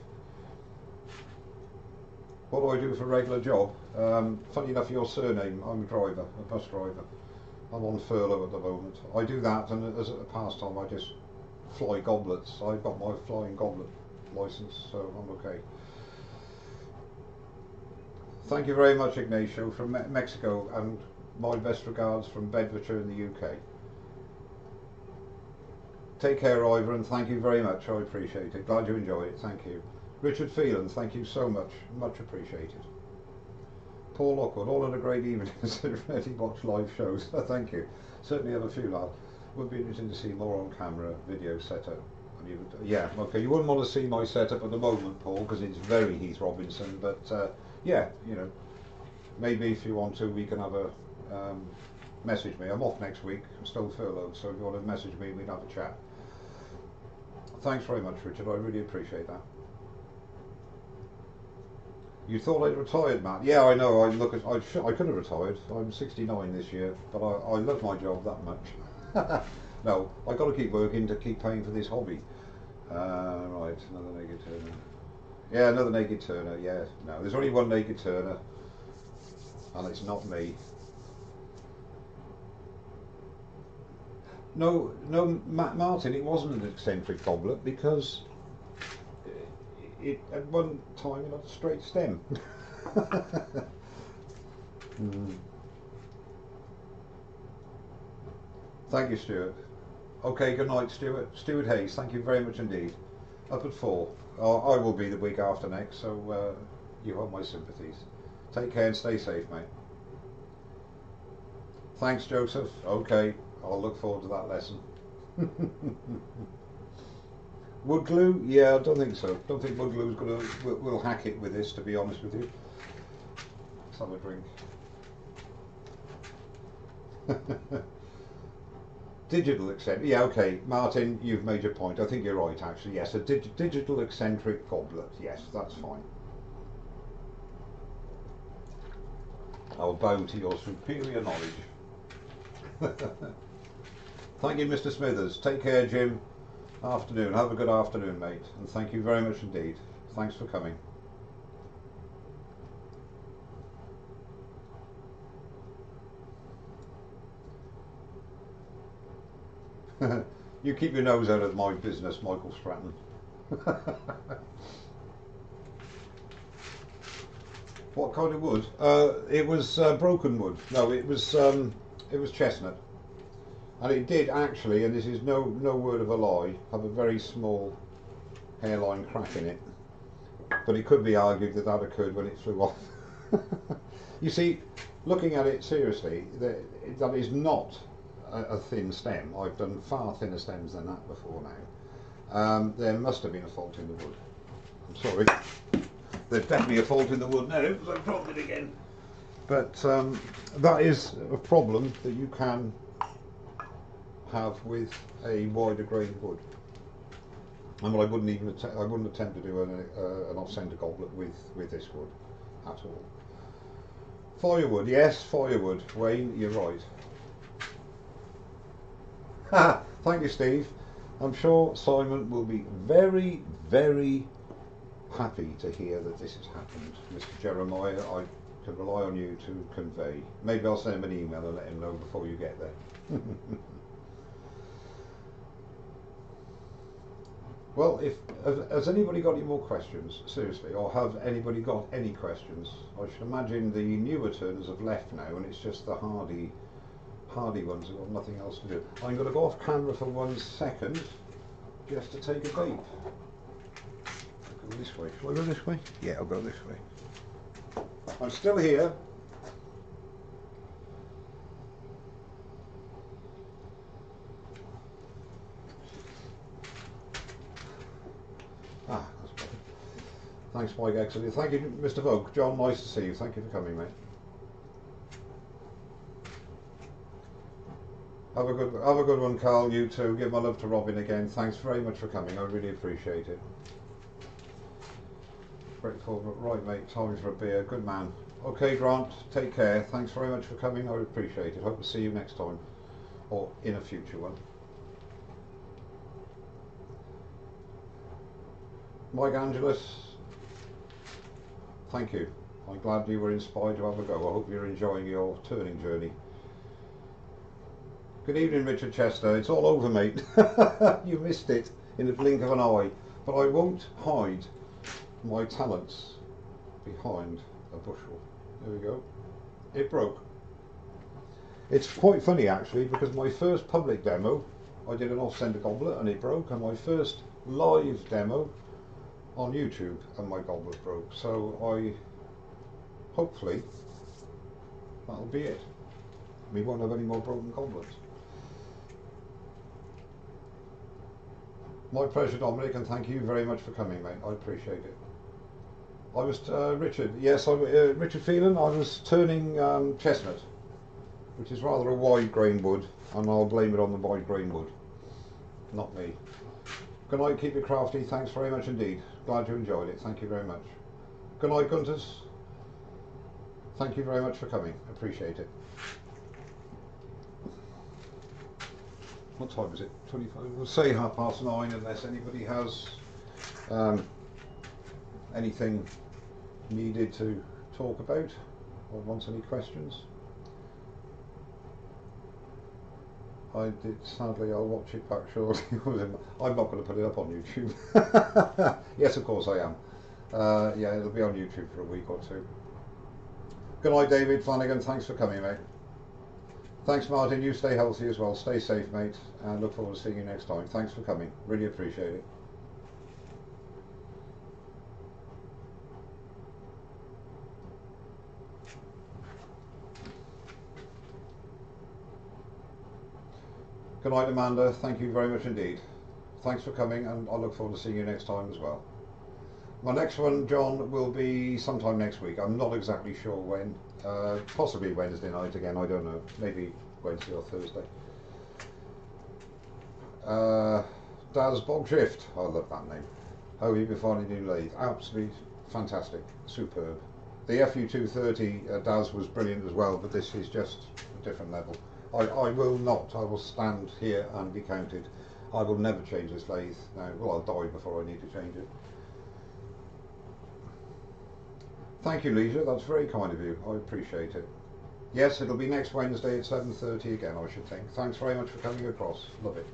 Speaker 1: What do I do for a regular job? Um, funny enough, your surname, I'm a driver, a bus driver. I'm on furlough at the moment. I do that, and as a pastime, I just fly goblets. I've got my flying goblet license, so I'm okay. Thank you very much, Ignacio, from Me Mexico, and my best regards from Bedfordshire in the UK. Take care, Ivor, and thank you very much. I appreciate it. Glad you enjoy it. Thank you. Richard Phelan, thank you so much. Much appreciated. Paul Lockwood, all in a great evening. Ready watch live shows. Thank you. Certainly have a few, lad. Would be interesting to see more on camera video setup. Yeah, okay. You wouldn't want to see my setup at the moment, Paul, because it's very Heath Robinson. But uh, yeah, you know, maybe if you want to, we can have a um, message me. I'm off next week. I'm still furloughed, so if you want to message me, we can have a chat. Thanks very much, Richard. I really appreciate that. You thought I'd retired, Matt? Yeah, I know. I look at. I, I could have retired. I'm 69 this year, but I, I love my job that much. no, I got to keep working to keep paying for this hobby. Uh, right, another naked turner. Yeah, another naked turner. Yeah, no, there's only one naked turner, and it's not me. No, no, Matt Martin. It wasn't an eccentric goblet because it at one time it a straight stem. mm. Thank you, Stuart. Okay, good night, Stuart. Stuart Hayes, thank you very much indeed. Up at four. Oh, I will be the week after next, so uh, you have my sympathies. Take care and stay safe, mate. Thanks, Joseph. Okay, I'll look forward to that lesson. Wood glue? Yeah, I don't think so. Don't think wood glue is going to. We'll, we'll, hack it with this, to be honest with you. Let's have a drink. digital eccentric. Yeah, okay, Martin, you've made your point. I think you're right, actually. Yes, a dig digital eccentric goblet. Yes, that's fine. I'll bow to your superior knowledge. Thank you, Mr. Smithers. Take care, Jim. Afternoon. Have a good afternoon, mate. And thank you very much indeed. Thanks for coming. you keep your nose out of my business, Michael Stratton. what kind of wood? Uh, it was uh, broken wood. No, it was um, it was chestnut and it did actually, and this is no no word of a lie, have a very small hairline crack in it. But it could be argued that that occurred when it flew off. you see, looking at it seriously, that, that is not a, a, thin stem. I've done far thinner stems than that before now. Um, there must have been a fault in the wood. I'm sorry. There's definitely a fault in the wood now because I've dropped it again. But um, that is a problem that you can have with a wider grain wood. And I wouldn't even att I wouldn't attempt to do an, uh, an off-centre goblet with, with this wood at all. Firewood, yes, firewood. Wayne, you're right. Thank you, Steve. I'm sure Simon will be very, very happy to hear that this has happened. Mr. Jeremiah, I can rely on you to convey. Maybe I'll send him an email and let him know before you get there. Well, if has anybody got any more questions, seriously, or have anybody got any questions? I should imagine the newer turners have left now, and it's just the hardy, hardy ones who've got nothing else to do. I'm going to go off camera for one second, just to take a vape. I'll go this way. Shall I go this way? Yeah, I'll go this way. I'm still here. Ah, that's better. Thanks, Mike. Excellent. Thank you, Mr. Vogue. John, nice to see you. Thank you for coming, mate. Have a good, have a good one, Carl. You too. Give my love to Robin again. Thanks very much for coming. I really appreciate it. Grateful, right, mate. Time for a beer. Good man. Okay, Grant. Take care. Thanks very much for coming. I appreciate it. Hope to see you next time, or in a future one. Mike Angelus, thank you. I'm glad you were inspired to have a go. I hope you're enjoying your turning journey. Good evening, Richard Chester. It's all over, mate. you missed it in the blink of an eye. But I won't hide my talents behind a bushel. There we go. It broke. It's quite funny actually because my first public demo, I did an off-centre goblet and it broke, and my first live demo on YouTube and my goblet broke. So I hopefully that'll be it. We won't have any more broken goblets. My pleasure, Dominic, and thank you very much for coming, mate. I appreciate it. I was uh, Richard. Yes, I, uh, Richard Phelan. I was turning um, chestnut, which is rather a wide grain wood, and I'll blame it on the wide grain wood, not me. Good night, keep it crafty. Thanks very much indeed. Glad you enjoyed it. Thank you very much. Good night, Gunters. Thank you very much for coming. Appreciate it. What time is it? 25? We'll say half past nine unless anybody has um, anything needed to talk about or wants any questions. I did. Sadly, I'll watch it back shortly. I'm not going to put it up on YouTube. yes, of course I am. Uh, yeah, it'll be on YouTube for a week or two. Good night, David Flanagan. Thanks for coming, mate. Thanks, Martin. You stay healthy as well. Stay safe, mate. And look forward to seeing you next time. Thanks for coming. Really appreciate it. Good night, Amanda. Thank you very much indeed. Thanks for coming, and I look forward to seeing you next time as well. My next one, John, will be sometime next week. I'm not exactly sure when. Uh, possibly Wednesday night again, I don't know. Maybe Wednesday or Thursday. Uh, Daz Bogshift. I love that name. How you been finding new lathe? Absolutely fantastic. Superb. The FU230 uh, Daz was brilliant as well, but this is just a different level. I, I will not. I will stand here and be counted. I will never change this lathe. Now, well, I'll die before I need to change it. Thank you, Leisure. That's very kind of you. I appreciate it. Yes, it'll be next Wednesday at 7.30 again, I should think. Thanks very much for coming across. Love it.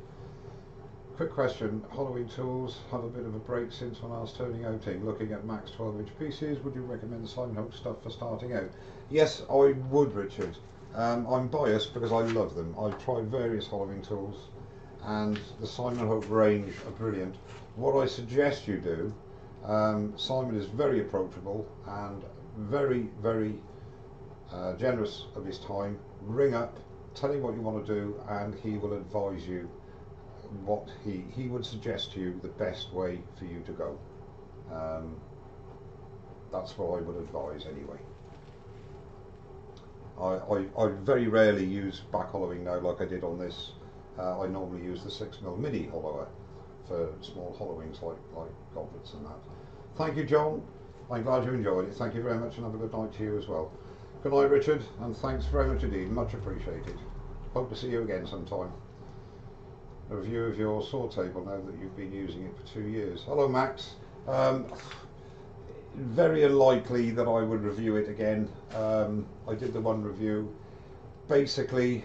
Speaker 1: Quick question. Hollowing tools have a bit of a break since when I was turning outing. Looking at max 12 inch pieces, would you recommend the Simon Hope stuff for starting out? Yes, I would, Richard. Um, I'm biased because I love them. I've tried various hollowing tools and the Simon Hope range are brilliant. What I suggest you do, um, Simon is very approachable and very, very uh, generous of his time. Ring up, tell him what you want to do and he will advise you what he, he would suggest to you the best way for you to go. Um, that's what I would advise anyway. I, I, I very rarely use back hollowing now like I did on this. Uh, I normally use the 6mm mini hollower for small hollowings like, like goblets and that. Thank you John, I'm glad you enjoyed it. Thank you very much and have a good night to you as well. Good night Richard and thanks very much indeed, much appreciated. Hope to see you again sometime. A review of your saw table now that you've been using it for two years. Hello Max. Um, very unlikely that I would review it again. Um, I did the one review. Basically,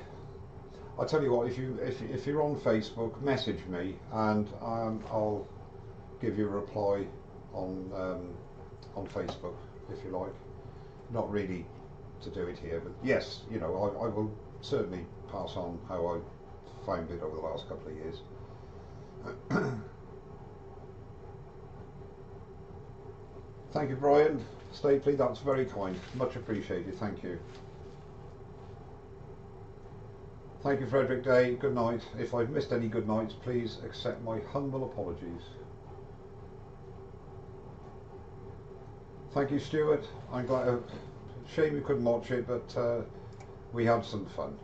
Speaker 1: I'll tell you what. If you if if you're on Facebook, message me and um, I'll give you a reply on um, on Facebook if you like. Not really to do it here, but yes, you know, I, I will certainly pass on how I found it over the last couple of years. Thank you, Brian. Stapley, that's very kind. Much appreciated. Thank you. Thank you, Frederick Day. Good night. If I've missed any good nights, please accept my humble apologies. Thank you, Stuart. I'm glad. Uh, shame you couldn't watch it, but uh, we had some fun.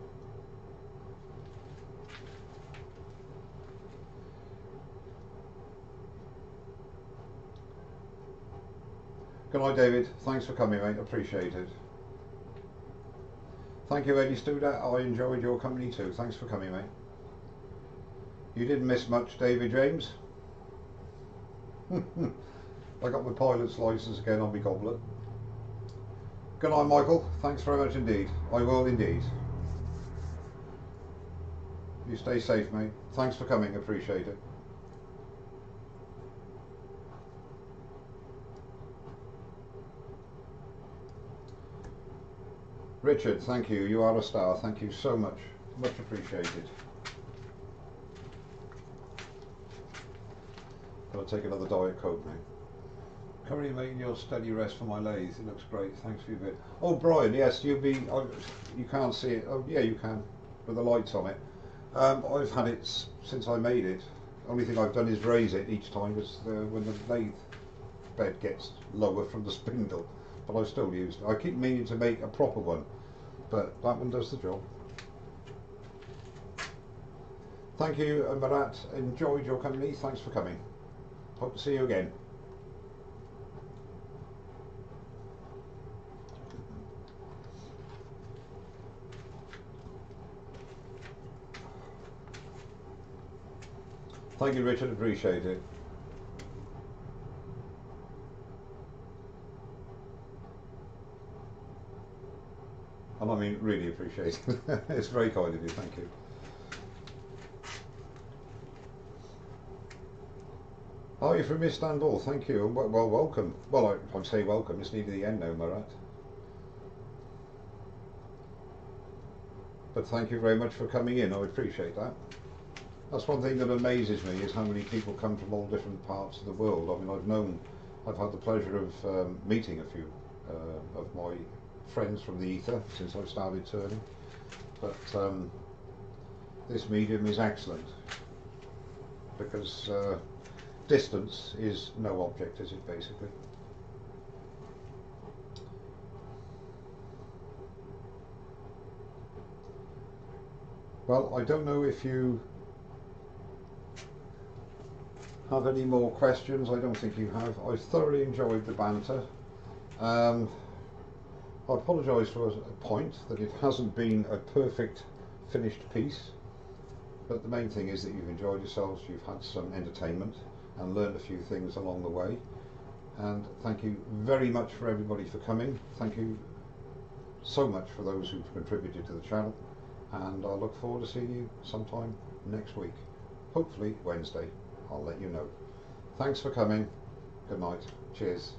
Speaker 1: Good night, David. Thanks for coming, mate. Appreciate it. Thank you, Eddie Studer. I enjoyed your company too. Thanks for coming, mate. You didn't miss much, David James. I got my pilot's license again on my goblet. Good night, Michael. Thanks very much indeed. I will indeed. You stay safe, mate. Thanks for coming. Appreciate it. Richard, thank you. You are a star. Thank you so much. Much appreciated. Gotta take another Diet Coke now. Currently making your steady rest for my lathe. It looks great. Thanks for your bit. Oh, Brian, yes, you'll be. Oh, you can't see it. Oh, yeah, you can, with the lights on it. Um, I've had it since I made it. Only thing I've done is raise it each time was the, when the lathe bed gets lower from the spindle. But I've still used it. I keep meaning to make a proper one, but that one does the job. Thank you, Marat. Enjoyed your company. Thanks for coming. Hope to see you again. Thank you, Richard. Appreciate it. And I mean, really appreciate it. it's very kind of you. Thank you. Are you're from Istanbul. Thank you. Well, welcome. Well, I, I'd say welcome. It's nearly the end now, Marat. But thank you very much for coming in. I appreciate that. That's one thing that amazes me is how many people come from all different parts of the world. I mean, I've known, I've had the pleasure of um, meeting a few uh, of my friends from the ether since I've started turning. But um, this medium is excellent because uh, distance is no object, is it basically? Well, I don't know if you have any more questions. I don't think you have. I thoroughly enjoyed the banter. Um, I apologise for a point that it hasn't been a perfect finished piece, but the main thing is that you've enjoyed yourselves, you've had some entertainment and learned a few things along the way. And thank you very much for everybody for coming. Thank you so much for those who've contributed to the channel. And I look forward to seeing you sometime next week. Hopefully Wednesday. I'll let you know. Thanks for coming. Good night. Cheers.